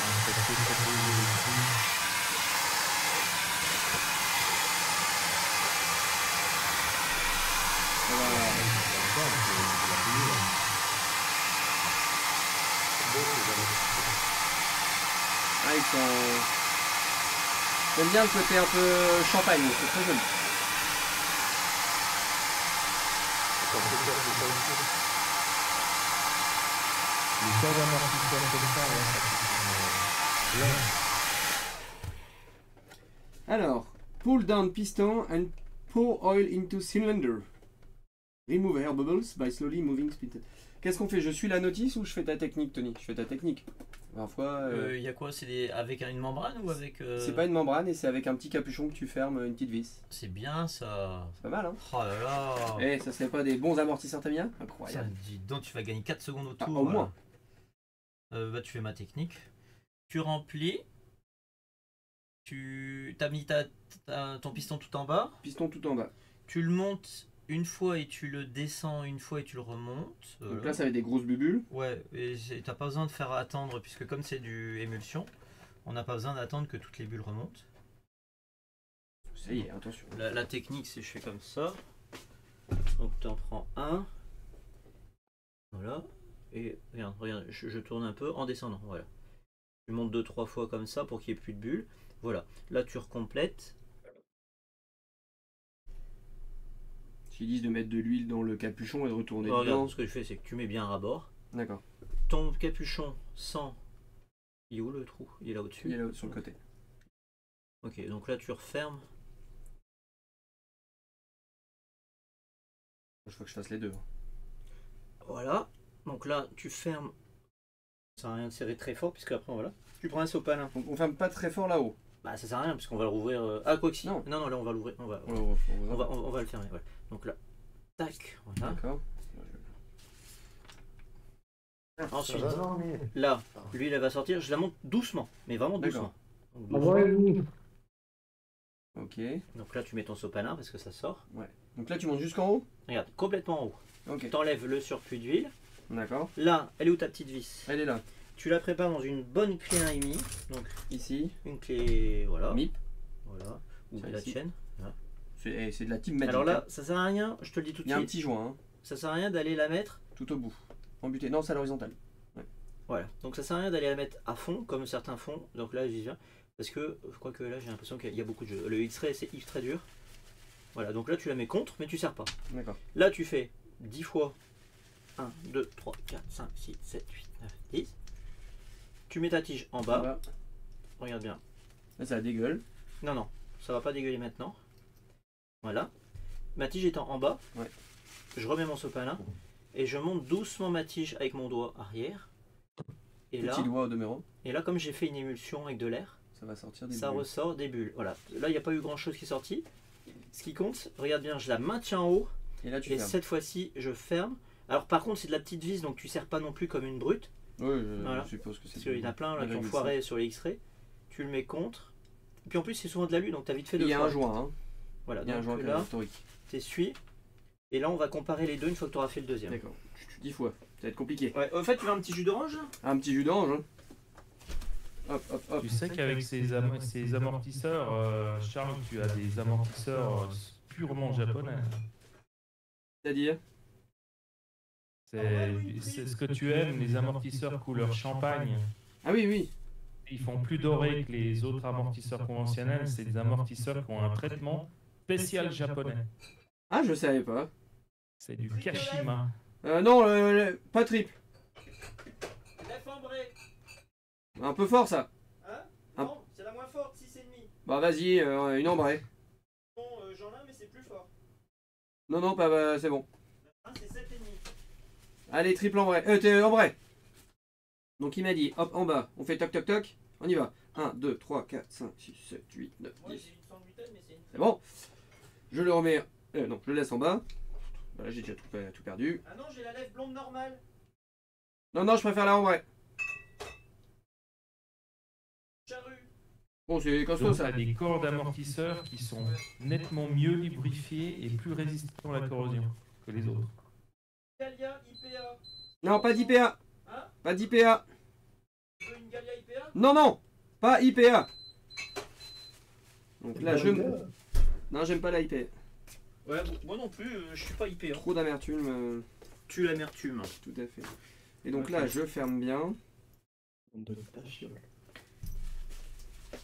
On fait que proposer des prix. Ça va. Ah, ils J'aime bien le côté un peu champagne, c'est très joli. Alors, pull down piston and pour oil into cylinder. Remove air bubbles by slowly moving speed. Qu'est-ce qu'on fait? Je suis la notice ou je fais ta technique, Tony? Je fais ta technique. Parfois, euh, Il y a quoi C'est des- avec une membrane ou avec. euh, c'est pas une membrane et c'est avec un petit capuchon que tu fermes une petite vis. C'est bien ça. C'est pas mal, hein Oh là là. Eh, ça serait pas des bons amortisseurs, t'as bien? Ça, Incroyable. dis donc, tu vas gagner 4 secondes au Ah, tour. au moins. Euh, bah, tu fais ma technique. Tu remplis Tu as mis ta, ta- ton piston tout en bas. Piston tout en bas. Tu le montes une fois et tu le descends une fois et tu le remontes. Donc Voilà. là, ça va être des grosses bulles. Ouais, et t'as pas besoin de faire attendre, puisque comme c'est du émulsion, on n'a pas besoin d'attendre que toutes les bulles remontent. Ça y est, attention. La, la technique, c'est je fais comme ça. Donc tu en prends un. Voilà. Et regarde, regarde, je, je tourne un peu en descendant. Voilà. Tu montes deux, trois fois comme ça pour qu'il n'y ait plus de bulles. Voilà. Là, tu recomplètes. Disent de mettre de l'huile dans le capuchon et de retourner dedans. regarde, ce que je fais, c'est que tu mets bien à bord. D'accord. Ton capuchon sans. Il est où le trou? Il est là au-dessus? Il est là sur le côté. Ok, donc là, tu refermes. Il faut que je fasse les deux. Voilà. Donc là, tu fermes. Ça sert à rien de serrer très fort, puisque après, voilà. Tu prends un sopalin. Donc on ferme pas très fort là-haut. Bah, ça sert à rien, puisqu'on va le rouvrir. Ah, quoi que si. Non. non, non, là, on va l'ouvrir. On va, On, va- on va- on va, on va le fermer. Voilà. Donc là, tac. Voilà. D'accord. Ensuite, là, l'huile, elle va sortir. Je la monte doucement, mais vraiment doucement. Donc, doucement. Ok. Donc là, tu mets ton sopalin parce que ça sort. Donc là, tu montes jusqu'en haut? Regarde, complètement en haut. Ok. T'enlèves le surplus d'huile. D'accord. Là, elle est où ta petite vis? Elle est là. Tu la prépares dans une bonne clé 1,5. Donc Ici. une clé, voilà. MIP. Voilà. Ou la ici. chaîne. C'est eh, c'est de la team Magic. Alors là, hein. ça sert à rien, je te le dis tout il de y a un suite. petit joint hein, Ça sert à rien d'aller la mettre. tout au bout. Embuté. Non, c'est à l'horizontale. Voilà. Donc ça sert à rien d'aller la mettre à fond, comme certains font. Donc là, j'y viens. Parce que je crois que là, j'ai l'impression qu'il y a beaucoup de jeux. Le X-Ray, c'est X très dur. Voilà. Donc là, tu la mets contre, mais tu sers pas. D'accord. Là, tu fais 10 fois 1, 2, 3, 4, 5, 6, 7, 8, 9, 10. Tu mets ta tige en bas. Regarde bien. là, ça dégueule. Non, non, ça va pas dégueuler maintenant. Voilà. Ma tige étant en bas, Ouais. je remets mon sopalin et je monte doucement ma tige avec mon doigt arrière. Et là, Petit doigt au et là, comme j'ai fait une émulsion avec de l'air, Ça va sortir des ça bulles. ressort des bulles. Voilà. Là, il n'y a pas eu grand chose qui est sorti. Ce qui compte, regarde bien, je la maintiens en haut Et là, tu et cette fois-ci, je ferme. Alors, par contre, c'est de la petite vis, donc tu serres pas non plus comme une brute. Oui, je Voilà. suppose que c'est. Parce qu'il y en a plein là, qui ont 1,5. foiré sur les X-ray. Tu le mets contre. Et puis en plus, c'est souvent de l'alu, donc tu as vite fait de Il y a un joint. Hein. Voilà, un donc joint là, historique. t'essuies. Et là, on va comparer les deux une fois que tu auras fait le deuxième. D'accord. 10 fois. Ça va être compliqué. Ouais, en fait, tu veux un petit jus d'orange là Un petit jus d'orange. hein. Hop, hop, hop. Tu sais qu'avec ces, am- ces amortisseurs, euh, Charles, tu as des amortisseurs euh, purement japonais. C'est-à-dire C'est c'est ce que tu aimes, les amortisseurs couleur champagne. Ah oui, oui. Ils font plus doré que les autres amortisseurs conventionnels. C'est des amortisseurs qui ont un traitement spécial japonais. Ah, je savais pas. C'est du Kashima. Euh, non, euh, le- pas triple. Un peu fort ça. Hein Ah. Non, c'est la moins forte, 6,5. Bah vas-y, euh, une ambrée. Bon, j'en ai, mais c'est plus fort. Non, non, pas, bah, c'est bon. Un, c'est 7,5. Allez, triple ambrée. Euh, t'es ambrée. Donc il m'a dit, hop, en bas, on fait toc toc toc. On y va. 1, 2, 3, 4, 5, 6, 7, 8, 9, Moi, 10. j'ai une sans gluten, mais c'est une. C'est bon. Je le remets. Euh, non, je le laisse en bas. Voilà, j'ai déjà tout, pe- tout perdu. Ah non, j'ai la lèvre blonde normale. Non, non, je préfère la ambrée. Charrue. Bon, c'est costaud Donc, ça. des corps d'amortisseurs qui sont nettement mieux lubrifiés et plus résistants à la corrosion que les autres. Galia IPA. Non, pas d'IPA. Hein Pas d'IPA. Tu veux une Galia IPA Non, non, pas IPA. Donc là, Pas je. gars. Non, j'aime pas la IPA. Ouais, moi non plus, euh, je suis pas IPA. Trop d'amertume. euh, Tu l'amertume. tout à fait. Et donc là, je ferme bien.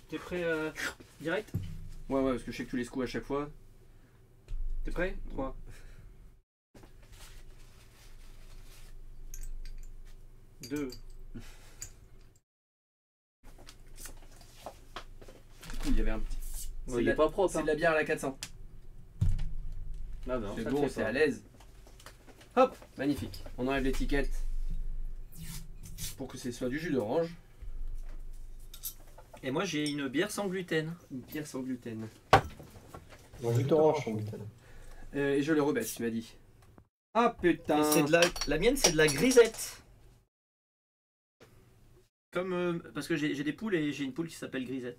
T'es prêt euh, direct? Ouais, ouais, parce que je sais que tu les secoues à chaque fois. T'es prêt? 3. Deux. Il y avait un petit. Ouais, C'est il de est la- pas propre. C'est hein. de la bière à la 400. Ah bah, C'est bon, c'est à l'aise. Hop, magnifique. On enlève l'étiquette pour que ce soit du jus d'orange. Et moi j'ai une bière sans gluten. Une bière sans gluten. Mon jus d'orange sans gluten. Euh, et je le rebaisse, tu m'as dit. Ah putain. C'est de la, la mienne c'est de la grisette. Comme euh, parce que j'ai des poules et j'ai une poule qui s'appelle grisette.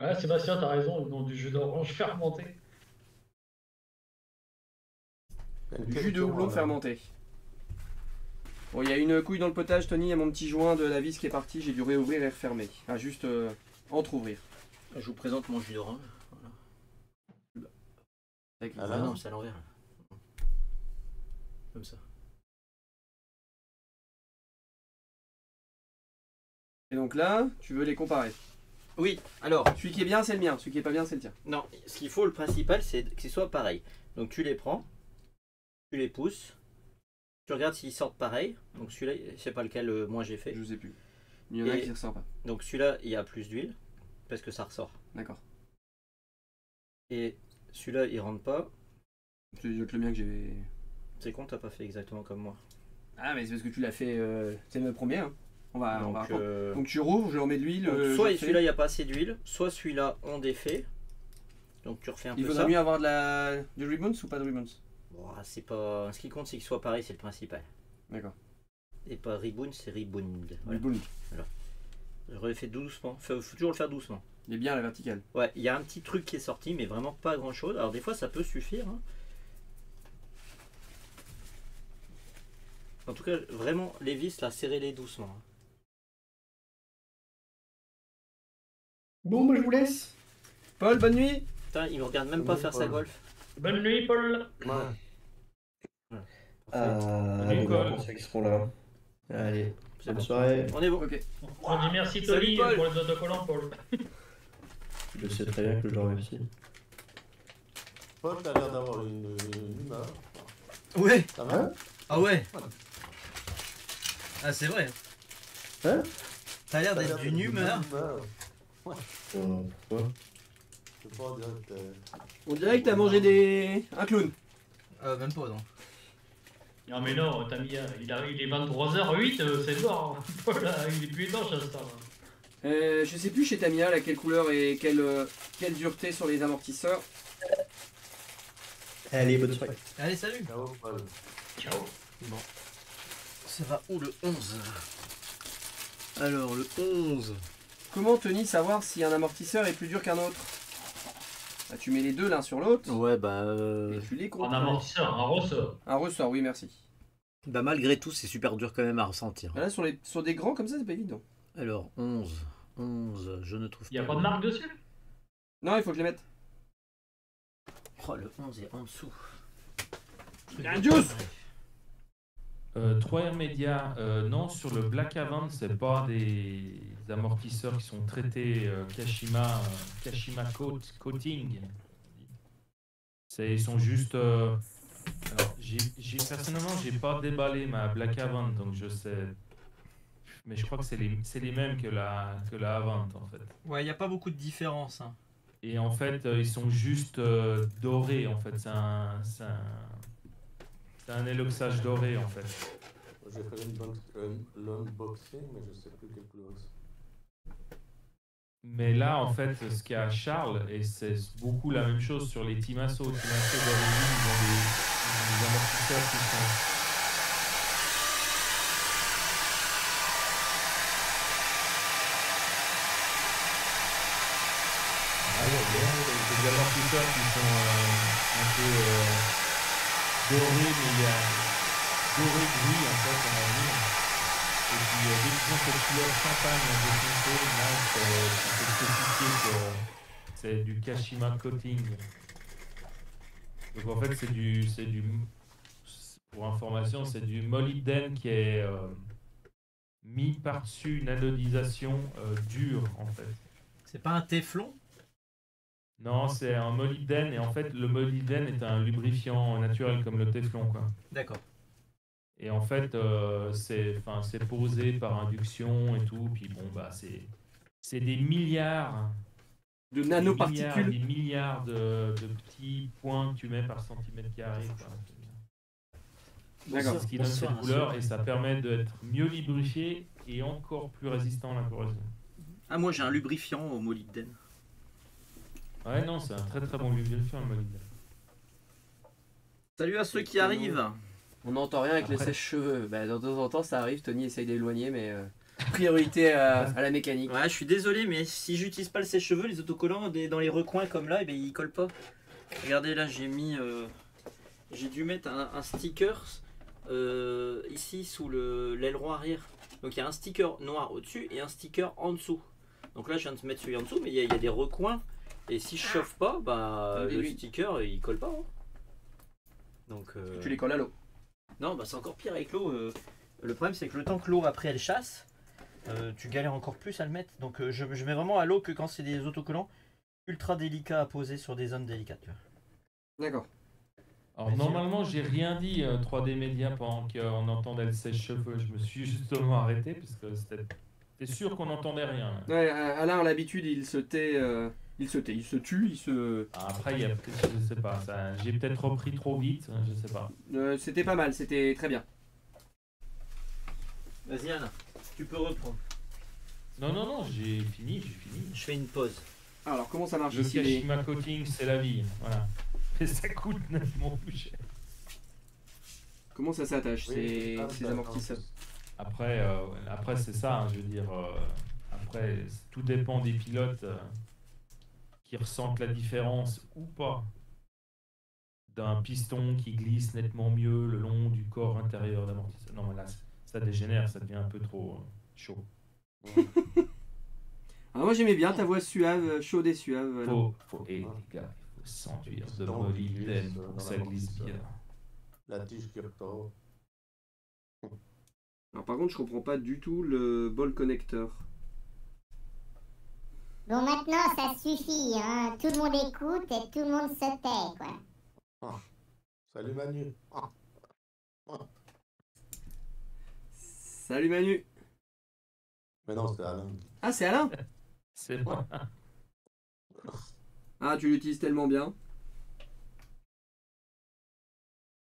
Ouais, Sébastien, t'as raison, le nom du jus d'orange fermenté. Du jus de houblon fermenté. Bon, il y a une couille dans le potage, Tony, il y a mon petit joint de la vis qui est parti, j'ai dû réouvrir et refermer. Ah, juste euh, entre-ouvrir. Je vous présente mon jus d'orange. Avec- Ah Ah là, non, c'est à l'envers. Comme ça. Et donc là, tu veux les comparer. Oui, alors, Celui qui est bien, c'est le mien. Celui qui est pas bien, c'est le tien. non, ce qu'il faut, le principal, c'est que ce soit pareil. Donc tu les prends, tu les pousses, tu regardes s'ils sortent pareil. Donc celui-là, je sais pas lequel euh, moi j'ai fait. Je sais plus. Il y en a Et- qui ne ressort pas. Donc celui-là, il y a plus d'huile, parce que ça ressort. D'accord. Et celui-là, il rentre pas. C'est le mien que j'ai. C'est con, t'as pas fait exactement comme moi. Ah, mais c'est parce que tu l'as fait. euh, C'est le premier. Hein. On va. on donc, va apprendre. euh, Donc tu rouvres, je leur mets de l'huile. euh, soit celui-là, il n'y a pas assez d'huile, soit celui-là, on défait. Donc tu refais un Il peu ça. mieux avoir de la... du ribbons ou pas de ribbons? Bon, c'est pas... Ce qui compte, c'est qu'il soit pareil, c'est le principal. D'accord. Et pas riboun, c'est ribound. Voilà. Ribbon. Je refais doucement. Faut, faut toujours le faire doucement. Il est bien à la verticale. Ouais, il y a un petit truc qui est sorti, mais vraiment pas grand chose. Alors des fois, ça peut suffire. hein. En tout cas, vraiment, les vis, là, serrez-les doucement. hein. Bon, bah je vous laisse. Paul, bonne nuit. Putain, il me regarde même pas faire sa golf. Bonne nuit, Paul. Ouais. Ah, les Paul. vacances qui seront là. Allez, C'est bonne bon. soirée. On est bon. Ok. On dit merci, Paul. pour les autocollants, Paul. [LAUGHS] Je sais très bien que je le remercie. Paul, t'as l'air d'avoir une, une humeur. Ouais. Ça va? Ah ouais. Voilà. Ah c'est vrai. Hein? T'as l'air d'être d'une humeur. humeur. Euh, pourquoi Je sais pas dire On dirait que t'as mangé des. un clown. Euh, même pas non. Non, mais non, t'as mis. Il, a- il est 23h08, euh, c'est noir. hein. Paul, là, il est plus étanche à ce temps. Euh, je sais plus chez Tamia là, quelle couleur et quelle, euh, quelle dureté sur les amortisseurs. Allez, bonne soirée. Allez salut. Ciao. Ciao. Ça va où le 11 Alors le 11. Comment Tony savoir si un amortisseur est plus dur qu'un autre Bah, Tu mets les deux l'un sur l'autre Ouais bah, euh, et tu les En comptes. amortisseur, un ressort. Un ressort, oui merci. bah malgré tout c'est super dur quand même à ressentir. Bah Là sur, les, sur des grands comme ça c'est pas évident. Alors 11. 11, je ne trouve Il n'y a pas. de marque dessus? Non il faut que je les mette. Oh le 11 est en dessous. Grandiose Euh, 3R Media, euh, non, sur le Black Avant, c'est pas des amortisseurs qui sont traités euh, Kashima, euh, Kashima coat, coating. C'est, ils sont juste. euh, alors, j'ai, j'ai- personnellement, j'ai pas déballé ma Black Avant, donc je sais. Mais je crois que c'est les, c'est les mêmes que la, que la Avant en fait. Ouais, il n'y a pas beaucoup de différence. hein. Et en fait, euh, ils sont juste euh, dorés en fait. C'est un, c'est un, un éloxage doré en fait. J'ai fait une bonne- un- l'unboxing, mais je sais plus quelle couleur c'est. Mais là, en fait, ce qu'il y a à Charles, et c'est beaucoup la même chose sur les Timasso. Timasso d'origine, ils ont des, ils ont des amortisseurs qui sont. Ah des- amortisseurs qui sont euh, un peu euh, dorés, mais il y a doré gris en fait, on dire. Et puis, euh, champagne spécifié que c'est du Kashima coating. Donc, en fait, c'est du, c'est du, pour information, c'est du molybdène qui est euh, mis par-dessus une anodisation euh, dure, en fait. C'est pas un téflon? Non, c'est un molybdène, et en fait, le molybdène est un lubrifiant naturel comme le téflon, quoi. D'accord. Et en fait, euh, c'est posé par induction et tout. Puis bon, bah, c'est des milliards, De des nanoparticules. milliards, des milliards de, de petits points que tu mets par centimètre carré. D'accord. Ce qui donne cette couleur et ça permet d'être mieux lubrifié et encore plus résistant à la corrosion. Ah moi j'ai un lubrifiant au molybdène. Ouais, non, c'est un très très bon lubrifiant le molybdène. Salut à ceux qui arrivent. On n'entend rien avec les sèches-cheveux. Bah, de temps en temps ça arrive, Tony essaye d'éloigner mais... euh, priorité à, à la mécanique. Ouais, je suis désolé, mais si j'utilise pas le sèche-cheveux, les autocollants des- dans les recoins comme là, eh ben, ils collent pas. Regardez là, j'ai mis. euh, j'ai dû mettre un, un sticker euh, ici sous le- l'aileron arrière. Donc il y a un sticker noir au-dessus et un sticker en dessous. Donc là, je viens de mettre celui en dessous, mais il y, y a des recoins. Et si je chauffe pas, bah Ah, le lui- sticker il colle pas. hein. Donc. euh, Tu les colles à l'eau. Non, bah c'est encore pire avec l'eau. euh, le problème, c'est que le temps que l'eau après elle chasse, euh, tu galères encore plus à le mettre. Donc euh, je, je mets vraiment à l'eau que quand c'est des autocollants ultra délicats à poser sur des zones délicates. tu vois. D'accord. Alors normalement j'ai rien dit euh, 3D Média pendant qu'on entendait le sèche-cheveux. Je me suis justement arrêté parce que c'était c'était sûr qu'on n'entendait rien. Ouais, Alain, à l'habitude, il se tait, euh, il se tait, il se tue, il se. Après il y a peut-être, je sais pas, ça- j'ai peut-être repris trop vite, hein, je sais pas. Euh, c'était pas mal, c'était très bien. Vas-y Anna, tu peux reprendre. Non non non, j'ai fini, j'ai fini. Je fais une pause. Alors, comment ça marche Le ici les- Coating c'est la vie, voilà. [LAUGHS] Et ça coûte nettement plus cher. Comment ça s'attache Oui, ces, ah, amortisseurs Après, euh, après c'est ça, hein, je veux dire. euh, après, tout dépend des pilotes euh, qui ressentent la différence ou pas d'un piston qui glisse nettement mieux le long du corps intérieur d'amortisseur. Non, mais là, ça dégénère, ça devient un peu trop euh, chaud. Alors, [LAUGHS] moi, j'aimais bien ta voix suave, chaude et suave. Faut, faut, et les gars, il faut s'enduire de molybdène pour euh, que ça glisse bien. La tige qui ressort. Alors, par contre, je comprends pas du tout le bol connecteur. Bon, maintenant, ça suffit, hein. Tout le monde écoute et tout le monde se tait, quoi. Salut Manu. Ah. Salut Manu Mais non, c'est Alain. Ah, c'est Alain? C'est moi. Ah, tu l'utilises tellement bien.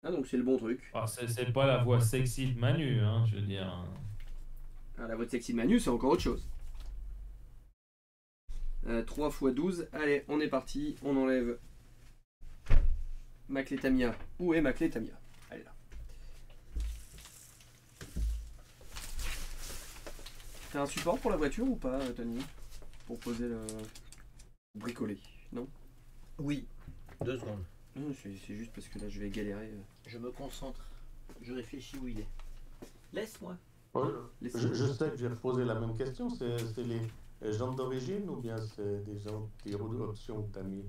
Ah, donc c'est le bon truc. Ah, c'est c'est pas la voix sexy de Manu, hein, je veux dire. Ah, la voix de sexy de Manu, c'est encore autre chose. Euh, 3 x 12. Allez, on est parti. On enlève ma clé Tamiya. Où est ma clé Tamiya? Elle est là. T'as un support pour la voiture ou pas, Tony? Pour poser le. bricoler, non? Oui, deux secondes. Non, c'est juste parce que là je vais galérer. euh. Je me concentre. Je réfléchis où il est. Laisse-moi. Ouais, Je, je sais que j'ai posé la même question. C'est les les jantes d'origine ou bien c'est des jantes qui option que t'as mis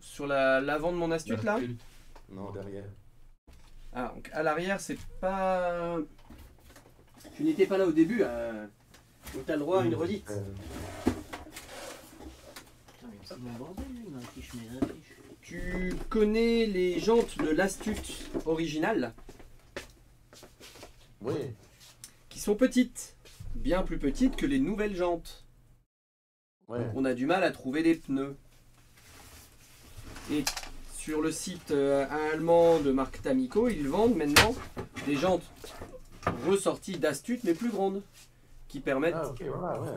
Sur la- l'avant de mon astute là? Non, derrière. Ah, donc à l'arrière, c'est pas. Je n'étais pas là au début. euh, Donc t'as le droit à une redite. Euh, Putain, mais c'est mon bordel, il m'affiche mes affiches. Tu connais les jantes de l'astute originale? Oui. qui sont petites, bien plus petites que les nouvelles jantes. Ouais. On a du mal à trouver des pneus. Et sur le site euh, allemand de marque Tamico, ils vendent maintenant des jantes ressorties d'astute mais plus grandes qui permettent Ah, ok, voilà, ouais.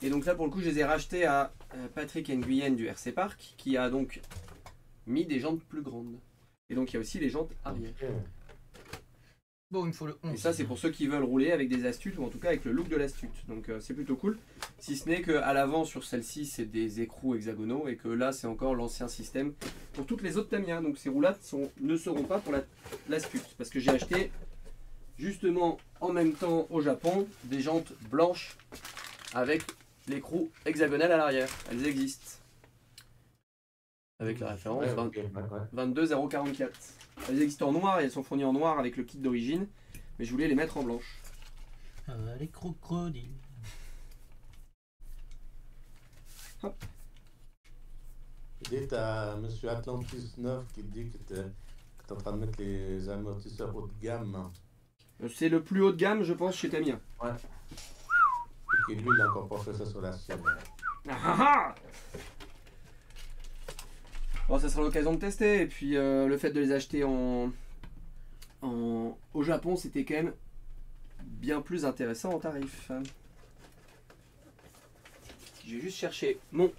Et donc là, pour le coup, je les ai rachetés à euh, Patrick Nguyen du RC Park, qui a donc mis des jantes plus grandes. Et donc il y a aussi les jantes arrière. Bon, il me faut le 11. Et ça, c'est pour ceux qui veulent rouler avec des astutes, ou en tout cas avec le look de l'astute. Donc euh, c'est plutôt cool. Si ce n'est qu'à l'avant, sur celle-ci, c'est des écrous hexagonaux, et que là, c'est encore l'ancien système pour toutes les autres Tamiya. Donc ces roulades sont, ne seront pas pour la- l'astute. parce que j'ai acheté, justement, en même temps au Japon, des jantes blanches avec l'écrou hexagonal à l'arrière. Elles existent. Avec la référence Ouais, 20 ok, ouais, ouais. 22044. Elles existent en noir et elles sont fournies en noir avec le kit d'origine, mais je voulais les mettre en blanche. Ah, les crocodiles. Dites à Monsieur Atlantis 9 qui dit que tu es en train de mettre les amortisseurs haut de gamme. Euh, C'est le plus haut de gamme, je pense, chez Tamiya. Et que lui, il a encore pas fait ça sur la sienne. Ah ah ah Bon, ça sera l'occasion de tester. Et puis, euh, le fait de les acheter en, en- au Japon, c'était quand même bien plus intéressant en tarif. J'ai juste cherché mon.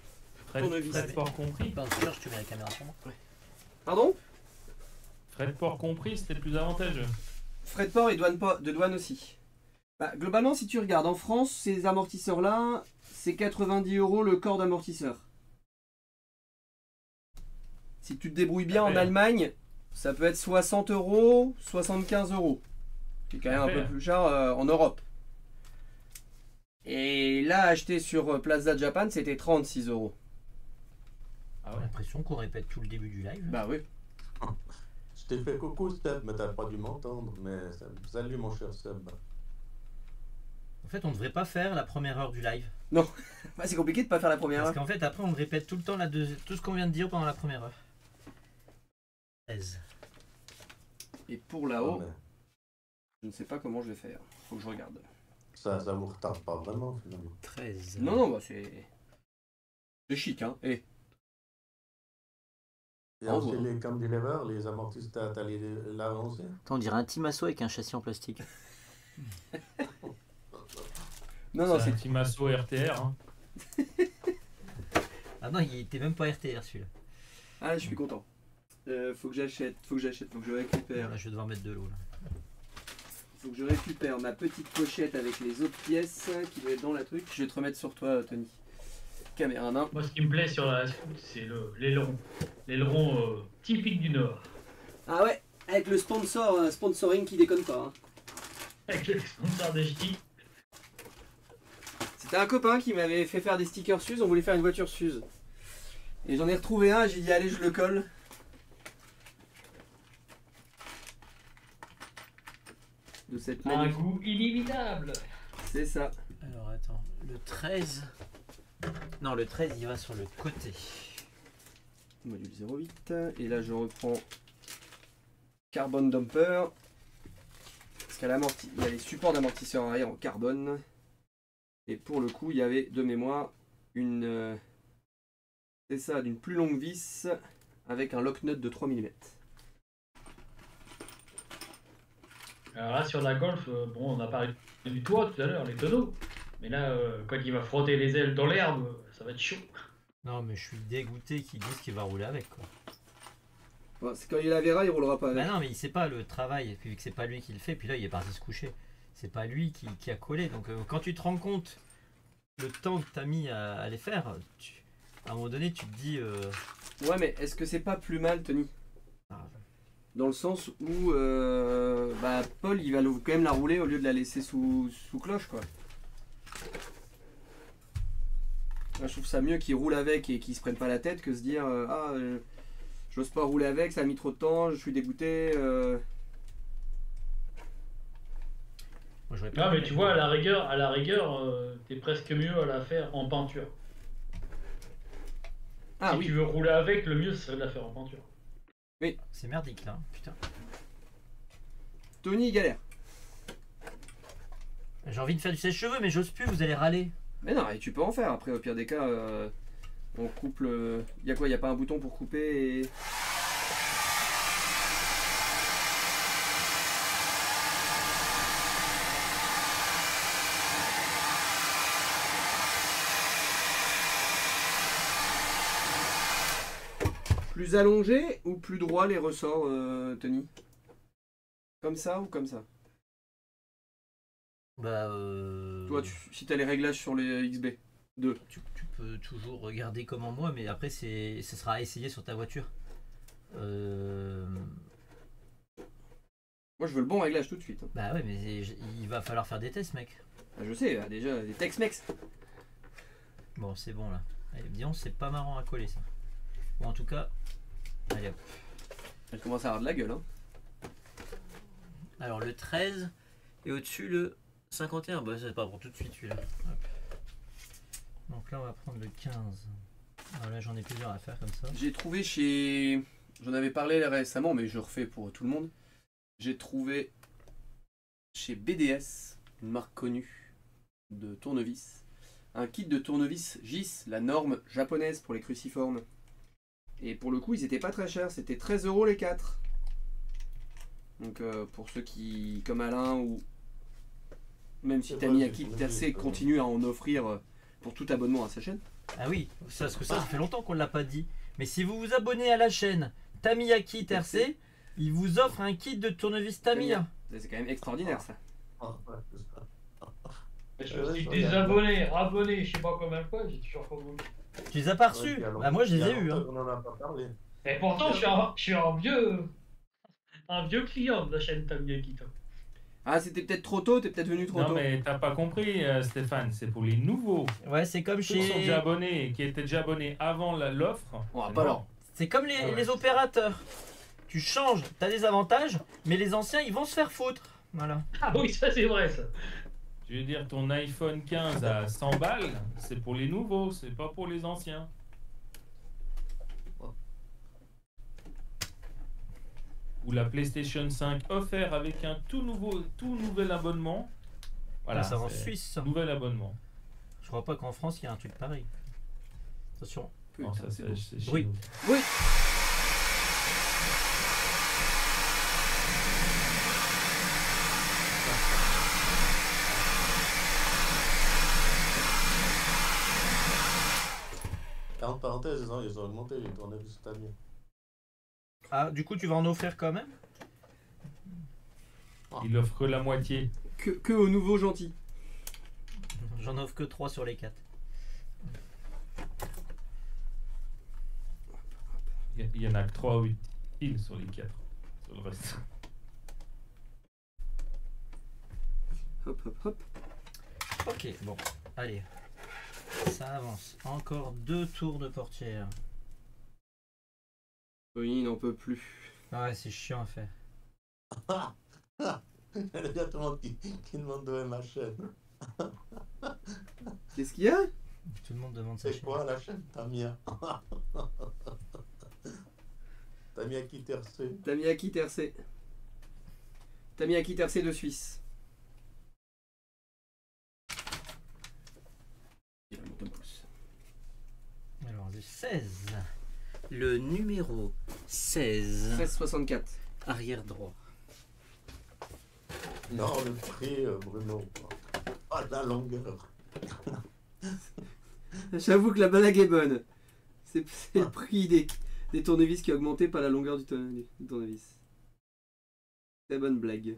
Fred, Tournevis. Fred Port compris. Ben, sûr, tu mets la caméra sur moi. Pardon? Fred Port compris, c'était plus avantageux. Frais de port et douane de douane aussi. Bah, globalement, si tu regardes en France, ces amortisseurs-là, c'est 90 euros le corps d'amortisseur. Si tu te débrouilles bien en. Allemagne, ça peut être 60 euros, 75 euros. C'est quand même un peu plus cher euh, en Europe. Et là, acheté sur euh, Plaza Japan, c'était 36 euros. Ah J'ai ouais. l'impression qu'on répète tout le début du live. Bah oui. [LAUGHS] Je t'ai fait coucou Seb, mais t'as pas dû m'entendre. Mais salut mon cher Seb. En fait, on devrait pas faire la première heure du live. [LAUGHS] Bah, c'est compliqué de pas faire la première Parce heure. qu'en fait, après, on répète tout le temps la deux- tout ce qu'on vient de dire pendant la première heure. 13. Et pour là-haut, Mais je ne sais pas comment je vais faire. Faut que je regarde. ça, ça vous retarde pas vraiment finalement. 13. Non, non, bah c'est. C'est chic, hein. Et Et Ah, aussi ouais. les candelabres, les amortisseurs, t'as les Attends, on dirait un Timasso avec un châssis en plastique. [LAUGHS] [LAUGHS] Non, non, c'est c'est. un petit masso RTR. hein. [LAUGHS] Ah non, il était même pas RTR celui-là. Ah, je suis content. Euh, faut que j'achète, faut que j'achète, faut que je récupère. Là, je vais devoir mettre de l'eau là. Faut que je récupère ma petite pochette avec les autres pièces qui doit être dans la truc. Je vais te remettre sur toi, Tony. Caméra main. Moi, ce qui me plaît sur la Scout, c'est le- l'aileron. L'aileron euh, typique du Nord. Ah ouais, avec le sponsor, euh, sponsoring qui déconne pas. hein. Avec le sponsor de JT. C'était un copain qui m'avait fait faire des stickers Suze, on voulait faire une voiture Suze. Et j'en ai retrouvé un, j'ai dit allez je le colle. De cette Un magnifique. goût inimitable. C'est ça. Alors attends, le 13. Non, le 13 il va sur le côté. Module 08. Et là je reprends Carbon Dumper. Parce qu'à l'amorti, il y a les supports d'amortisseur arrière en carbone. Et pour le coup, il y avait de mémoire une. euh, C'est ça, d'une plus longue vis avec un lock nut de 3 mm. Alors là, sur la Golf, euh, bon, on a parlé du toit tout à l'heure, les tonneaux. Mais là, euh, quand il va frotter les ailes dans l'herbe, ça va être chaud. Non, mais je suis dégoûté qu'ils disent qu'il va rouler avec quoi. Bon, c'est quand il la verra, il roulera pas avec. Bah non, mais il sait pas le travail, vu que c'est pas lui qui le fait, puis là il est parti se coucher. C'est pas lui qui, qui a collé. Donc euh, quand tu te rends compte le temps que t'as mis à, à les faire, tu- à un moment donné tu te dis. euh, Ouais, mais est-ce que c'est pas plus mal, Tony? Dans le sens où euh, bah, Paul, il va quand même la rouler au lieu de la laisser sous, sous cloche, quoi. Moi, je trouve ça mieux qu'il roule avec et qu'il se prenne pas la tête que se dire euh, Ah, euh, j'ose pas rouler avec, ça a mis trop de temps, je suis dégoûté. euh. moi, pas Non, mais tu vois, à la rigueur, à la rigueur, euh, t'es presque mieux à la faire en peinture. Ah si oui, tu veux rouler avec, le mieux, ce serait de la faire en peinture. C'est merdique là, putain. Tony, galère. J'ai envie de faire du sèche-cheveux, mais j'ose plus, vous allez râler. Mais non, et tu peux en faire. Après, au pire des cas, euh, on coupe le. Il y a quoi Il y a pas un bouton pour couper et. Plus allongé ou plus droit les ressorts, euh, Tony? Comme ça ou comme ça? Bah, euh... Toi, tu, si t'as les réglages sur les XB. tu, tu peux toujours regarder comment moi, mais après, c'est, ce sera à essayer sur ta voiture. Euh... Moi, je veux le bon réglage tout de suite. hein. Bah ouais, mais il va falloir faire des tests, mec. Ah, je sais, ah, déjà, des Tex-Mex. Bon, c'est bon là. Allez, disons, c'est pas marrant à coller ça. Bon, en tout cas, allez hop. Elle commence à avoir de la gueule. Hein. Alors le 13 et au-dessus le 51. Bah, c'est pas pour tout de suite celui-là. Donc là, on va prendre le 15. Alors là, j'en ai plusieurs à faire comme ça. J'ai trouvé chez. J'en avais parlé récemment, mais je refais pour tout le monde. J'ai trouvé chez BDS, une marque connue de tournevis, un kit de tournevis GIS, la norme japonaise pour les cruciformes. Et pour le coup, ils étaient pas très chers, c'était 13 euros les 4. Donc euh, pour ceux qui, comme Alain ou même si C'est t'as pas mis du un kit tournevis, TRC, quoi. continue à en offrir euh, pour tout abonnement à sa chaîne. Ah oui, ça, parce que ça, ça fait longtemps qu'on l'a pas dit. Mais si vous vous abonnez à la chaîne Tamiyaki TRC, il vous offre un kit de tournevis Tamiya. C'est quand même extraordinaire ça. Ah. Je suis désabonné, rabonné, je sais pas combien de fois, j'ai toujours pas voulu. Tu les as pas reçus Bah moi je les ai eus. Hein. On en a pas parlé. Et pourtant, je suis un, je suis un vieux. Un vieux client de la chaîne Tamiakito. Ah, c'était peut-être trop tôt, t'es peut-être venu trop Non, tôt. mais t'as pas compris, euh, Stéphane, c'est pour les nouveaux. Ouais, c'est comme Ceux qui sont chez. déjà abonnés, qui étaient déjà abonnés avant la- l'offre. On va c'est pas non. leur- C'est comme les, Ah ouais. les opérateurs. Tu changes, t'as des avantages, mais les anciens ils vont se faire foutre. Voilà. Ah oui, ça c'est vrai ça. Je veux dire, ton iPhone 15 à 100 balles, c'est pour les nouveaux, c'est pas pour les anciens. Ou la PlayStation 5 offert avec un tout nouveau, tout nouvel abonnement. Voilà, ça en Suisse. ça. Nouvel abonnement. Je crois pas qu'en France il y a un truc pareil. Attention. Non, ça, c'est Oui. Oui. Entre parenthèses, ils ont, ils ont augmenté les tournevis cette année. Ah, du coup tu vas en offrir quand même? Il offre que la moitié. Que, que aux nouveaux gentils. J'en offre que 3 sur les 4. Il y- il y en a que 3 ou 8 sur les 4. Sur le reste. Hop, hop, hop. Ok, bon, allez. Ça avance. Encore deux tours de portière. Oui, il n'en peut plus. Ah ouais, c'est chiant à faire. Il y a tout le monde qui, qui demande de ma chaîne. [LAUGHS] Qu'est-ce qu'il y a? Tout le monde demande sa C'est quoi la chaîne? Tamia [LAUGHS] Tamia qui tercé. Tamiaki Tercé. Tamiaki Tercé de Suisse. Il va monter en pouce. Alors le 16. Le numéro 16. 1664. Arrière droit. Non, le prix, euh, Bruno. Ah, la longueur. [LAUGHS] J'avoue que la blague est bonne. C'est c'est le prix des, des tournevis qui a augmenté, pas la longueur du, tourne- du tournevis. Très bonne blague.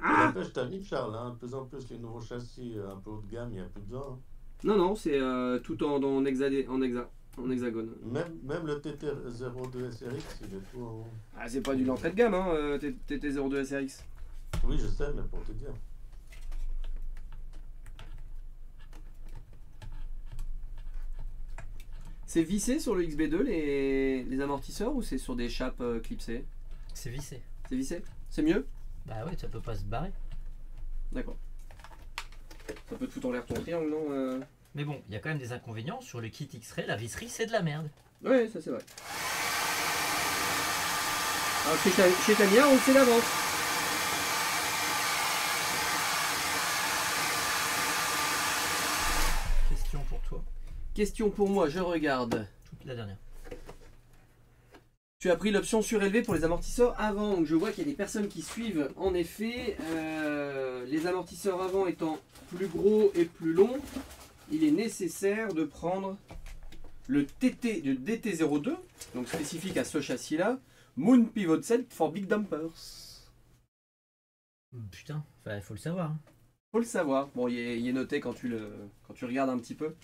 Ah je t'invite, Charles, hein, de plus en plus les nouveaux châssis euh, un peu haut de gamme, il n'y a plus besoin. hein. Non, non, c'est euh, tout en, en, hexadé- en, hexa- en hexagone. Même, même le TT02 SRX, il est tout en. Ah, c'est pas du l'entrée de gamme, hein, euh, TT02 SRX. Oui, je sais, mais pour te dire. C'est vissé sur le XB2 les, les amortisseurs ou c'est sur des chapes euh, clipsées? C'est vissé. C'est vissé? C'est mieux? Bah ouais, ça peut pas se barrer. D'accord. Ça peut te foutre en l'air ton triangle, non euh Mais bon, il y a quand même des inconvénients. Sur le kit X-Ray, la visserie, c'est de la merde. Ouais, ça c'est vrai. Alors chez, Ta- chez Tamiya, on le sait d'avance. Question pour toi. Question pour moi, je regarde. Toute la dernière. Tu as pris l'option surélevée pour les amortisseurs avant. Donc je vois qu'il y a des personnes qui suivent. En effet, euh, les amortisseurs avant étant plus gros et plus longs, il est nécessaire de prendre le TT du DT02, donc spécifique à ce châssis-là, Moon Pivot Set for Big Dumpers. Putain, il faut le savoir. hein. Faut le savoir. Bon, il est, il est noté quand tu, le, quand tu regardes un petit peu.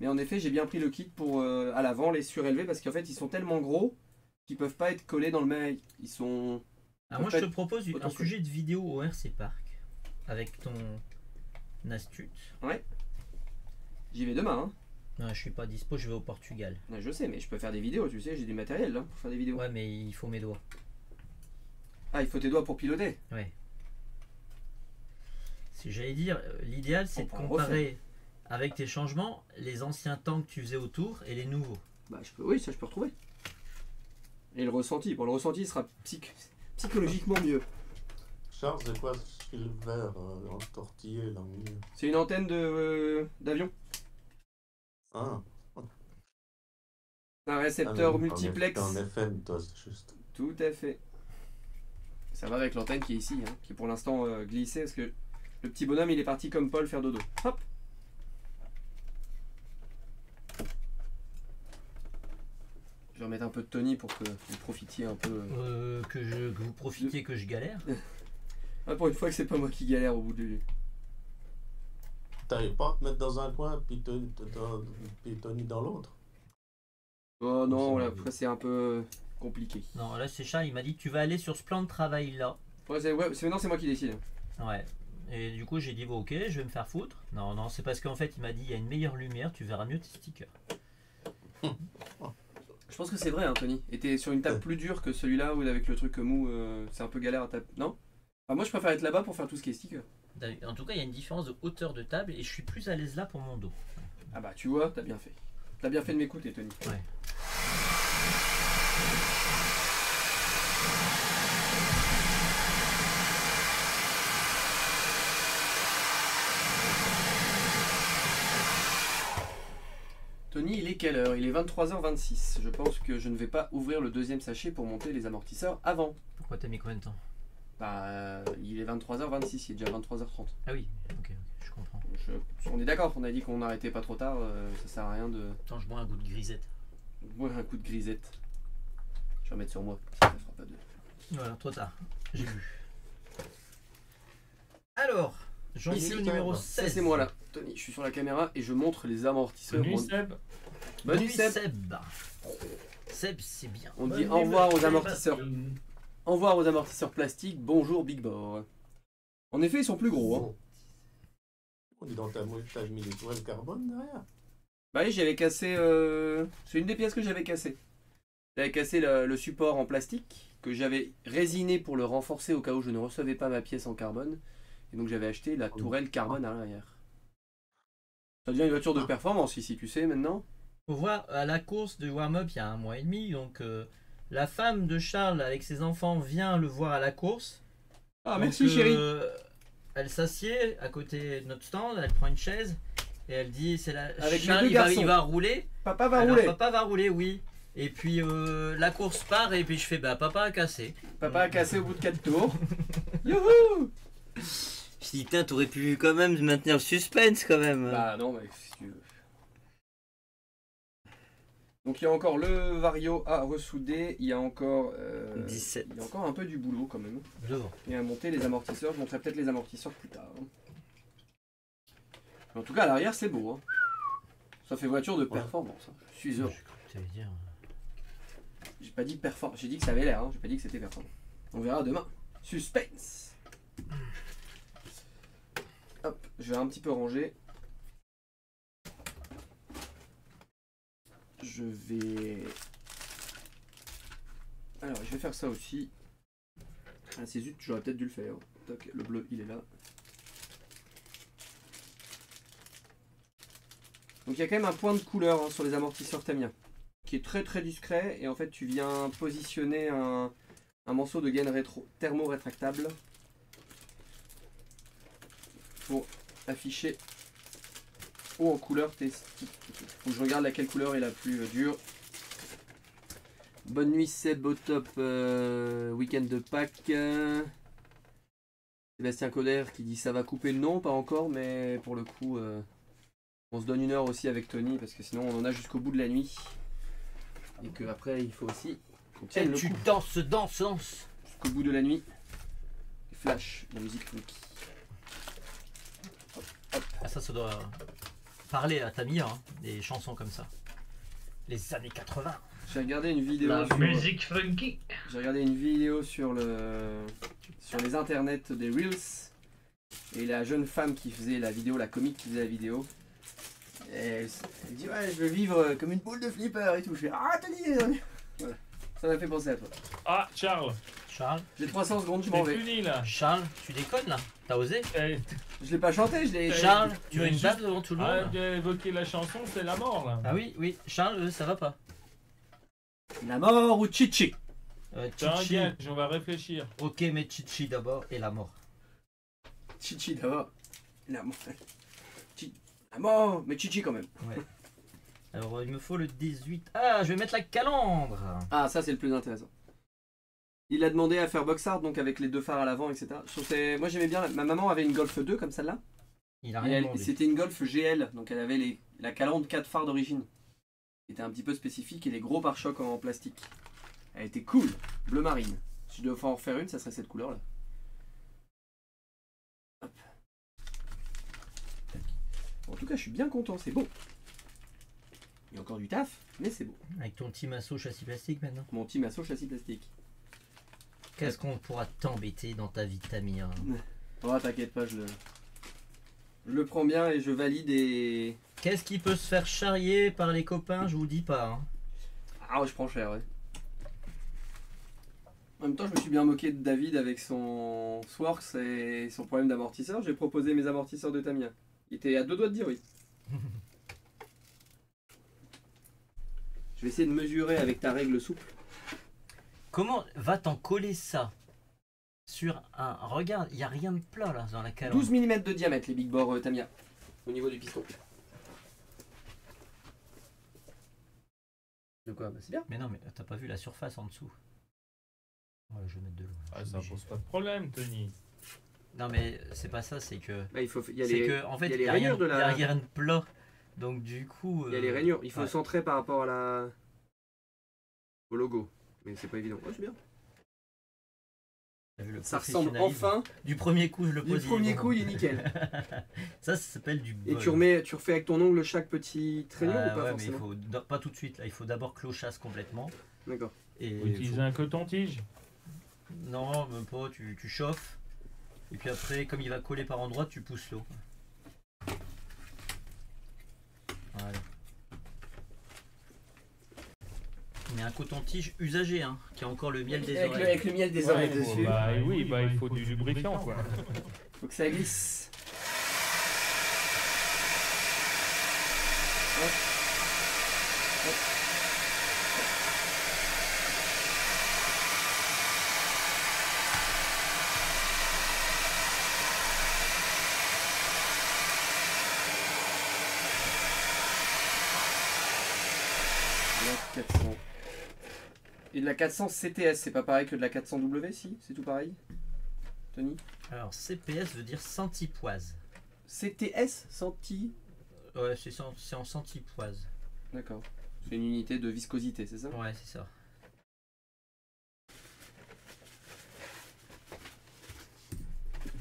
Mais en effet, j'ai bien pris le kit pour euh, à l'avant les surélever parce qu'en fait, ils sont tellement gros qu'ils peuvent pas être collés dans le mail. Ils sont. Alors moi, je te propose un sujet de vidéo au RC Park. Avec ton astute. J'y vais demain. Hein. Non, je suis pas dispo, je vais au Portugal. Ouais, Je sais, mais je peux faire des vidéos. Tu sais, j'ai du matériel là pour faire des vidéos. Ouais, mais il faut mes doigts. Ah, il faut tes doigts pour piloter. Si j'allais dire, euh, l'idéal c'est de comparer avec tes changements les anciens temps que tu faisais autour et les nouveaux. Bah, je peux, oui, ça je peux retrouver. Et le ressenti. Bon, le ressenti sera psych- psychologiquement mieux. Charles, c'est quoi ce fil vert euh, entortillé là au milieu C'est une antenne de euh, d'avion. Ah, Un récepteur ah, multiplex. En FM, toi, c'est juste. Tout à fait. Ça va avec l'antenne qui est ici, hein, qui est pour l'instant euh, glissée parce que le petit bonhomme il est parti comme Paul faire dodo. Hop vais remettre un peu de Tony pour que vous profitiez un peu. euh. Euh, que, je, que vous profitiez que je galère. [LAUGHS] Ah, pour une fois que c'est pas moi qui galère au bout du. T'arrives pas à te mettre dans un coin, puis Tony, puis Tony dans l'autre? Oh non, voilà, après c'est un peu compliqué. Non, là c'est Charles, il m'a dit tu vas aller sur ce plan de travail là. Ouais, c'est ouais, non, c'est moi qui décide. Ouais. Et du coup j'ai dit bon ok, je vais me faire foutre. Non, non, c'est parce qu'en fait il m'a dit il y a une meilleure lumière, tu verras mieux tes stickers. [LAUGHS] Je pense que c'est vrai, hein, Tony. Et t'es sur une table plus dure que celui-là où avec le truc mou, euh, c'est un peu galère à taper. Non? Enfin, Moi je préfère être là-bas pour faire tout ce qui est sticker. En tout cas il y a une différence de hauteur de table et je suis plus à l'aise là pour mon dos. Ah bah tu vois, t'as bien fait. T'as bien fait de m'écouter, Tony. Ouais. Tony, il est quelle heure? Il est 23h26. Je pense que je ne vais pas ouvrir le deuxième sachet pour monter les amortisseurs avant. Pourquoi t'as mis combien de temps? Bah, euh, il est 23h26, il est déjà 23h30. Ah oui, ok, ok, je comprends. Je- on est d'accord, on a dit qu'on n'arrêtait pas trop tard, euh, ça sert à rien de Attends, je bois un goût de grisette. boire un coup de grisette. Je vais en mettre sur moi, ça fera pas de... Voilà, trop tard. J'ai bu. Alors, Ici, au numéro bah. 16. Ça c'est moi là. Tony, je suis sur la caméra et je montre les amortisseurs. Salut On- Seb. Bonne Bonne nuit Seb. Seb. Seb, c'est bien. On Bonne dit nuit, au revoir aux amortisseurs. Au revoir aux amortisseurs plastiques, bonjour Big Bore. En effet, ils sont plus gros. Hein. On dit dans ta t'as mis les toiles carbone derrière. Bah oui, j'avais cassé. euh, C'est une des pièces que j'avais cassé. J'avais cassé le, le support en plastique que j'avais résiné pour le renforcer au cas où je ne recevais pas ma pièce en carbone. Et donc j'avais acheté la tourelle carbone à l'arrière. Ça devient une voiture de performance ici, tu sais maintenant. Faut voir à la course de warm-up il y a un mois et demi. Donc, euh, la femme de Charles avec ses enfants vient le voir à la course. Ah Donc, merci chérie. euh, Elle s'assied à côté de notre stand, elle prend une chaise et elle dit c'est la Avec les Charles deux il va, il va rouler. Papa va Alors, rouler. Papa va rouler, oui. Et puis euh, la course part et puis je fais bah papa a cassé. Papa a cassé au bout de 4 tours. [LAUGHS] Youhou Je dis, putain, t'aurais pu quand même maintenir le suspense quand même. Bah non, mais si tu veux. Donc il y a encore le Vario à ressouder, il y a encore euh, 17. il y a encore un peu du boulot quand même. Devant. Et à monter les amortisseurs, je montrerai peut-être les amortisseurs plus tard. hein. Mais en tout cas à l'arrière c'est beau. hein. Ça fait voiture de performance. hein. Je suis heureux. J'ai cru que t'allais dire. J'ai pas dit performance, j'ai dit que ça avait l'air, hein. j'ai pas dit que c'était performant. On verra demain. Suspense [LAUGHS] je vais un petit peu ranger. Je vais. Alors, je vais faire ça aussi. Ah, c'est zut, j'aurais peut-être dû le faire. Tac, le bleu, il est là. Donc, il y a quand même un point de couleur hein, sur les amortisseurs Tamiya qui est très très discret et en fait tu viens positionner un, un morceau de gaine rétro thermo-rétractable pour afficher haut en couleur tes sticks. Faut que je regarde laquelle couleur est la plus euh, dure. Bonne nuit Seb au top euh, week-end de Pâques. Sébastien Coder qui dit ça va couper le nom, pas encore mais pour le coup euh, on se donne une heure aussi avec Tony parce que sinon on en a jusqu'au bout de la nuit. Et que après il faut aussi qu'on tienne le tu coup danses, danse, danse. jusqu'au bout de la nuit. Flash, la musique funky. Ça, ça doit parler à Tamia, hein, des chansons comme ça. Les années 80. J'ai regardé une vidéo La sur, musique funky. j'ai regardé une vidéo sur le sur les internets des reels et la jeune femme qui faisait la vidéo, la comique qui faisait la vidéo. Et elle, elle dit ouais je veux vivre comme une boule de flipper et tout. Je fais ah Tony euh, voilà. Ça m'a fait penser à toi. Ah, Charles, Charles, J'ai 300 secondes, je m'en vais. puni là. Charles, tu déconnes là T'as osé Eh, Je l'ai pas chanté, je l'ai. Charles, tu mais as une juste- date devant tout le Arrête monde d'évoquer la chanson, c'est la mort là. Ah oui, oui, Charles, euh, ça va pas. La mort ou Chichi? Euh, C'est un Chichi. gage, on va réfléchir. Ok, mais Chichi d'abord et la mort. Chichi d'abord. La mort. Chi- La mort, mais Chichi quand même. Alors, euh, il me faut le 18. Ah, je vais mettre la calandre. Ah, ça c'est le plus intéressant. Il a demandé à faire box art, donc avec les deux phares à l'avant, etc. Je Moi j'aimais bien, ma maman avait une Golf 2 comme celle-là. Il a rien demandé. C'était une Golf GL, donc elle avait les, la calandre 4 phares d'origine. Qui était un petit peu spécifique et les gros pare-chocs en plastique. Elle était cool, bleu marine. Si je devais en refaire une, ça serait cette couleur-là. Tac. tout cas, je suis bien content, c'est beau. Il y a encore du taf, mais c'est beau. Avec ton petit masseau châssis plastique maintenant. Mon petit masso châssis plastique. Qu'est-ce qu'on pourra t'embêter dans ta vie de Tamir Oh, t'inquiète pas, je le... je le prends bien et je valide et. Qu'est-ce qui peut se faire charrier par les copains? Je vous dis pas. hein. Ah, ouais, je prends cher, ouais. En même temps, je me suis bien moqué de David avec son Sworks et son problème d'amortisseur. J'ai proposé mes amortisseurs de Tamiya. Il était à deux doigts de dire oui. [LAUGHS] je vais essayer de mesurer avec ta règle souple. Comment va-t-en coller ça sur un. Regarde, il n'y a rien de plat là dans la calandre. 12 mm de diamètre, les Big Bore euh, Tamiya. Au niveau du piston. De quoi Bah, C'est bien. Mais non, mais t'as pas vu la surface en dessous. Ouais, je vais mettre de l'eau. Ah, ça pose pas de problème, Tony. Non, mais c'est pas ça, c'est que. Bah, il faut, il y a C'est les, que, en fait, il y a il les n'y a, rien- rainures de il y a la. rien de plat. Donc, du coup. Il y a les euh, rainures. Il faut ouais. centrer par rapport à la. au logo. Mais c'est pas évident. Oh, c'est bien. t'as vu le Ça ressemble enfin. Du premier coup, je le Du pose. il est premier coup, il est nickel. [LAUGHS] ça, ça s'appelle du Et tu remets, tu refais avec ton ongle chaque petit traîneau Ah, ou pas ouais, mais il faut pas tout de suite là, il faut d'abord clochasse complètement. D'accord. Et Faut utiliser faut- un coton-tige? Non, même pas, tu, tu chauffes. Et puis après, comme il va coller par endroit, tu pousses l'eau. Voilà. Mais un coton-tige usagé, hein, qui a encore le miel des avec, le, oreilles. avec le miel des Ouais, oreilles dessus. bah, oui, bah, il faut du lubrifiant, quoi. Faut que ça glisse. Hop. Hop. La 400. Et de la 400 CTS, c'est pas pareil que de la 400 W, si? C'est tout pareil? Tony? Alors, CPS veut dire centipoise. CTS Centi? Ouais, c'est en centipoise. D'accord. C'est une unité de viscosité, c'est ça? Ouais, c'est ça.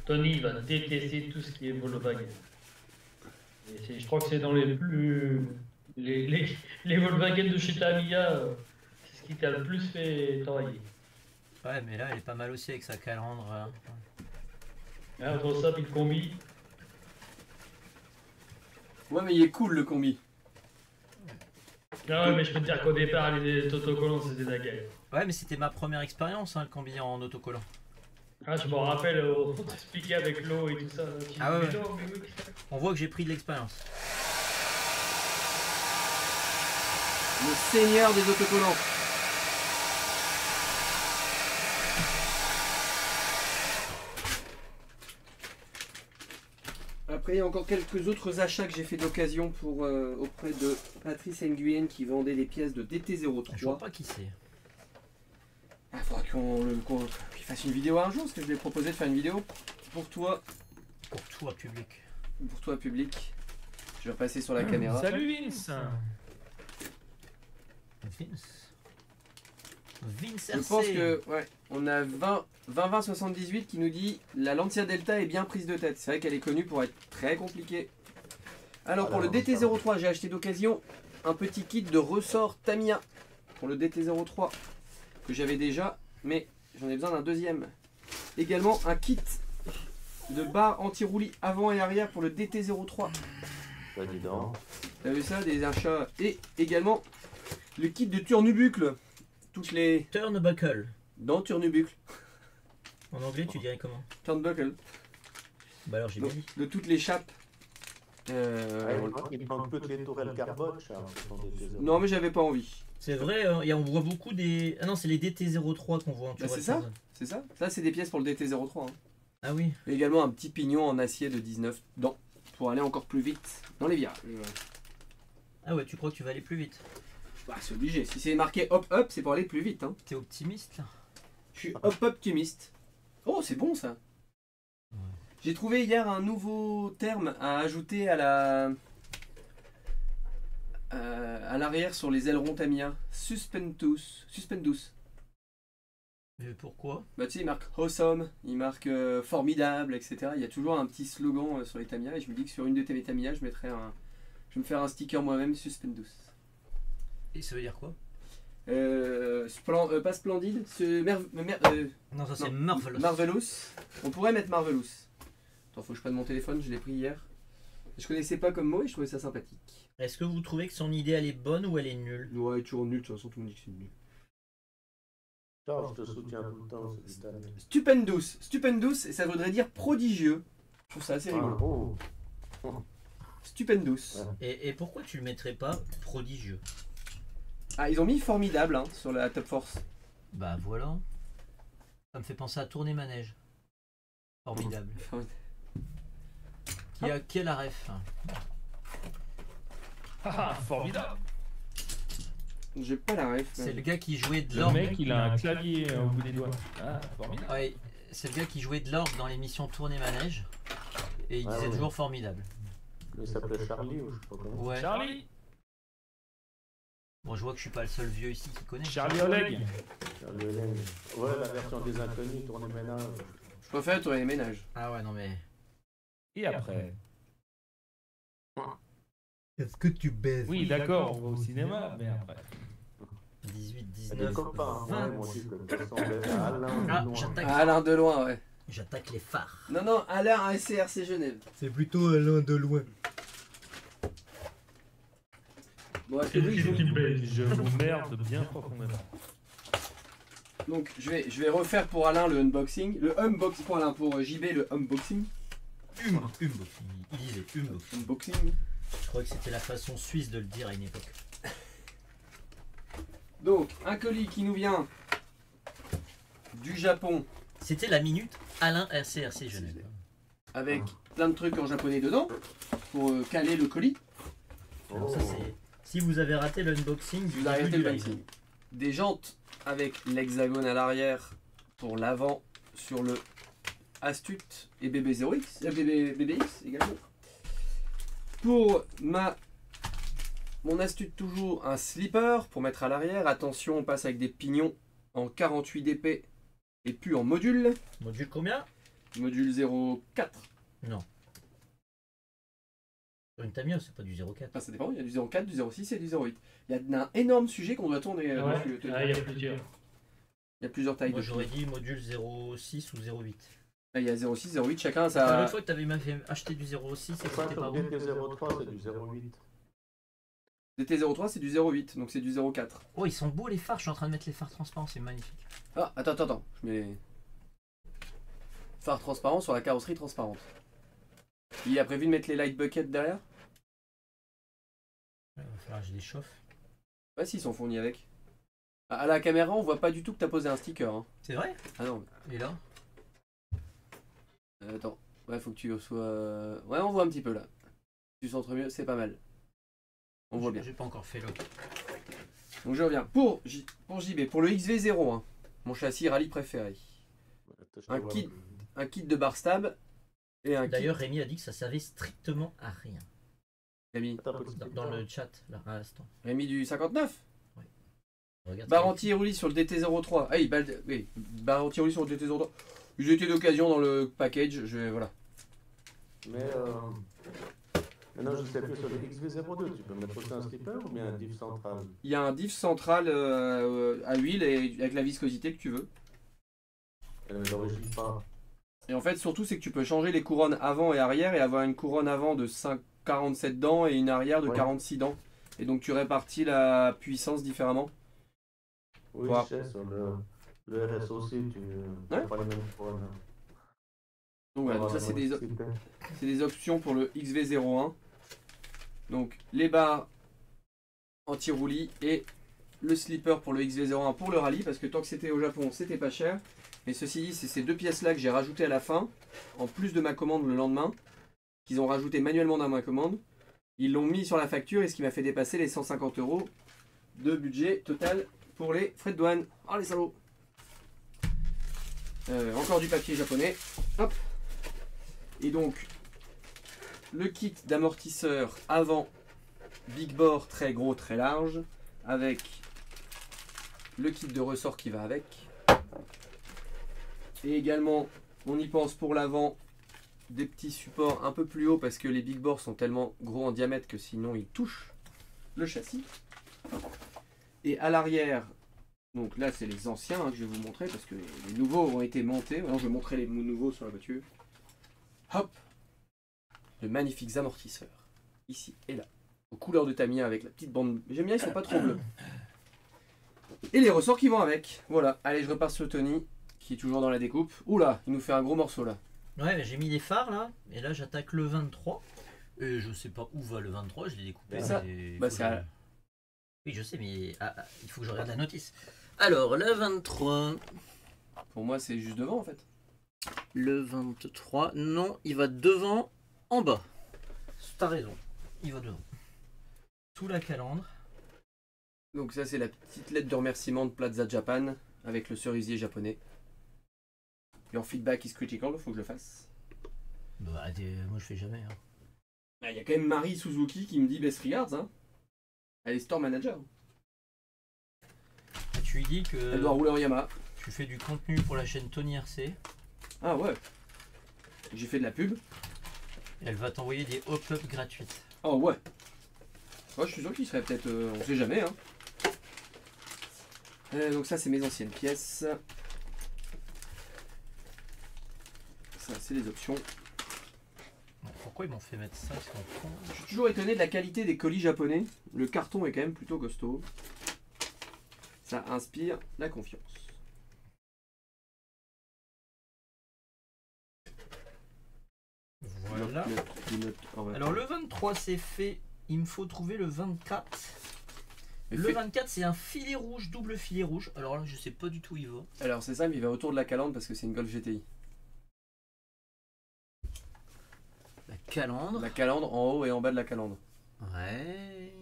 Tony va détester tout ce qui est Volkswagen. Et c'est- je crois que c'est dans les plus. Les, les, les Volkswagen de chez Tamiya, euh, qui t'a le plus fait travailler. Ouais, mais là, elle est pas mal aussi avec sa calandre. hein. Hein, entre ça et le combi. Ouais, mais il est cool le combi. Ah ouais, mais je peux te dire qu'au départ, les autocollants, c'était la galère. Ouais, mais c'était ma première expérience, hein, le combi en autocollant. Ah, je me rappelle, euh, on t'expliquait avec l'eau et tout ça. Ah ouais, dis, ouais. non, mais oui. On voit que j'ai pris de l'expérience. Le seigneur des autocollants. Après, il y a encore quelques autres achats que j'ai fait d'occasion pour euh, auprès de Patrice Nguyen qui vendait des pièces de Je vois DT03. pas qui c'est. Il faudra qu'on qu'il fasse une vidéo un jour, parce que je lui ai proposé de faire une vidéo pour toi, Pour toi, public. pour toi public. Je vais repasser sur la caméra. Salut Vince Vince. Vince Je pense que, ouais, on a 20, 20 20 78 qui nous dit la Lancia Delta est bien prise de tête. C'est vrai qu'elle est connue pour être très compliquée. Alors pour le DT03, j'ai acheté d'occasion un petit kit de ressort Tamiya pour le DT03 que j'avais déjà, mais j'en ai besoin d'un deuxième. Également un kit de barre anti-roulis avant et arrière pour le DT03. Bah, dis donc. T'as vu ça Des achats. Et également le kit de turnubucle. Toutes les. Turnbuckle. Dans turnubucle. En anglais, tu dirais comment? Turnbuckle. Bah alors, j'ai De, bien dit. de toutes les chapes. Euh, Ah, il manque- non, mais j'avais pas envie. C'est vrai, hein, et on voit beaucoup des. Ah non, c'est les DT03 qu'on voit en Bah, c'est ça. C'est ça Ça, c'est des pièces pour le DT03. hein. Ah oui. Et également un petit pignon en acier de 19 dents pour aller encore plus vite dans les virages. Ah ouais, tu crois que tu vas aller plus vite? Bah, c'est obligé. Si c'est marqué hop hop, c'est pour aller plus vite. Hein. T'es optimiste là? Je suis hop optimiste. Oh, c'est bon ça. J'ai trouvé hier un nouveau terme à ajouter à la euh, à l'arrière sur les ailerons Tamiya. Suspendus. Suspendus. Mais pourquoi? Bah tu sais, il marque awesome, il marque euh, formidable, etc. Il y a toujours un petit slogan euh, sur les Tamiya et je me dis que sur une de tes Tamiya, je mettrais un. Je vais me faire un sticker moi-même Suspendus. Et ça veut dire quoi? Euh, splen- euh, pas splendide, ce mer- euh, Non, ça c'est. Marvelous. Marvelous. On pourrait mettre Marvelous. Attends, faut que je prenne mon téléphone, je l'ai pris hier. Je connaissais pas comme mot et je trouvais ça sympathique. Est-ce que vous trouvez que son idée elle est bonne ou elle est nulle? Ouais, toujours nul, de toute façon, tout le monde dit que c'est nul. Charles, je te soutiens tout le temps, c'est italien. Stupendous. Stupendous, ça voudrait dire prodigieux. Je trouve ça assez Ah, rigolo. oh. Stupendous. Ouais. et, et pourquoi tu le mettrais pas prodigieux? Ah, ils ont mis formidable hein, sur la Top Force. Bah voilà. Ça me fait penser à tourner manège. [LAUGHS] Formidable. Qui a, qui a la ref hein Ah, formidable J'ai pas la ref. C'est le gars qui jouait de Le l'orgue. mec, il a un clavier au bout des doigts. Ah, formidable. Ouais, c'est le gars qui jouait de l'orgue dans l'émission Tourner manège. Et il Ah disait ouais. toujours formidable. Il s'appelait Charlie ou je sais pas comment. Ouais. Charlie Bon, je vois que je suis pas le seul vieux ici qui connaît. Charlie Oleg Charlie Hélène. Ouais, la version des inconnus, tournée ménage. Je préfère tourner les ménages. Ah ouais, non mais. Et après? Est-ce que tu baises Oui, d'accord, on va au cinéma, mais après. 18, Et des 19. copains, vingt. ouais, moi aussi, que ça ressemblait à Alain. Ah, j'attaque. Alain de loin, ouais. J'attaque les phares. Non, non, Alain ACRC Genève. C'est plutôt Alain de loin. Bon, est-ce que oui, je vous- Je vous merde bien profondément. Donc, je vais, je vais refaire pour Alain le unboxing. Le unboxing pour Alain, pour euh, JB, le unboxing. Hum, unboxing. Il disait unboxing. Unboxing. Je crois que c'était la façon suisse de le dire à une époque. [LAUGHS] Donc, un colis qui nous vient du Japon C'était la minute Alain RCRC Genève. avec plein de trucs en japonais dedans pour euh, caler le colis. Alors ça c'est. Si vous avez raté l'unboxing du début du live. Des jantes avec l'hexagone à l'arrière pour l'avant sur le Astute et BB0X, euh, BB, BBX également. Pour ma mon Astute toujours un slipper pour mettre à l'arrière. Attention, on passe avec des pignons en 48 dp et puis en module. Module combien? Module 04. Sur une Tamiya, c'est pas du 04. Ah, ça dépend, il y a du 04, du 06 et du 08. Il y a un énorme sujet qu'on doit tourner euh, Ouais, dessus. ah, il y a plusieurs. Il y a plusieurs tailles Moi de j'aurais dit module 06 ou 08. Ah, Il y a 06, 08, chacun Ça... ça. L'autre fois que t'avais même fait acheter du 06 et C'est pas c'était pas sur bon. DT03, c'est du 08. DT03 c'est du 08, donc c'est du 04. Oh, ils sont beaux les phares, je suis en train de mettre les phares transparents, c'est magnifique. Ah, attends, attends, attends. Je mets les phares transparents sur la carrosserie transparente. Il a prévu de mettre les light buckets derrière Il va falloir que je les chauffe. Ouais, si, ils sont fournis avec. À la caméra, on voit pas du tout que t'as posé un sticker. Hein. C'est vrai? Ah non, Et là? Euh, attends. Ouais, faut que tu sois. Ouais, on voit un petit peu là. Tu centres mieux, c'est pas mal. On voit bien. J'ai pas encore fait l'autre. Donc je reviens. Pour, J... pour JB, pour le XV01, mon châssis rallye préféré. Un kit. Un kit de bar stab. D'ailleurs, Rémi a dit que ça servait strictement à rien. Rémi, Dans, dans le chat, là, à l'instant. Rémi du 59 Regarde. Barre anti-roulis sur le DT03. Ah oui, oui, barre anti-roulis sur le DT03. Ils étaient d'occasion dans le package. Je, voilà. Mais euh, maintenant, je sais plus sur le XV02, tu peux mettre aussi un slipper ou bien un diff central? Il y a un diff central euh, à huile et avec la viscosité que tu veux. Elle ne l'origine pas. Et en fait, surtout, c'est que tu peux changer les couronnes avant et arrière et avoir une couronne avant de 5, 47 dents et une arrière de Ouais. 46 dents. Et donc, tu répartis la puissance différemment. Oui, Voilà. je sais, sur le, le RS aussi, tu Ouais. pas les mêmes couronnes. Donc voilà, donc ça, c'est des, c'est des options pour le XV01. Donc, les barres anti-roulis et le slipper pour le XV01 pour le rallye. Parce que tant que c'était au Japon, c'était pas cher. Mais ceci dit, c'est ces deux pièces-là que j'ai rajoutées à la fin, en plus de ma commande le lendemain, qu'ils ont rajouté manuellement dans ma commande. Ils l'ont mis sur la facture et ce qui m'a fait dépasser les 150 euros de budget total pour les frais de douane. Oh les salauds Euh, Encore du papier japonais. Hop Et donc, le kit d'amortisseur avant Big Bore très gros, très large, avec le kit de ressort qui va avec. Et également, on y pense pour l'avant, des petits supports un peu plus hauts parce que les big bores sont tellement gros en diamètre que sinon ils touchent le châssis. Et à l'arrière, donc là c'est les anciens hein, que je vais vous montrer parce que les nouveaux ont été montés. Je vais montrer les nouveaux sur la voiture. Hop De magnifiques amortisseurs. Ici et là. Aux couleurs de Tamiya avec la petite bande. J'aime bien, ils sont pas trop bleus. Et les ressorts qui vont avec. Voilà. Allez, je repars sur Tony qui est toujours dans la découpe. Oula, il nous fait un gros morceau là. Ouais, mais j'ai mis les phares là, et là j'attaque le 23. Et je sais pas où va le 23, je l'ai découpé. Mais ça, bah, c'est à- Oui, je sais, mais ah, ah, il faut que je regarde la notice. Alors, le 23. Pour moi, c'est juste devant en fait. Le 23. Non, il va devant, en bas. T'as raison, il va devant. Sous la calandre. Donc ça c'est la petite lettre de remerciement de Plaza Japan avec le cerisier japonais. Your feedback is critical, faut que je le fasse. Bah, des- moi je fais jamais. hein. Ah, Il y a quand même Marie Suzuki qui me dit best regards. Hein. Elle est store manager. Tu lui dis que Elle doit rouler en Yamaha. tu fais du contenu pour la chaîne Tony RC. Ah ouais. J'ai fait de la pub. Elle va t'envoyer des hop-up gratuites. Oh ouais. Moi je suis sûr qu'il serait peut-être... euh, on sait jamais hein. Euh, donc ça c'est mes anciennes pièces. Ça c'est les options. Pourquoi ils m'ont fait mettre ça. Je suis toujours étonné de la qualité des colis japonais. Le carton est quand même plutôt costaud. Ça inspire la confiance. Voilà. Alors le 23 c'est fait, il me faut trouver le 24. Mais Le fait- 24 c'est un filet rouge, double filet rouge. Alors là je sais pas du tout où il va. Alors c'est ça, mais il va autour de la calandre parce que c'est une Golf GTI. Calandre. La calandre en haut et en bas de la calandre. Ouais,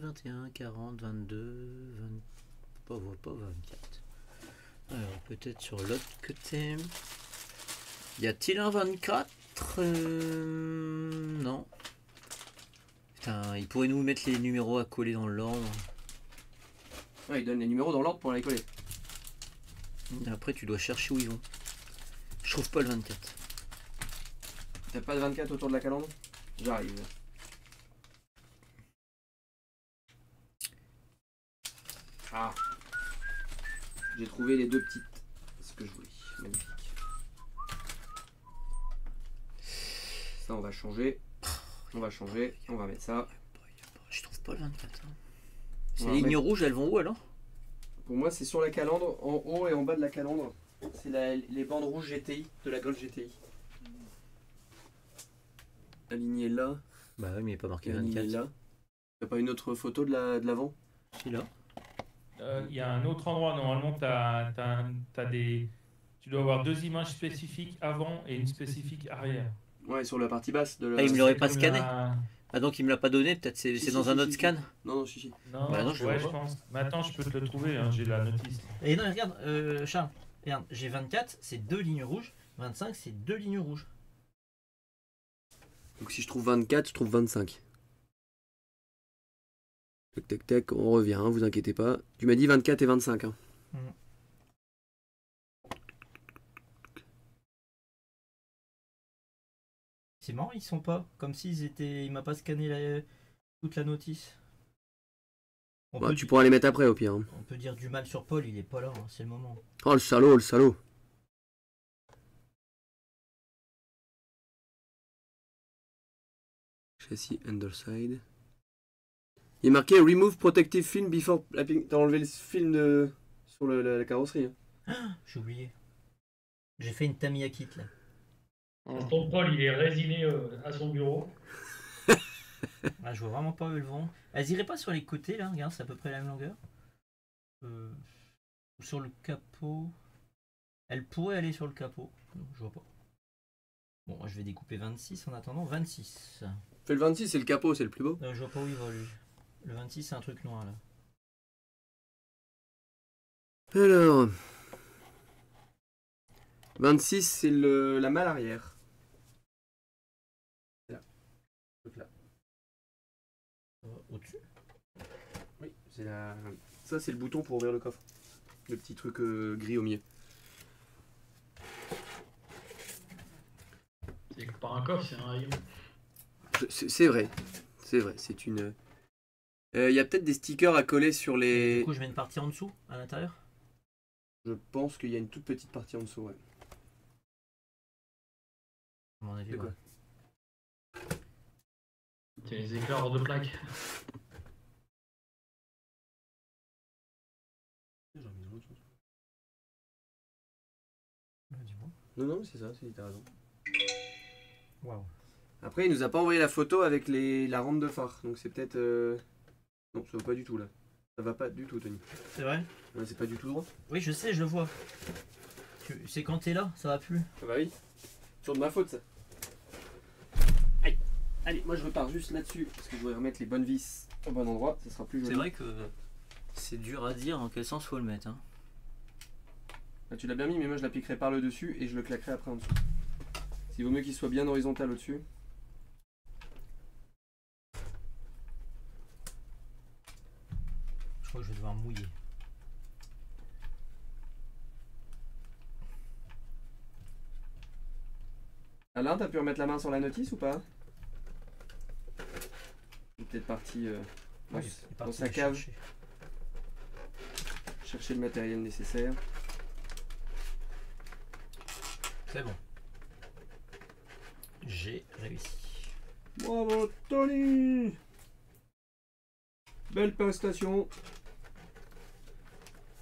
21, 40, 22, 20, pas, pas 24. Alors peut-être sur l'autre côté. Y a-t-il un 24 Euh, Non. Putain, il pourrait nous mettre les numéros à coller dans l'ordre. Ouais, il donne les numéros dans l'ordre pour les coller. Et Après tu dois chercher où ils vont. Je trouve pas le 24. T'as pas de 24 autour de la calandre? J'arrive. Ah J'ai trouvé les deux petites. Ce que je voulais. Magnifique. Ça, on va changer. On va changer. On va mettre ça. Je trouve pas le 24. hein. Ces lignes mettre- rouges elles vont où alors? Pour moi, c'est sur la calandre, en haut et en bas de la calandre. C'est les bandes rouges GTI de la Golf GTI. Aligné là, Bah oui mais il n'est pas marqué aligné 24. là. T'as pas une autre photo de la de l'avant? Si là. Euh, Il y a un autre endroit, normalement, t'as- t'as un- t'as des... tu dois avoir deux images spécifiques avant et une spécifique arrière. Ouais, sur la partie basse de la. Ah, il me l'aurait pas scanné la- Ah donc il me l'a pas donné, peut-être c'est Si, dans si, un si, autre si. scan Non, non, si, si. Non, Bah non, je ouais, je pas. pense. Maintenant, je peux te le trouver, hein, j'ai la notice. Et non, regarde, euh, Charles, regarde, j'ai 24, c'est deux lignes rouges, 25, c'est deux lignes rouges. Donc si je trouve 24, je trouve 25. Tac, tac, tac, on revient, hein, vous inquiétez pas. Tu m'as dit 24 et 25. Hein. Mhm. C'est marrant, ils sont pas, comme s'ils étaient, il m'a pas scanné la- toute la notice. On, Bah, peut, tu pourras les mettre après au pire. hein. on peut dire du mal sur Paul, il est pas là, hein, c'est le moment. Oh le salaud, le salaud. Châssis underside. Il est marqué Remove protective film before. T'as enlevé le film de... sur le- la, la carrosserie. hein. [GASPS] J'ai oublié. J'ai fait une Tamiya kit là. Ton Paul, il est résigné euh, à son bureau. [LAUGHS] Ah, je vois vraiment pas où elles vont. Elles iraient pas sur les côtés là, regarde, c'est à peu près la même longueur. Euh, ou sur le capot. Elle pourrait aller sur le capot. Non, je vois pas. Bon, moi, je vais découper 26 en attendant. 26. Fais le 26, c'est le capot, c'est le plus beau. Euh, je vois pas où il va lui. Le 26 c'est un truc noir là. Alors. 26, c'est le, la malle arrière. Là. Là. Va Au-dessus? Oui, c'est la... Ça, c'est le bouton pour ouvrir le coffre. Le petit truc euh, gris au milieu. pas un coffre, c'est un rayon. C'est vrai. C'est vrai. C'est une. Il y a peut-être des stickers à coller sur les. Du coup, je mets une partie en dessous, à l'intérieur? Je pense qu'il y a une toute petite partie en dessous. Ouais. À mon avis, ouais. quoi C'est les éclairs de plaque. Non, non, c'est ça, c'est- t'as raison. Waouh. Après, il nous a pas envoyé la photo avec les, la rampe de phare. Donc c'est peut-être. euh, Non, ça va pas du tout là. Ça va pas du tout, Tony. C'est vrai? Ouais, c'est pas du tout droit. Oui, je sais, je le vois. Tu- C'est quand t'es là, ça va plus. Ah bah oui. Toujours de ma faute ça. Aïe. Allez, moi je repars juste là-dessus. Parce que je voudrais remettre les bonnes vis au bon endroit. Ça sera plus joli. C'est vrai que c'est dur à dire en quel sens faut le mettre. Hein. Là, tu l'as bien mis, mais moi je l'appliquerai par le dessus et je le claquerai après en dessous. S'il vaut mieux qu'il soit bien horizontal au-dessus. Je crois que je vais devoir mouiller. Alain, t'as pu remettre la main sur la notice ou pas Il est peut-être parti euh, dans, Oui, sa cave chercher. chercher le matériel nécessaire. C'est bon. J'ai réussi. Bravo Tony Belle prestation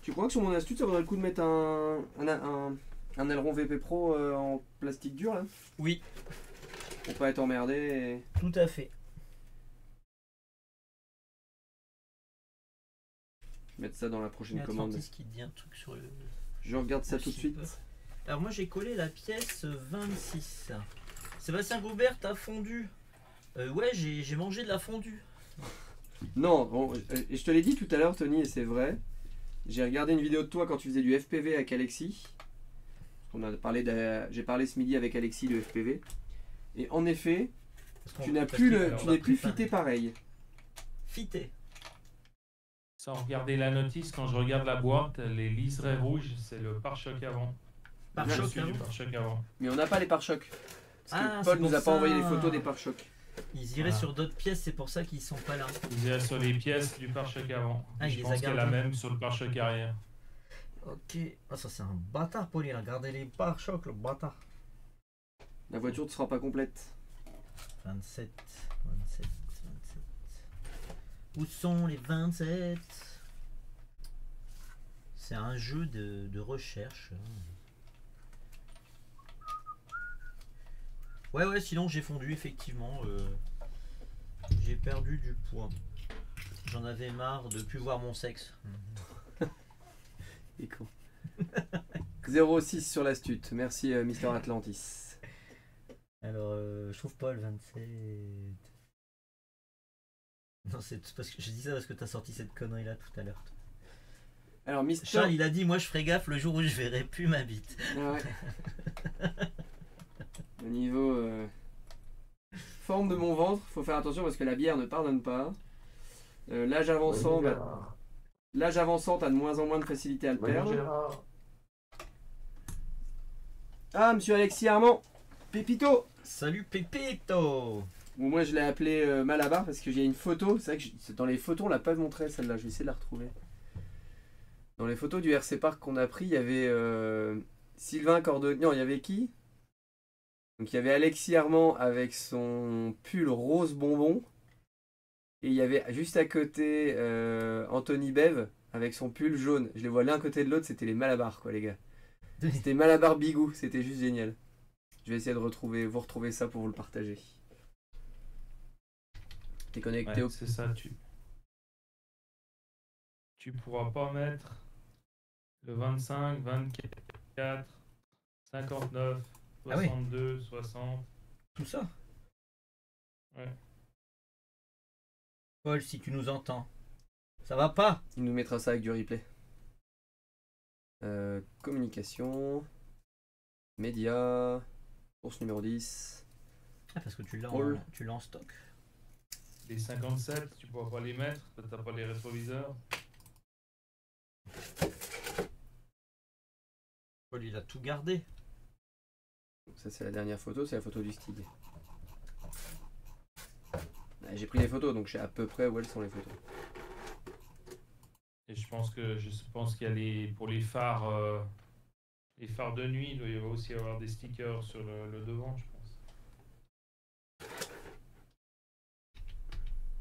Tu crois que sur mon astuce ça vaudrait le coup de mettre un, un, un, un aileron VP Pro euh, en plastique dur là Oui, Pour pas être emmerdé et... tout à fait. mettre ça dans la prochaine commande. Qui dit un truc sur le. Je regarde ça tout de suite. Alors moi j'ai collé la pièce 26. Sébastien Goubert a fondu. Euh, ouais, j'ai mangé de la fondue. Non, bon, euh, et je te l'ai dit tout à l'heure Tony et c'est vrai. J'ai regardé une vidéo de toi quand tu faisais du FPV avec Alexis. On a parlé j'ai parlé ce midi avec Alexis de FPV. Et en effet, tu n'as plus le, tu n'es plus fité pareil. Fité. Sans regarder la notice, quand je regarde la boîte, les liserés rouges, c'est le pare-choc avant. Par Le choc dessus du avant. pare-choc avant. Mais on n'a pas les pare-chocs. Parce Ah, que Paul nous a pas envoyé les photos des pare-chocs. Ils iraient Ah. sur d'autres pièces, c'est pour ça qu'ils sont pas là. Vous irez sur les pièces du pare-choc avant. Ah, je pense qu'il y a la même sur le pare-choc arrière. Ok. Ah ça c'est un bâtard Paul, il a gardé les pare-chocs, le bâtard. La voiture ne sera pas complète. 27, 27, 27. Où sont les 27 C'est un jeu de, de recherche. hein. Ouais, ouais, sinon j'ai fondu, effectivement. euh, j'ai perdu du poids. J'en avais marre de plus voir mon sexe. Et con. [LAUGHS] 06 sur l'astute. Merci euh, Mister Atlantis. Alors, euh, je trouve pas le 27. Non, c'est parce que je dis ça parce que t'as sorti cette connerie là tout à l'heure. Alors Mister. Charles, il a dit Moi je ferai gaffe le jour où je verrai plus ma bite. Ah ouais. [LAUGHS] Au niveau euh, forme de mon ventre, faut faire attention parce que la bière ne pardonne pas. Euh, l'âge avançant, bah, l'âge avançant, t'as de moins en moins de facilité à le perdre. Gérard. Ah, monsieur Alexis Armand, Pépito. Salut Pépito Bon, moi je l'ai appelé euh, Malabar parce que j'ai une photo. C'est vrai que je- dans les photos on l'a pas montré celle-là. Je vais essayer de la retrouver. Dans les photos du RC Park qu'on a pris, il y avait euh, Sylvain Cordonnier. Non, il y avait qui? Donc il y avait Alexis Armand avec son pull rose bonbon. Et il y avait juste à côté euh, Anthony Bev avec son pull jaune. Je les vois l'un à côté de l'autre, c'était les Malabar quoi les gars. C'était Malabar Bigou, c'était juste génial. Je vais essayer de retrouver, vous retrouver ça pour vous le partager. T'es connecté Ouais, au... c'est ça, tu. Tu pourras pas mettre le 25, 24, 59, Ah oui. 62, 60. Tout ça Ouais. Paul, si tu nous entends. Ça va pas Il nous mettra ça avec du replay. Euh, communication. Média. Course numéro 10. Ah, parce que tu l'as en, tu l'as en stock. Les 57, tu pourras pas les mettre, t'as pas les rétroviseurs. Paul, il a tout gardé. Donc ça c'est la dernière photo, c'est la photo du Stig. J'ai pris les photos, donc je sais à peu près où elles sont les photos. Et je pense que je pense qu'il y a les pour les phares euh, les phares de nuit, il doit y avoir aussi avoir des stickers sur le, le devant, je pense.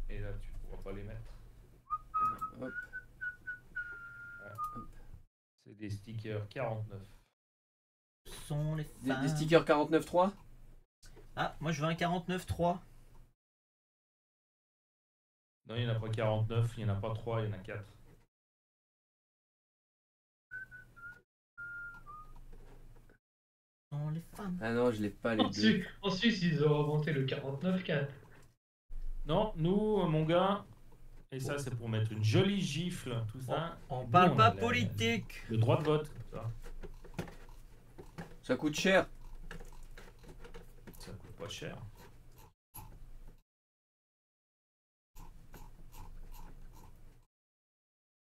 Et là tu pourras pas les mettre. Hop. C'est des stickers 49. Sont les Des, des stickers 49.3 Ah, moi je veux un 49.3. Non, il n'y en a pas 49, il n'y en a pas 3, il y en a 4. Sont les femmes. Ah non, je l'ai pas les En deux. Suisse, en Suisse, ils ont inventé le 49.4. Non, nous, euh, mon gars, et ça c'est pour mettre une jolie gifle, tout ça. On Nous, parle a pas la- politique. Le droit de vote, ça. Ça coûte cher. Ça coûte pas cher.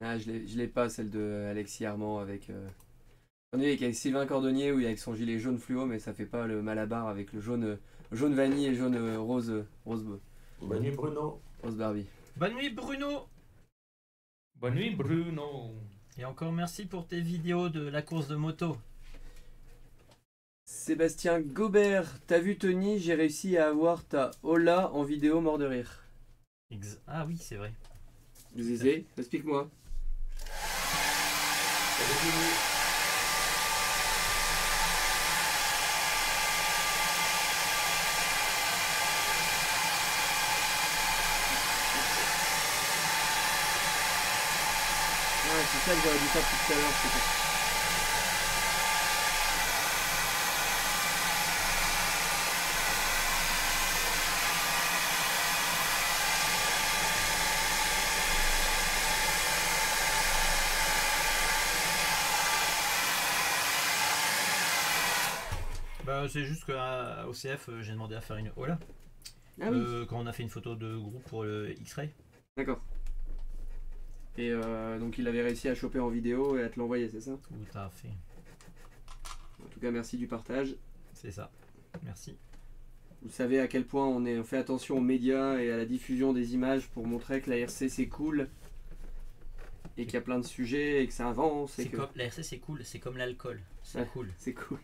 Ah, je l'ai je l'ai pas, celle de Alexis Armand avec. Euh... Avec, avec Sylvain Cordonnier où il est avec son gilet jaune fluo, mais ça fait pas le malabar avec le jaune, euh, jaune vanille et jaune euh, rose, rose, bo- Bonne nuit, Bruno. rose Barbie. Bonne nuit Bruno. Bonne nuit, Bruno. Et encore merci pour tes vidéos de la course de moto. Sébastien Gobert, t'as vu Tony, j'ai réussi à avoir ta Ola en vidéo mort de rire. Ex- Ah oui, c'est vrai. Zézé, explique-moi. Salut. Ouais, c'est ça que j'aurais dû faire tout à l'heure, peut-être. Bah c'est juste qu'à OCF euh, j'ai demandé à faire une hola. Ah oui, Euh, quand on a fait une photo de groupe pour le X-Ray. d'accord. Et euh, donc il avait réussi à choper en vidéo et à te l'envoyer, c'est ça? Tout à fait. En tout cas, merci du partage. C'est ça. Merci. Vous savez à quel point on, est, on fait attention aux médias et à la diffusion des images pour montrer que la RC c'est cool et qu'il y a plein de sujets et que ça avance et C'est que comme la RC c'est cool, c'est comme l'alcool. C'est Ouais. cool. c'est cool.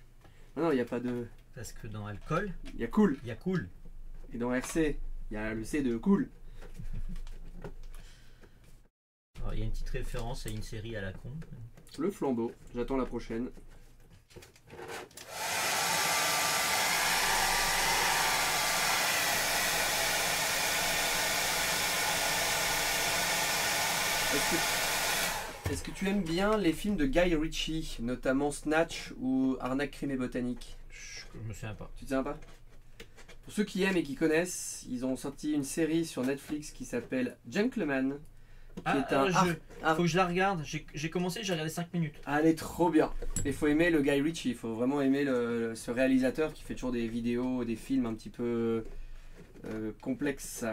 Non, non, il n'y a pas de. Parce que dans alcool, Il y a cool. il y a cool. Et dans RC, il y a le C de cool. Alors, Il y a une petite référence à une série à la con. Le flambeau. J'attends la prochaine. Est-ce que, est-ce que tu aimes bien les films de Guy Ritchie, notamment Snatch ou Arnaque, crime et botanique? Je me souviens pas. Tu te souviens pas? Pour ceux qui aiment et qui connaissent, ils ont sorti une série sur Netflix qui s'appelle Gentleman. Qui Ah, est un euh, je- art- art- faut que je la regarde. J'ai j'ai commencé, j'ai regardé 5 minutes. Ah, elle est trop bien. Il faut aimer le Guy Ritchie, il faut vraiment aimer le- ce réalisateur qui fait toujours des vidéos, des films un petit peu euh, complexes.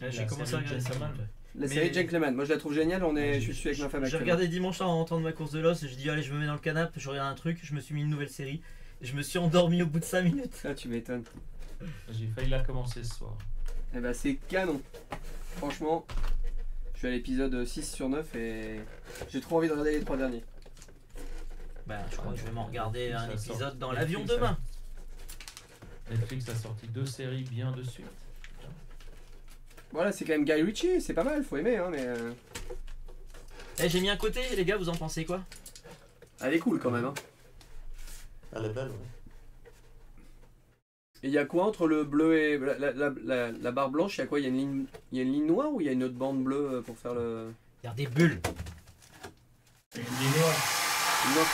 J'ai La commencé à regarder 5 Gentleman. La Mais- série Gentleman, moi je la trouve géniale, on est, je j'ai- suis avec ma femme J'ai regardé dimanche en rentrant de ma course de l'os. Je dis allez, je me mets dans le canapé, je regarde un truc. Je me suis mis une nouvelle série. Je me suis endormi au bout de 5 minutes. Ah, tu m'étonnes. J'ai failli la commencer ce soir. Eh ben c'est canon. Franchement, je suis à l'épisode 6 sur 9 et j'ai trop envie de regarder les trois derniers. Bah, je crois que je vais m'en regarder un sort. épisode dans l'avion demain. Netflix a sorti deux séries bien de suite. Voilà, c'est quand même Guy Ritchie, c'est pas mal, faut aimer, hein, mais euh, Eh, j'ai mis un côté, les gars, vous en pensez quoi? Elle est cool quand même. Hein. Elle est belle, ouais. Et il y a quoi entre le bleu et la, la, la, la- la barre blanche? Il y a quoi? Il y a une ligne, il y a une ligne noire ou il y a une autre bande bleue euh, pour faire le. Il y a des bulles. Une ligne noire. Une autre-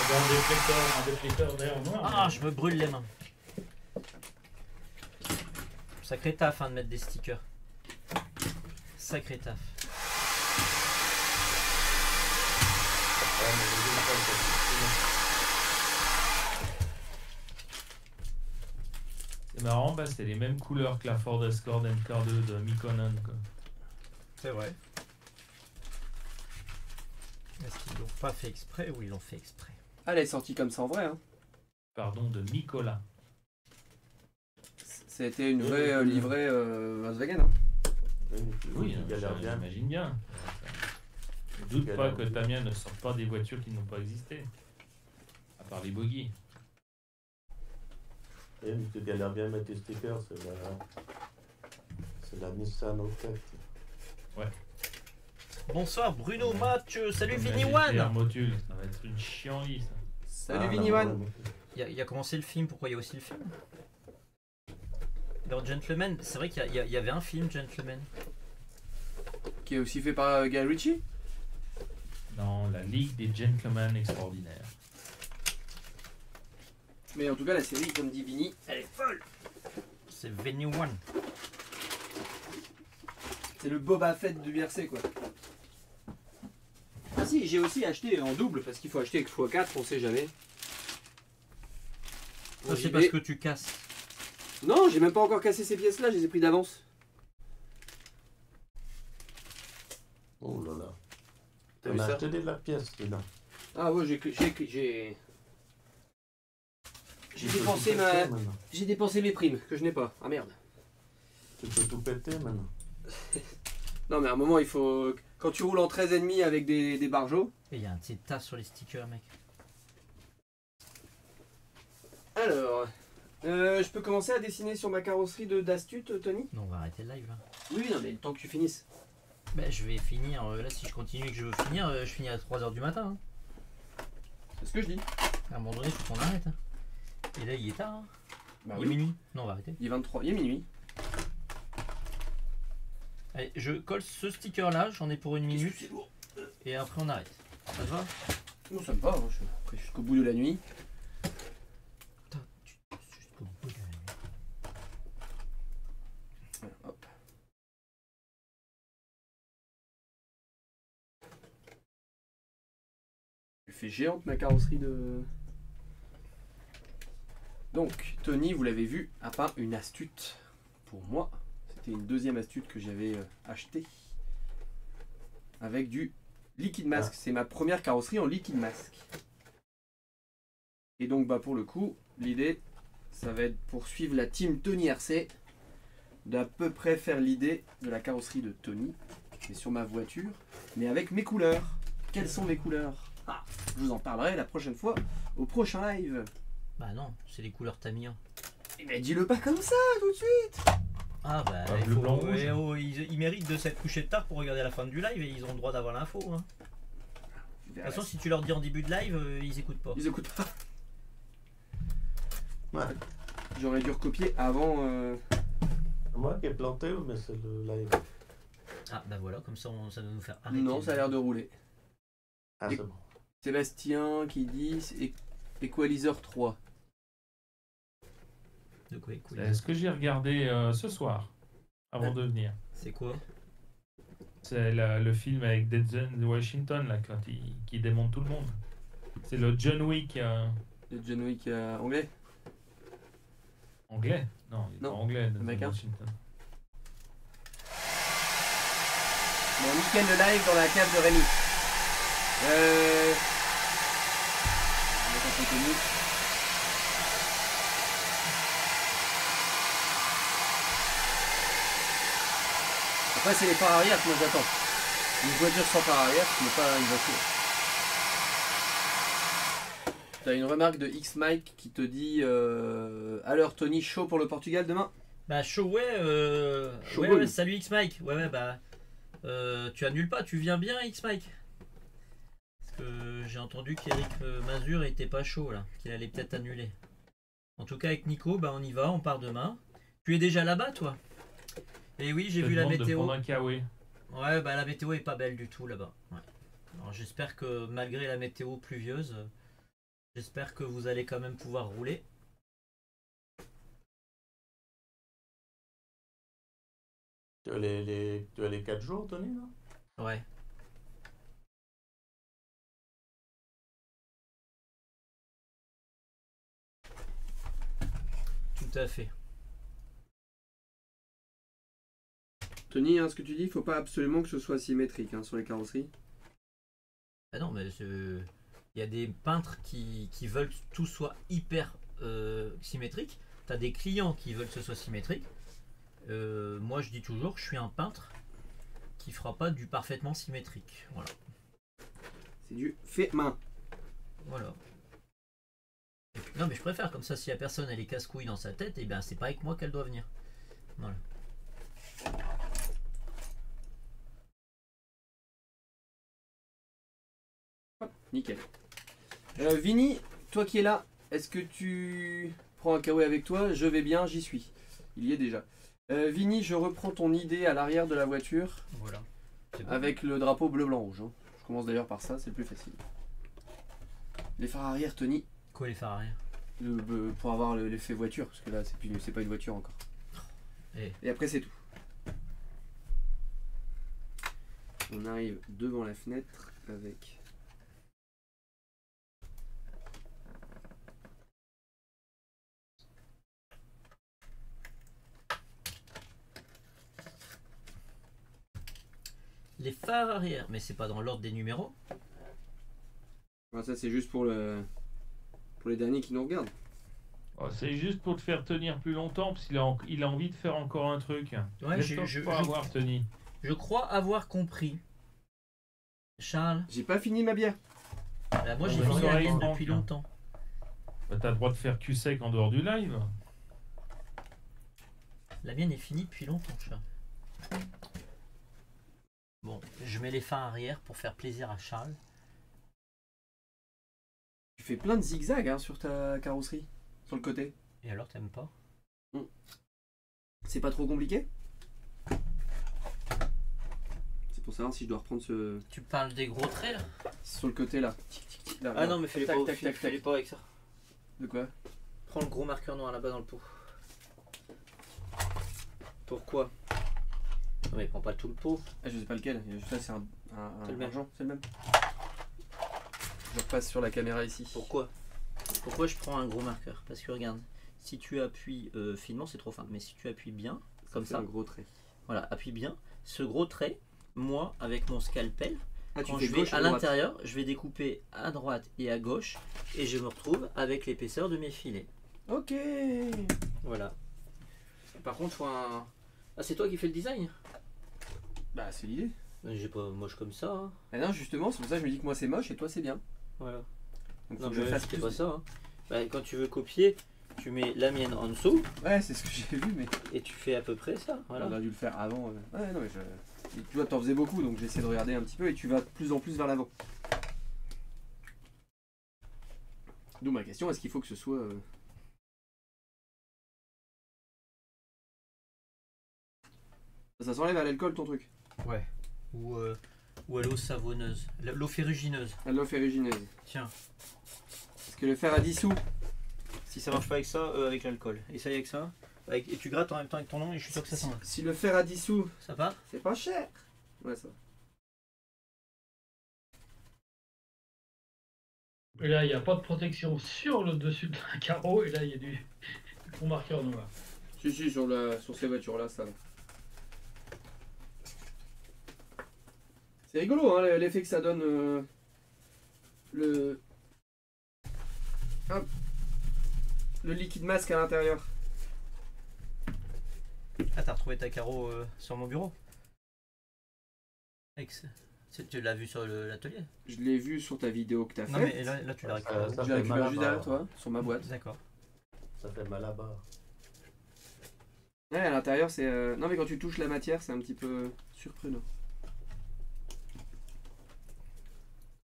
Il y a un déflecteur, un déflecteur d'air noir. Ah, je me brûle les mains. Sacré taf hein, de mettre des stickers. Sacré taf. C'est marrant, bah, c'est les mêmes couleurs que la Ford Escort NK2 de Mikonen. Quoi. C'est vrai. Est-ce qu'ils l'ont pas fait exprès ou ils l'ont fait exprès? Ah, elle est sortie comme ça en vrai. Hein. Pardon, de Nicolas. C'était une vraie euh, livrée euh, Volkswagen. hein. Oui, il hein, galère bien. j'imagine bien. Je doute pas que bien. ta mienne ne sorte pas des voitures qui n'ont pas existé. À part les bogies. Et tu galères bien à mettre tes stickers, c'est la... C'est la Nissan Rocket. Bonsoir Bruno, Mathieu, salut GTR One Motul, ça va être une chienlit ça. Salut Ah, Vinny non, One. il a, il y a commencé le film, pourquoi il y a aussi le film? Alors Gentleman, c'est vrai qu'il y, avait un film Gentleman. Qui est aussi fait par euh, Guy Ritchie? Dans la Ligue des Gentlemen Extraordinaires. Mais en tout cas, la série, comme dit Vinny, elle est folle. C'est Vinny One. C'est le Boba Fett du BRC quoi. Ah si, j'ai aussi acheté en double parce qu'il faut acheter avec x4, on sait jamais. Ça, c'est parce que tu casses. Non, j'ai même pas encore cassé ces pièces là, je les ai pris d'avance. Oh là là. T'as vu a ça acheté de la pièce, là. Ah ouais, j'ai j'ai j'ai dépensé ma j'ai dépensé mes primes que je n'ai pas. Ah merde. Tu peux tout péter maintenant. [LAUGHS] Non mais à un moment il faut quand tu roules en 13,5 avec des, des barjots. Il y a un petit tas sur les stickers, mec. Alors, euh, je peux commencer à dessiner sur ma carrosserie de d'astute, Tony? Non, on va arrêter le live. hein. Oui, non mais le temps que tu finisses. Ben, je vais finir, euh, là si je continue et que je veux finir, euh, je finis à 3h du matin. hein. C'est ce que je dis. À un moment donné, il faut qu'on arrête. hein. Et là, il est tard. hein. Bah il est minuit. Non, on va arrêter. Il est 23, il est minuit. Allez, je colle ce sticker là, j'en ai pour une minute. Et après, on arrête. Ça te va? Non, ça me va, hein, je suis jusqu'au bout de la nuit. Hop. Elle fait géante ma carrosserie de. Donc, Tony, vous l'avez vu, a peint une astute pour moi. C'était une deuxième astute que j'avais euh, achetée. Avec du liquide mask. C'est ma première carrosserie en liquide mask. Et donc, bah, pour le coup, l'idée, ça va être pour suivre la team Tony RC d'à peu près faire l'idée de la carrosserie de Tony, mais sur ma voiture, mais avec mes couleurs. Quelles sont mes couleurs? Ah, Je vous en parlerai la prochaine fois au prochain live. Bah non, c'est les couleurs Tamiya. Eh ben dis-le pas comme ça tout de suite Ah bah, Pas il faut- blanc, rouge. eh oh, ils, ils méritent de s'être couchés tard pour regarder la fin du live et ils ont le droit d'avoir l'info. hein. De toute façon, si tu leur dis en début de live, euh, ils écoutent pas. Ils écoutent pas. Ouais. J'aurais dû recopier avant. euh, C'est moi qui ai planté, mais c'est le live? Ah bah voilà, comme ça, on- ça va nous faire arrêter. Non, ça a l'air de rouler. Ah, c'est bon. Sébastien qui dit Equalizer 3. De quoi écoute C'est ce que j'ai regardé euh, ce soir, avant Ouais. de venir. C'est quoi? C'est la- le film avec Denzel Washington, là, quand il, qui démonte tout le monde. C'est le John Wick euh, Le John Wick euh, anglais? Anglais. Non, il est Non, pas anglais, américain. Washington. Bon, nickel le live dans la cave de Rémi. Euh... on va. Après, c'est les phares arrière que moi j'attends. Une voiture sans phare arrière, ce n'est pas une voiture. T'as une remarque de X-Mike qui te dit euh, Alors, Tony, chaud pour le Portugal demain? Bah chaud ouais, euh... Chaud ouais, ball. ouais, salut X-Mike. Ouais ouais bah euh, tu annules pas, tu viens bien X-Mike. Parce que j'ai entendu qu'Eric euh, Mazur était pas chaud là, qu'il allait peut-être annuler. En tout cas avec Nico, bah on y va, on part demain. Tu es déjà là-bas toi? Et oui, j'ai vu la météo. un. Ouais, bah la météo est pas belle du tout là-bas. Ouais. Alors j'espère que malgré la météo pluvieuse, euh, j'espère que vous allez quand même pouvoir rouler. Tu as les, les, tu as les 4 jours, Tony, là? Ouais. Tout à fait. Tony, hein, ce que tu dis, il faut pas absolument que ce soit symétrique hein, sur les carrosseries. Ah non, mais c'est- il y a des peintres qui, qui veulent que tout soit hyper euh, symétrique. Tu as des clients qui veulent que ce soit symétrique. Euh, moi, je dis toujours, je suis un peintre qui fera pas du parfaitement symétrique. Voilà. C'est du fait main. voilà. Non, mais je préfère comme ça, si la personne elle est casse-couille dans sa tête, et bien c'est pas avec moi qu'elle doit venir. Voilà. Nickel. Euh, Vini, toi qui es là, est-ce que tu prends un kawaii avec toi Je vais bien, j'y suis. Il y est déjà. Euh, Vini, je reprends ton idée à l'arrière de la voiture Voilà. Avec le drapeau bleu, blanc, rouge. hein. Je commence d'ailleurs par ça, c'est le plus facile. Les phares arrière, Tony, Quoi les phares arrière? Le- le- pour avoir le- l'effet voiture, parce que là, c'est plus- c'est pas une voiture encore. Eh. Et après, c'est tout. On arrive devant la fenêtre avec. Les phares arrière, mais c'est pas dans l'ordre des numéros. Ça, c'est juste pour le. Pour les derniers qui nous regardent. Oh, c'est juste pour te faire tenir plus longtemps, parce qu'il a, en- il a envie de faire encore un truc. Ouais, je, je- avoir, Tony. je crois avoir compris. Charles, J'ai pas fini ma bière. bah, moi j'ai fini la mienne depuis longtemps. Bah, T'as le droit de faire cul sec en dehors du live. La mienne est finie depuis longtemps, Charles. Bon, je mets les phares arrière pour faire plaisir à Charles. Tu fais plein de zigzags hein, sur ta carrosserie, sur le côté. Et alors, t'aimes pas? C'est pas trop compliqué? C'est pour savoir si je dois reprendre ce. Tu parles des gros traits là? Sur le côté là. Tic, tic, tic, là, Ah là. non, mais fais-les Tac, pas, tac, fais- tac, tac. pas avec ça. De quoi? Prends le gros marqueur noir là-bas dans le pot. Pourquoi? Non mais prends pas tout le pot. ah, Je sais pas lequel. Ça, c'est un. un, un C'est le même. argent, c'est le même. Je repasse sur la caméra ici. Pourquoi? Pourquoi je prends un gros marqueur? Parce que regarde, si tu appuies euh, finement, c'est trop fin. Mais si tu appuies bien, comme fait ça, un gros trait. voilà, appuie bien. Ce gros trait, moi, avec mon scalpel, Ah, quand je vais à l'intérieur, je vais découper à droite et à gauche, et je me retrouve avec l'épaisseur de mes filets. Ok. Voilà. Par contre, faut un. Ah, c'est toi qui fais le design? Bah, c'est l'idée. J'ai pas moche comme ça. hein. Ah non, justement, c'est pour ça que je me dis que moi c'est moche et toi c'est bien. Voilà. Donc faut Non, que je fasse pas ça. hein. Bah, quand tu veux copier, tu mets la mienne en dessous Ouais, c'est ce que [LAUGHS] j'ai vu, mais et tu fais à peu près ça. on Voilà. aurait dû le faire avant. euh. Ouais, non, mais je. Tu vois, t'en faisais beaucoup, donc j'essaie de regarder un petit peu et tu vas de plus en plus vers l'avant. D'où ma question, est-ce qu'il faut que ce soit. euh, ça s'enlève à l'alcool ton truc Ou, euh, ou à l'eau savonneuse, l'eau ferrugineuse. À l'eau ferrugineuse. Tiens, Parce que le fer à dissous. si ça marche pas avec ça, euh, avec l'alcool. Essaye avec ça. Avec- et tu grattes en même temps avec ton nom et je suis sûr que ça Si, s'en va. si le fer à dissous, Ça va? c'est pas cher. Ouais, ça. Et là, il n'y a pas de protection sur le dessus de la carreau, et là, il y a du, gros marqueur noir. Si, si, sur, la, sur ces voitures-là, ça va. C'est rigolo, hein, l'effet que ça donne. euh, le. Hop. Le liquide masque à l'intérieur. Ah, t'as retrouvé ta carreau euh, sur mon bureau? Ex. C'est- Tu l'as vu sur l'atelier? Je l'ai vu sur ta vidéo que t'as Non, faite. mais là, là tu l'as Euh, récupéré. Je l'ai fait récupéré juste derrière toi, sur ma boîte. D'accord. Ça fait mal à bas. Ouais, à l'intérieur, c'est. euh, Non, mais quand tu touches la matière, c'est un petit peu surprenant.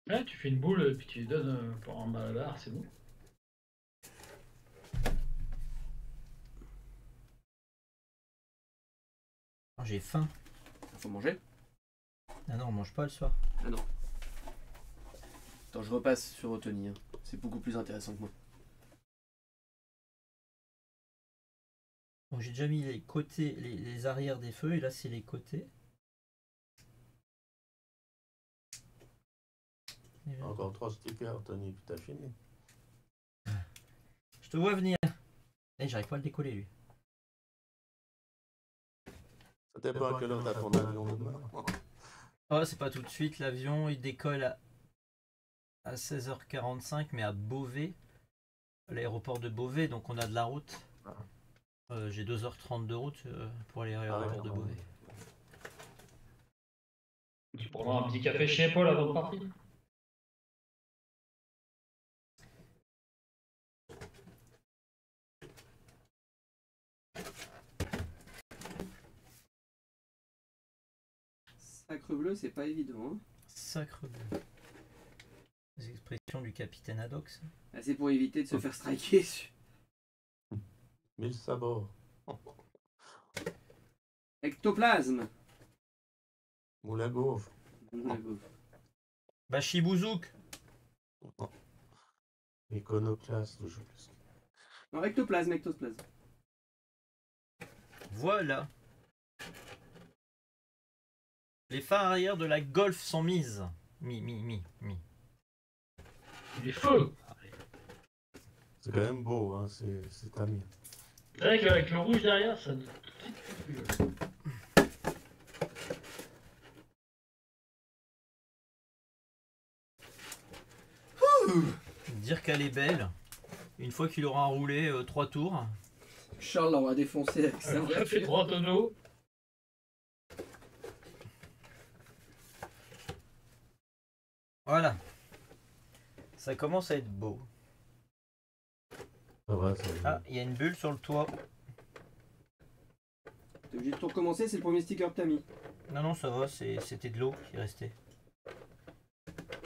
Là, tu fais une boule, et puis tu lui donnes euh, pour un malabar, c'est bon. Ah, J'ai faim. Faut manger? Ah non, on mange pas le soir. Attends, je repasse sur Tony. hein. C'est beaucoup plus intéressant que moi. Donc j'ai déjà mis les côtés, les, les arrières des feux et là c'est les côtés. Encore trois stickers, Tony, puis t'as fini. Je te vois venir. Eh, j'arrive pas à le décoller lui. Ça dépend à quelle heure t'as ton avion demain. [LAUGHS] Oh, c'est pas tout de suite, l'avion il décolle à à 16h45, mais à Beauvais, l'aéroport de Beauvais, donc on a de la route. Euh, J'ai 2h30 de route euh, pour aller à Ah ouais, l'aéroport de. Beauvais. Tu prendras un petit café chez Paul avant de partir. Sacre bleu, c'est pas évident. hein. Sacre bleu. Les expressions du capitaine Haddock. ça. Ah, c'est pour éviter de se faire striker. Mille sabords. Ectoplasme. Moule à gaufre. Bachibouzouk Iconoclaste, je plus. Non, ectoplasme, ectoplasme. Voilà. Les phares arrière de la Golf sont mises. Mi, mi, mi, mi. Il est feu C'est quand même beau, hein, c'est c'est Tamir. C'est vrai qu'avec le rouge derrière, ça. Dire qu'elle est belle. Une fois qu'il aura roulé euh, trois tours. Charles l'aura défoncé avec sa Ça fait voiture. trois tonneaux. Voilà. Ça commence à être beau. Ah, il y a une bulle sur le toit. T'es obligé de tout recommencer, c'est le premier sticker que t'as mis. Non, non, ça va, c'est- c'était de l'eau qui restait.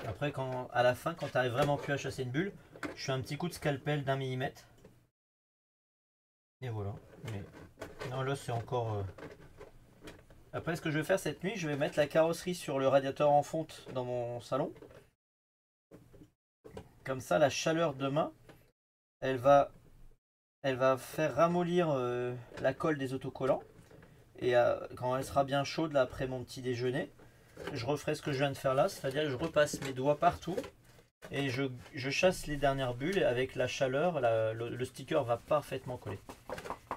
Après, quand, à la fin, quand t'arrives vraiment plus à chasser une bulle, je fais un petit coup de scalpel d'un millimètre. Et voilà. Mais non, là, c'est encore. euh. Après, ce que je vais faire cette nuit, je vais mettre la carrosserie sur le radiateur en fonte dans mon salon. Comme ça, la chaleur demain, elle va, elle va faire ramollir euh, la colle des autocollants. Et euh, quand elle sera bien chaude là, après mon petit déjeuner, je referai ce que je viens de faire là, c'est-à-dire que je repasse mes doigts partout et je, je chasse les dernières bulles et avec la chaleur, la- le, le sticker va parfaitement coller.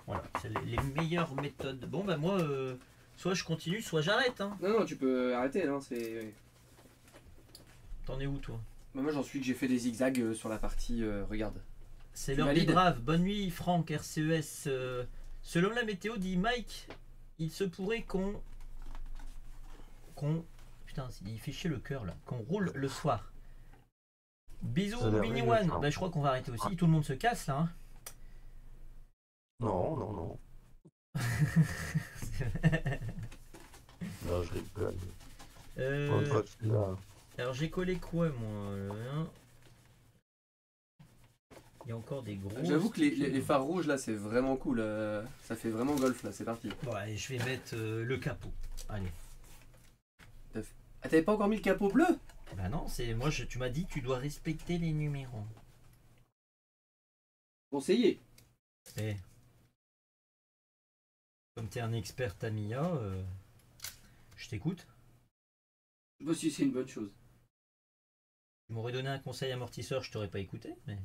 Voilà, c'est les, les meilleures méthodes. Bon bah moi, euh, soit je continue, soit j'arrête. Hein. Non, non, tu peux arrêter, non, c'est... T'en es où toi? Bah, moi, j'en suis que j'ai fait des zigzags euh, sur la partie... euh, regarde. C'est l'heure des braves. Bonne nuit Franck, RCES. Euh, selon la météo, dit Mike, il se pourrait qu'on... qu'on... Putain, il fait chier le cœur là. Qu'on roule le soir. Bisous, rigolo, One. Bah, je crois qu'on va arrêter aussi. Tout le monde se casse là. hein. Non, non, non. [LAUGHS] Non, je rigole. Euh, Alors j'ai collé quoi moi euh, Il y a encore des gros. J'avoue que les, les- les phares rouges, là, c'est vraiment cool. euh, ça fait vraiment golf, là, c'est parti. Bon, allez, je vais mettre euh, le capot. Allez. Ah, t'avais pas encore mis le capot bleu? Bah non, c'est moi. Je, tu m'as dit tu dois respecter les numéros. Conseillé. Eh. Comme t'es un expert Tamiya, euh, je t'écoute. Je sais pas si c'est une bonne chose. M'aurais donné un conseil amortisseur, je t'aurais pas écouté, mais.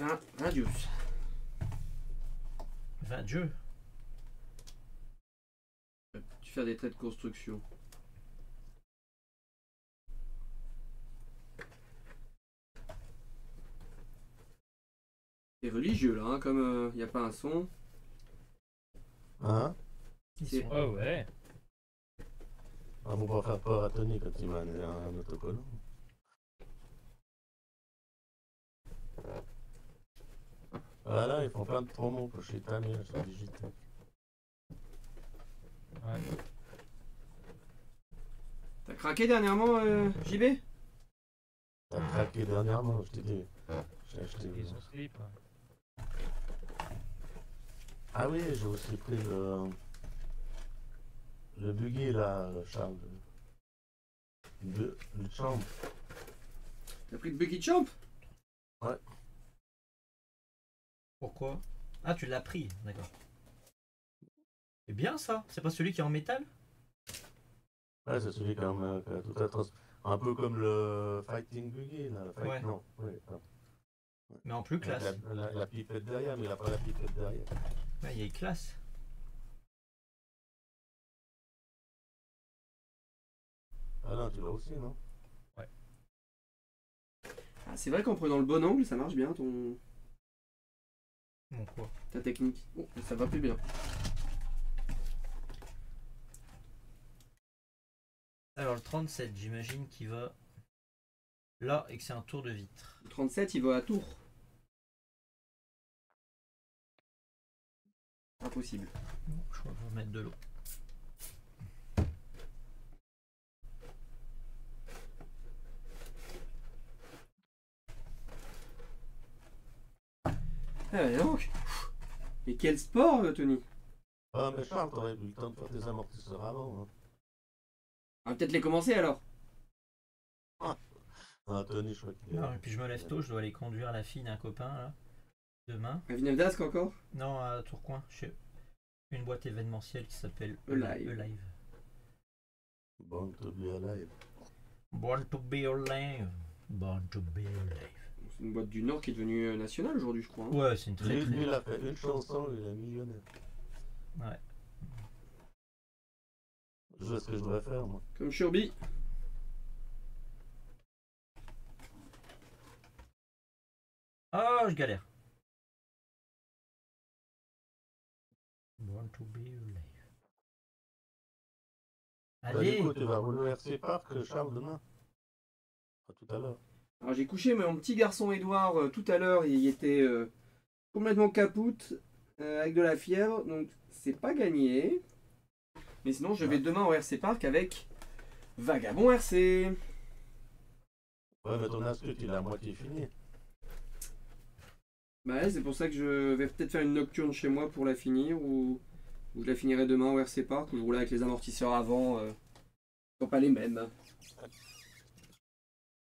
Ah, 20, 20 deuce. 20 jeux. Tu fais des traits de construction. C'est religieux là, hein, comme il n'y a pas un son. Hein? C'est- Oh ouais. Ah, faut pas faire peur à Tony quand il m'a un, un autocollant. Voilà, ils font plein de promos pour chez Tamir sur Digitech. Ouais. T'as craqué dernièrement, euh, JB T'as craqué dernièrement, je t'ai dit. J'ai acheté. Ils ont slip. ouais. Ah oui, j'ai aussi pris le. Le buggy là, Charles. Le, le champ. T'as pris le Bucky Champ? Pourquoi? Ah, tu l'as pris, d'accord. C'est bien ça? C'est pas celui qui est en métal? Ouais, c'est celui qui a toute la trans- Un peu comme le Fighting Buggy là. Fight- Ouais. Non, ouais, non. Mais en plus La, classe. la- la pipette derrière, mais il a pas la pipette derrière. Ouais, il est classe. Ah non, tu l'as aussi, non? Ah, C'est vrai qu'en prenant le bon angle, ça marche bien ton Quoi ta technique. Oh, ça va plus bien. Alors le 37, j'imagine qu'il va là et que c'est un tour de vitre. Le 37, il va à tour. Impossible. Bon, je crois qu'on va mettre de l'eau. Donc Et quel sport, euh, Tony? Ah, mais Charles, t'aurais eu le temps de faire tes amortisseurs avant. Hein. On va peut-être les commencer alors. Ah, Tony, je crois qu'il est. Non, et puis je me lève tôt, je dois aller conduire la fille d'un copain là. Demain. À d'Ascq encore? Non, à Tourcoing, chez une boîte événementielle qui s'appelle Alive. Alive. Bon, to be alive. Born to be alive. Born to be alive. C'est une boîte du Nord qui est devenue euh, nationale aujourd'hui, je crois. hein. Ouais, c'est une très Lui, très. lui, il a fait une chanson, il est millionnaire. Ouais. Je sais ce que je devrais faire, moi. Comme Shurby. Ah, je galère. Born to be alive. Bah, du Allez coup, tu vas rouler au RC Park, Charles, demain À tout à l'heure. Alors j'ai couché mon petit garçon Edouard euh, tout à l'heure, il était euh, complètement capoute euh, avec de la fièvre, donc c'est pas gagné. Mais sinon je vais demain au RC Park avec Vagabond RC. Ouais, mais ton astuce, il est à moitié fini. Bah ouais, c'est pour ça que je vais peut-être faire une nocturne chez moi pour la finir ou, ou je la finirai demain au RC Park où je roule avec les amortisseurs avant. Euh, sont pas les mêmes.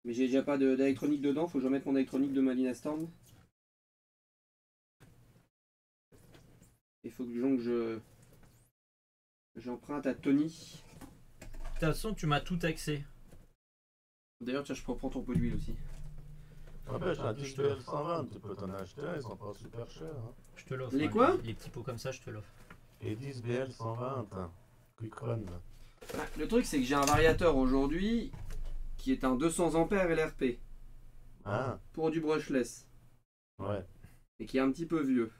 Mais j'ai déjà pas de- d'électronique dedans, faut que je remette mon électronique de Malina Storm. Il faut que donc je j'emprunte à Tony. De toute façon, tu m'as tout taxé. D'ailleurs, tiens, je reprends ton pot d'huile aussi. N'empêche, un 10 BL 120, tu peux t'en acheter un, ils sont pas super chers. Hein. Je te l'offre. Les hein, quoi Les petits pots comme ça, je te l'offre. Et 10 BL 120, hein. Quick Run. là. Ah, Le truc, c'est que j'ai un variateur aujourd'hui qui est un 200 ampères LRP Ah, pour du brushless. ouais. et qui est un petit peu vieux.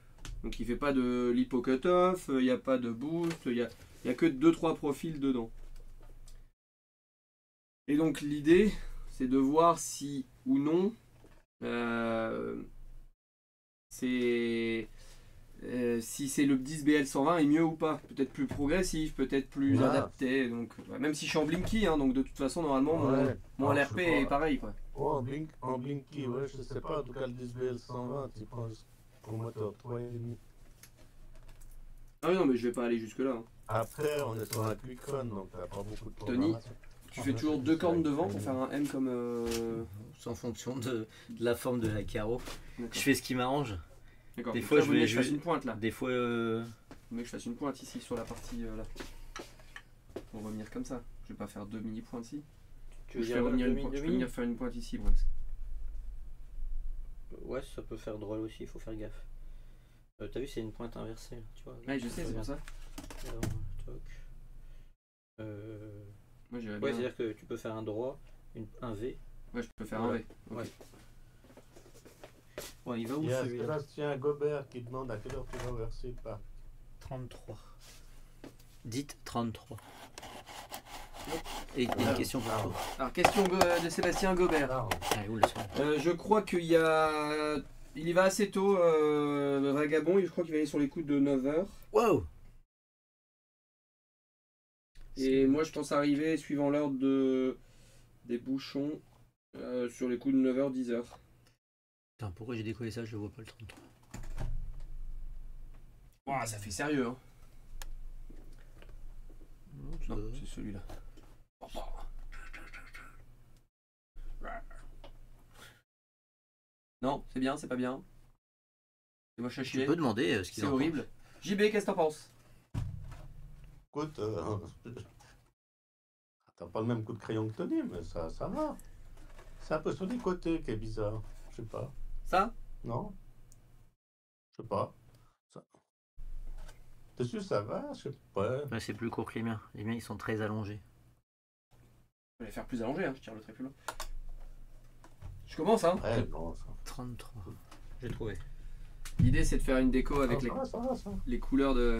Donc il fait pas de lipo cut-off, il n'y a pas de boost, il n'y a, y a que 2-3 profils dedans. Et donc l'idée, c'est de voir si ou non euh, c'est euh, si c'est le 10 BL120 est mieux ou pas? Peut-être plus progressif, peut-être plus Ouais. adapté. Donc, ouais, même si je suis en blinky, hein, donc de toute façon normalement mon, Ouais. mon LRP pas. est pareil. Quoi. Oh, en, blink, en Blinky, ouais, je sais pas. En tout cas, le 10 BL 120, tu prends au moteur 3,5. Ah oui, non mais je vais pas aller jusque là. hein. Après, on est sur un Quick Run, donc t'as pas beaucoup de Tony. Tu fais toujours deux cornes devant pour faire un M comme. euh, C'est en fonction de, de la forme de la carreau. Je fais ce qui m'arrange. D'accord. Des Donc fois, là, je vous vais voulez que je fasse juste- une pointe là. Des fois, euh, Vous voulez que je fasse une pointe ici sur la partie euh, là. Pour revenir comme ça. Je vais pas faire deux mini pointes ici. tu veux je dire vais revenir une demi- pointe- je peux venir faire une pointe ici presque. Ouais, ça peut faire drôle aussi, il faut faire gaffe. Euh, T'as vu, c'est une pointe inversée, là, tu vois. Ouais, je sais, c'est pour ça. Alors, toc. Euh, Moi j'irais Ouais, bien. c'est-à-dire que tu peux faire un droit, une- un V. Ouais, je peux faire un. V. Ok. Ouais. Ouais, il va où Il y a celui-là Sébastien Gobert qui demande à quelle heure tu vas au RC Park. 33. Dites 33. Et, et une question pour toi. Alors, question de Sébastien Gobert. Ah, Allez, où le son Euh, je crois qu'il y a. Il y va assez tôt, euh, le vagabond. Je crois qu'il va aller sur les coups de 9h. Wow Et moi, je pense arriver suivant l'heure de... des bouchons euh, sur les coups de 9h, 10h. Putain, pourquoi j'ai décollé ça Je vois pas le 33. Ouah, ça fait sérieux, hein. Non, c'est celui-là. Non, c'est bien, c'est pas bien. C'est moche à Tu chier. peux demander euh, ce qu'ils C'est en horrible. JB, qu'est-ce que t'en penses? Écoute, euh, [LAUGHS] t'as pas le même coup de crayon que Tony, mais ça, ça va. C'est un peu sur les côtés qui est bizarre. Je sais pas. Ça? Non Je sais pas. Ça... T'es sûr que ça va? Je sais pas. Ouais, c'est plus court que les miens. Les miens, ils sont très allongés. Je vais les faire plus allongé, hein, je tire le trait plus loin. Je commence, hein Ouais, non, ça, 33. J'ai trouvé. L'idée c'est de faire une déco avec les, va, ça va, ça va. les couleurs de.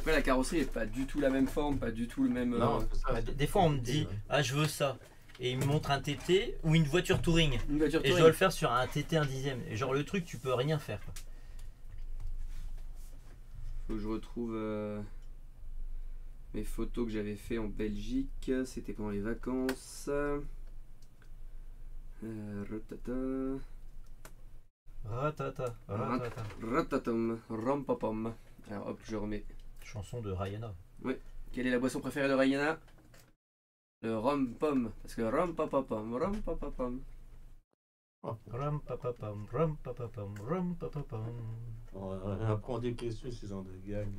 Après la carrosserie est pas du tout la même forme, pas du tout le même. Non, euh, ça, Bah, des, fois, on me dit ouais. Ah, je veux ça. Et il me montre un TT ou une voiture touring. Une voiture Et je dois le faire sur un TT un dixième. Et genre, le truc, tu peux rien faire. quoi. Faut que je retrouve euh, mes photos que j'avais fait en Belgique. C'était pendant les vacances. Euh, ratata, Ratata, ratata. ratatom, rampapom. Alors hop, je remets. Chanson de Rihanna. Quelle est la boisson préférée de Rihanna? Le rhum pomme. Parce que rhum papapom, rhum papapom. Ram papapam, ram papapam, ram papapam. Ouais, ouais, Après, on dit que les Suisses, ils ont des gangs.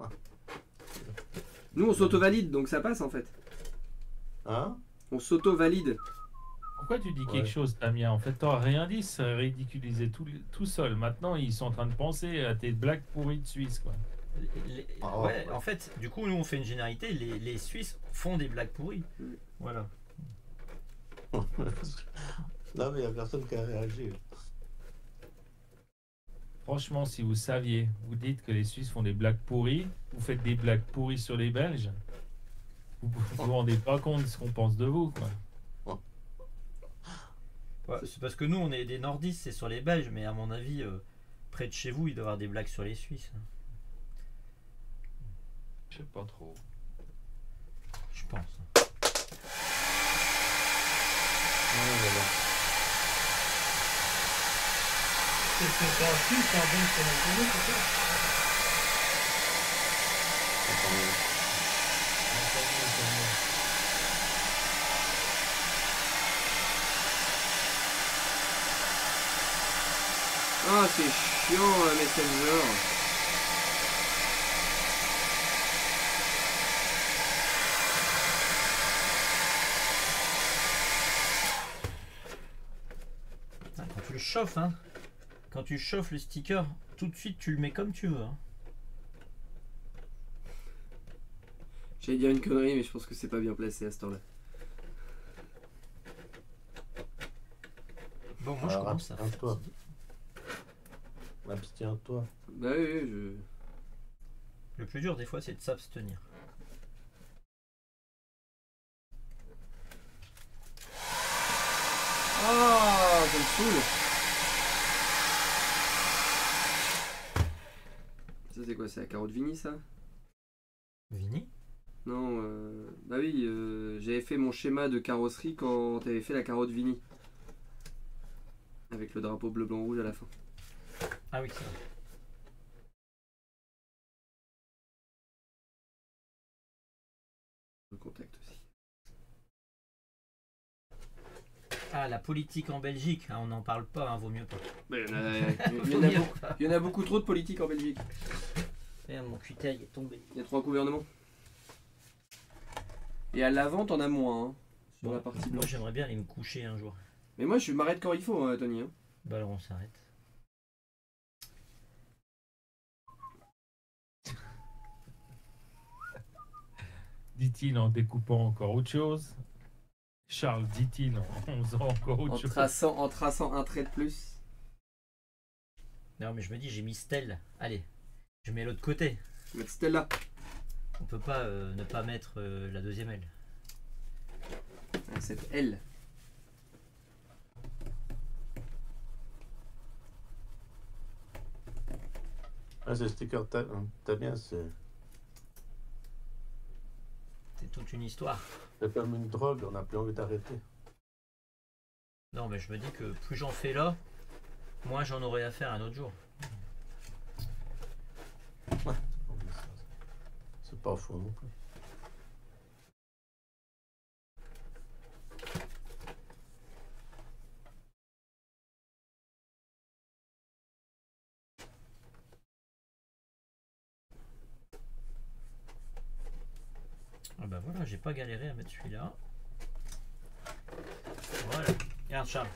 euh. Nous on s'auto-valide donc ça passe en fait. Hein? On s'auto-valide. Pourquoi tu dis Ouais. quelque chose, Damien? En fait, t'auras rien dit, c'est ridiculisé tout, tout seul. Maintenant, ils sont en train de penser à tes blagues pourries de Suisse, quoi. Les- Ah, ouais, ouais. en fait, du coup, nous on fait une généralité. Les, les Suisses font des blagues pourries. Voilà. [LAUGHS] Non, mais il n'y a personne qui a réagi. Franchement, si vous saviez, vous dites que les Suisses font des blagues pourries, vous faites des blagues pourries sur les Belges, vous vous vous [LAUGHS] rendez pas compte de ce qu'on pense de vous, quoi. Ouais, c'est parce que nous on est des nordistes, c'est sur les Belges, mais à mon avis, euh, près de chez vous, il doit y avoir des blagues sur les Suisses. hein. Je sais pas trop. Je pense. Ouais, voilà. Qu'est-ce que c'est un un un ça? Attends, Ah c'est chiant la Messenger. Ah, Quand tu le chauffes, hein, quand tu chauffes le sticker, tout de suite tu le mets comme tu veux. hein. J'allais dire une connerie mais je pense que c'est pas bien placé à ce temps-là. Bon, moi je Alors, commence à abstiens-toi. fatiguer. Abstiens-toi. Bah oui, oui, je. Le plus dur des fois, c'est de s'abstenir. Ah, ça me saoule. C'est quoi C'est la carotte Vini ça? Vini Non, euh... bah oui, euh, j'avais fait mon schéma de carrosserie quand t'avais fait la carotte Vini. Avec le drapeau bleu, blanc, rouge à la fin. Ah oui, c'est vrai. Ah, la politique en Belgique, hein, on n'en parle pas, hein, vaut mieux pas. [LAUGHS] Il, y en a, il y en Vaut a mieux beaucoup, pas. il y en a beaucoup trop de politique en Belgique. Merde, mon cutter il est tombé. Il y a trois gouvernements. Et à l'avant, t'en as moins. hein, sur la partie Moi blanche. j'aimerais bien aller me coucher un jour. Mais moi, je m'arrête quand il faut, hein, Tony. hein. Bah alors on s'arrête. Dit-il en découpant encore autre chose. Charles, dit-il en [LAUGHS] faisant encore autre En chose. traçant, en traçant un trait de plus. Non mais je me dis j'ai mis Stella. Allez, je mets l'autre côté. Je vais mettre Stella. On peut pas euh, ne pas mettre euh, la deuxième aile. Ah, Cette L. Ah, c'est le sticker, t'as t'as bien, c'est C'est toute une histoire. C'est comme une drogue, on n'a plus envie d'arrêter. Non mais je me dis que plus j'en fais là, moins j'en aurai à faire un autre jour. C'est pas faux non plus. Ah bah voilà, j'ai pas galéré à mettre celui-là. Voilà. Regarde Charles.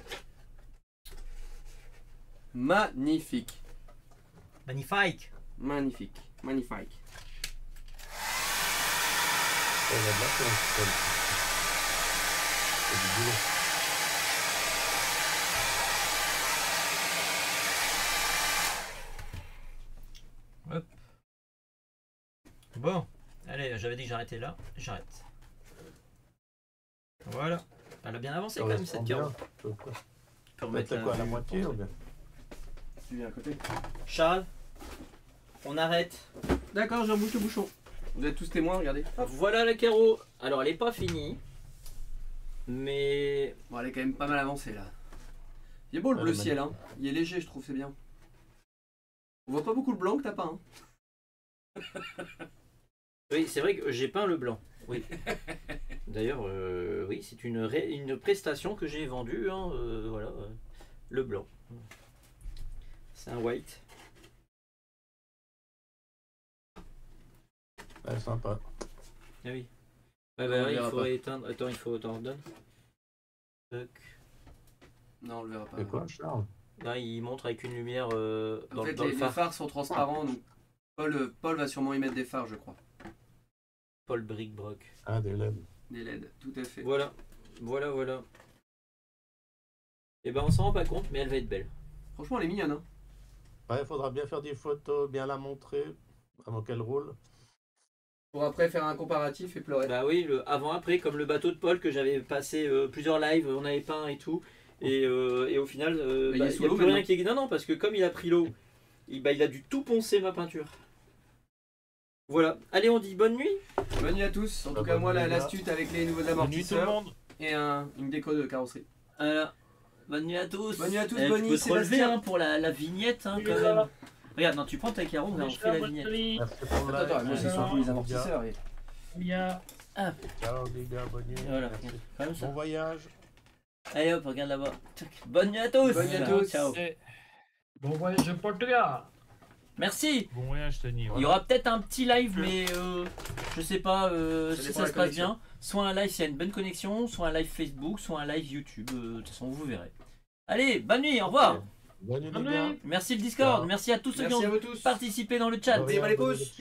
Magnifique. Magnifique. Magnifique. Magnifique. On a de la. C'est du boulot. Bon. J'avais dit que j'arrêtais là. J'arrête. Voilà. Elle a bien avancé quand même cette On peut Mettre remettre quoi, la moitié pour ou bien Tu viens à côté. Charles, on arrête. D'accord, j'embouche le bouchon. Vous êtes tous témoins, regardez. Hop. Voilà la carreau. Alors elle est pas finie. Mais Bon, elle est quand même pas mal avancée là. Il est beau le Ouais, bleu le ciel, hein. Il est léger, je trouve, c'est bien. On voit pas beaucoup le blanc que t'as pas, hein. [LAUGHS] oui, c'est vrai que j'ai peint le blanc. Oui. [LAUGHS] D'ailleurs, euh, oui, c'est une, ré- une prestation que j'ai vendue. hein, euh, voilà, euh, le blanc. C'est un white. Ouais, sympa. Ah oui. Bah, il pas. éteindre. Attends, il faut t'en redonne. Toc. Non, on le verra pas. C'est quoi, Charles? Là, il montre avec une lumière euh, dans, En fait, dans les, le les phare. phares sont transparents, donc Paul, Paul va sûrement y mettre des phares, je crois. Paul Brickbrock. Ah, des LED. Des LED, tout à fait. Voilà, voilà, voilà. Et ben, on s'en rend pas compte, mais elle va être belle. Franchement, elle est mignonne, hein. Ouais, il faudra bien faire des photos, bien la montrer, avant qu'elle roule. Pour après faire un comparatif et pleurer. Bah oui, le avant-après, comme le bateau de Paul que j'avais passé euh, plusieurs lives, on avait peint et tout. Et, euh, et au final, euh, il bah, est il sous y a l'eau plus rien maintenant. qui est. Non, non, parce que comme il a pris l'eau, il, bah, il a dû tout poncer ma peinture. Voilà. Allez, on dit bonne nuit. Bonne nuit à tous. En Bah, tout cas, moi, nuit, la- les gars. l'astuce avec les nouveaux Bonne nuit tout le amortisseurs monde. et un- une déco de carrosserie. Voilà. Bonne nuit à tous. Bonne nuit à tous, Eh, bonne tu nuit, peux te relever Sébastien. hein, pour la, la vignette hein, Oui, quand là. même. Regarde, non, tu prends ta carreau, on On fait la vignette. Attends, attends, moi, c'est surtout les amortisseurs. et- a Ciao les gars, bonne nuit. Voilà, ça. Bon voyage. Allez hop, regarde là-bas. Bonne nuit à tous. Bonne nuit à tous. ciao. Bon voyage Portugal. Merci. Bon voyage Tony. Il y aura peut-être un petit live, mais euh, je sais pas euh, Ça si ça se passe connexion. bien. Soit un live s'il y a une bonne connexion, soit un live Facebook, soit un live YouTube. Euh, De toute façon, vous verrez. Allez, bonne nuit, au revoir. Bonne nuit Bonne. Merci le Discord, merci à tous ceux Merci qui ont tous. participé dans le chat. Bonne nuit, les pouces.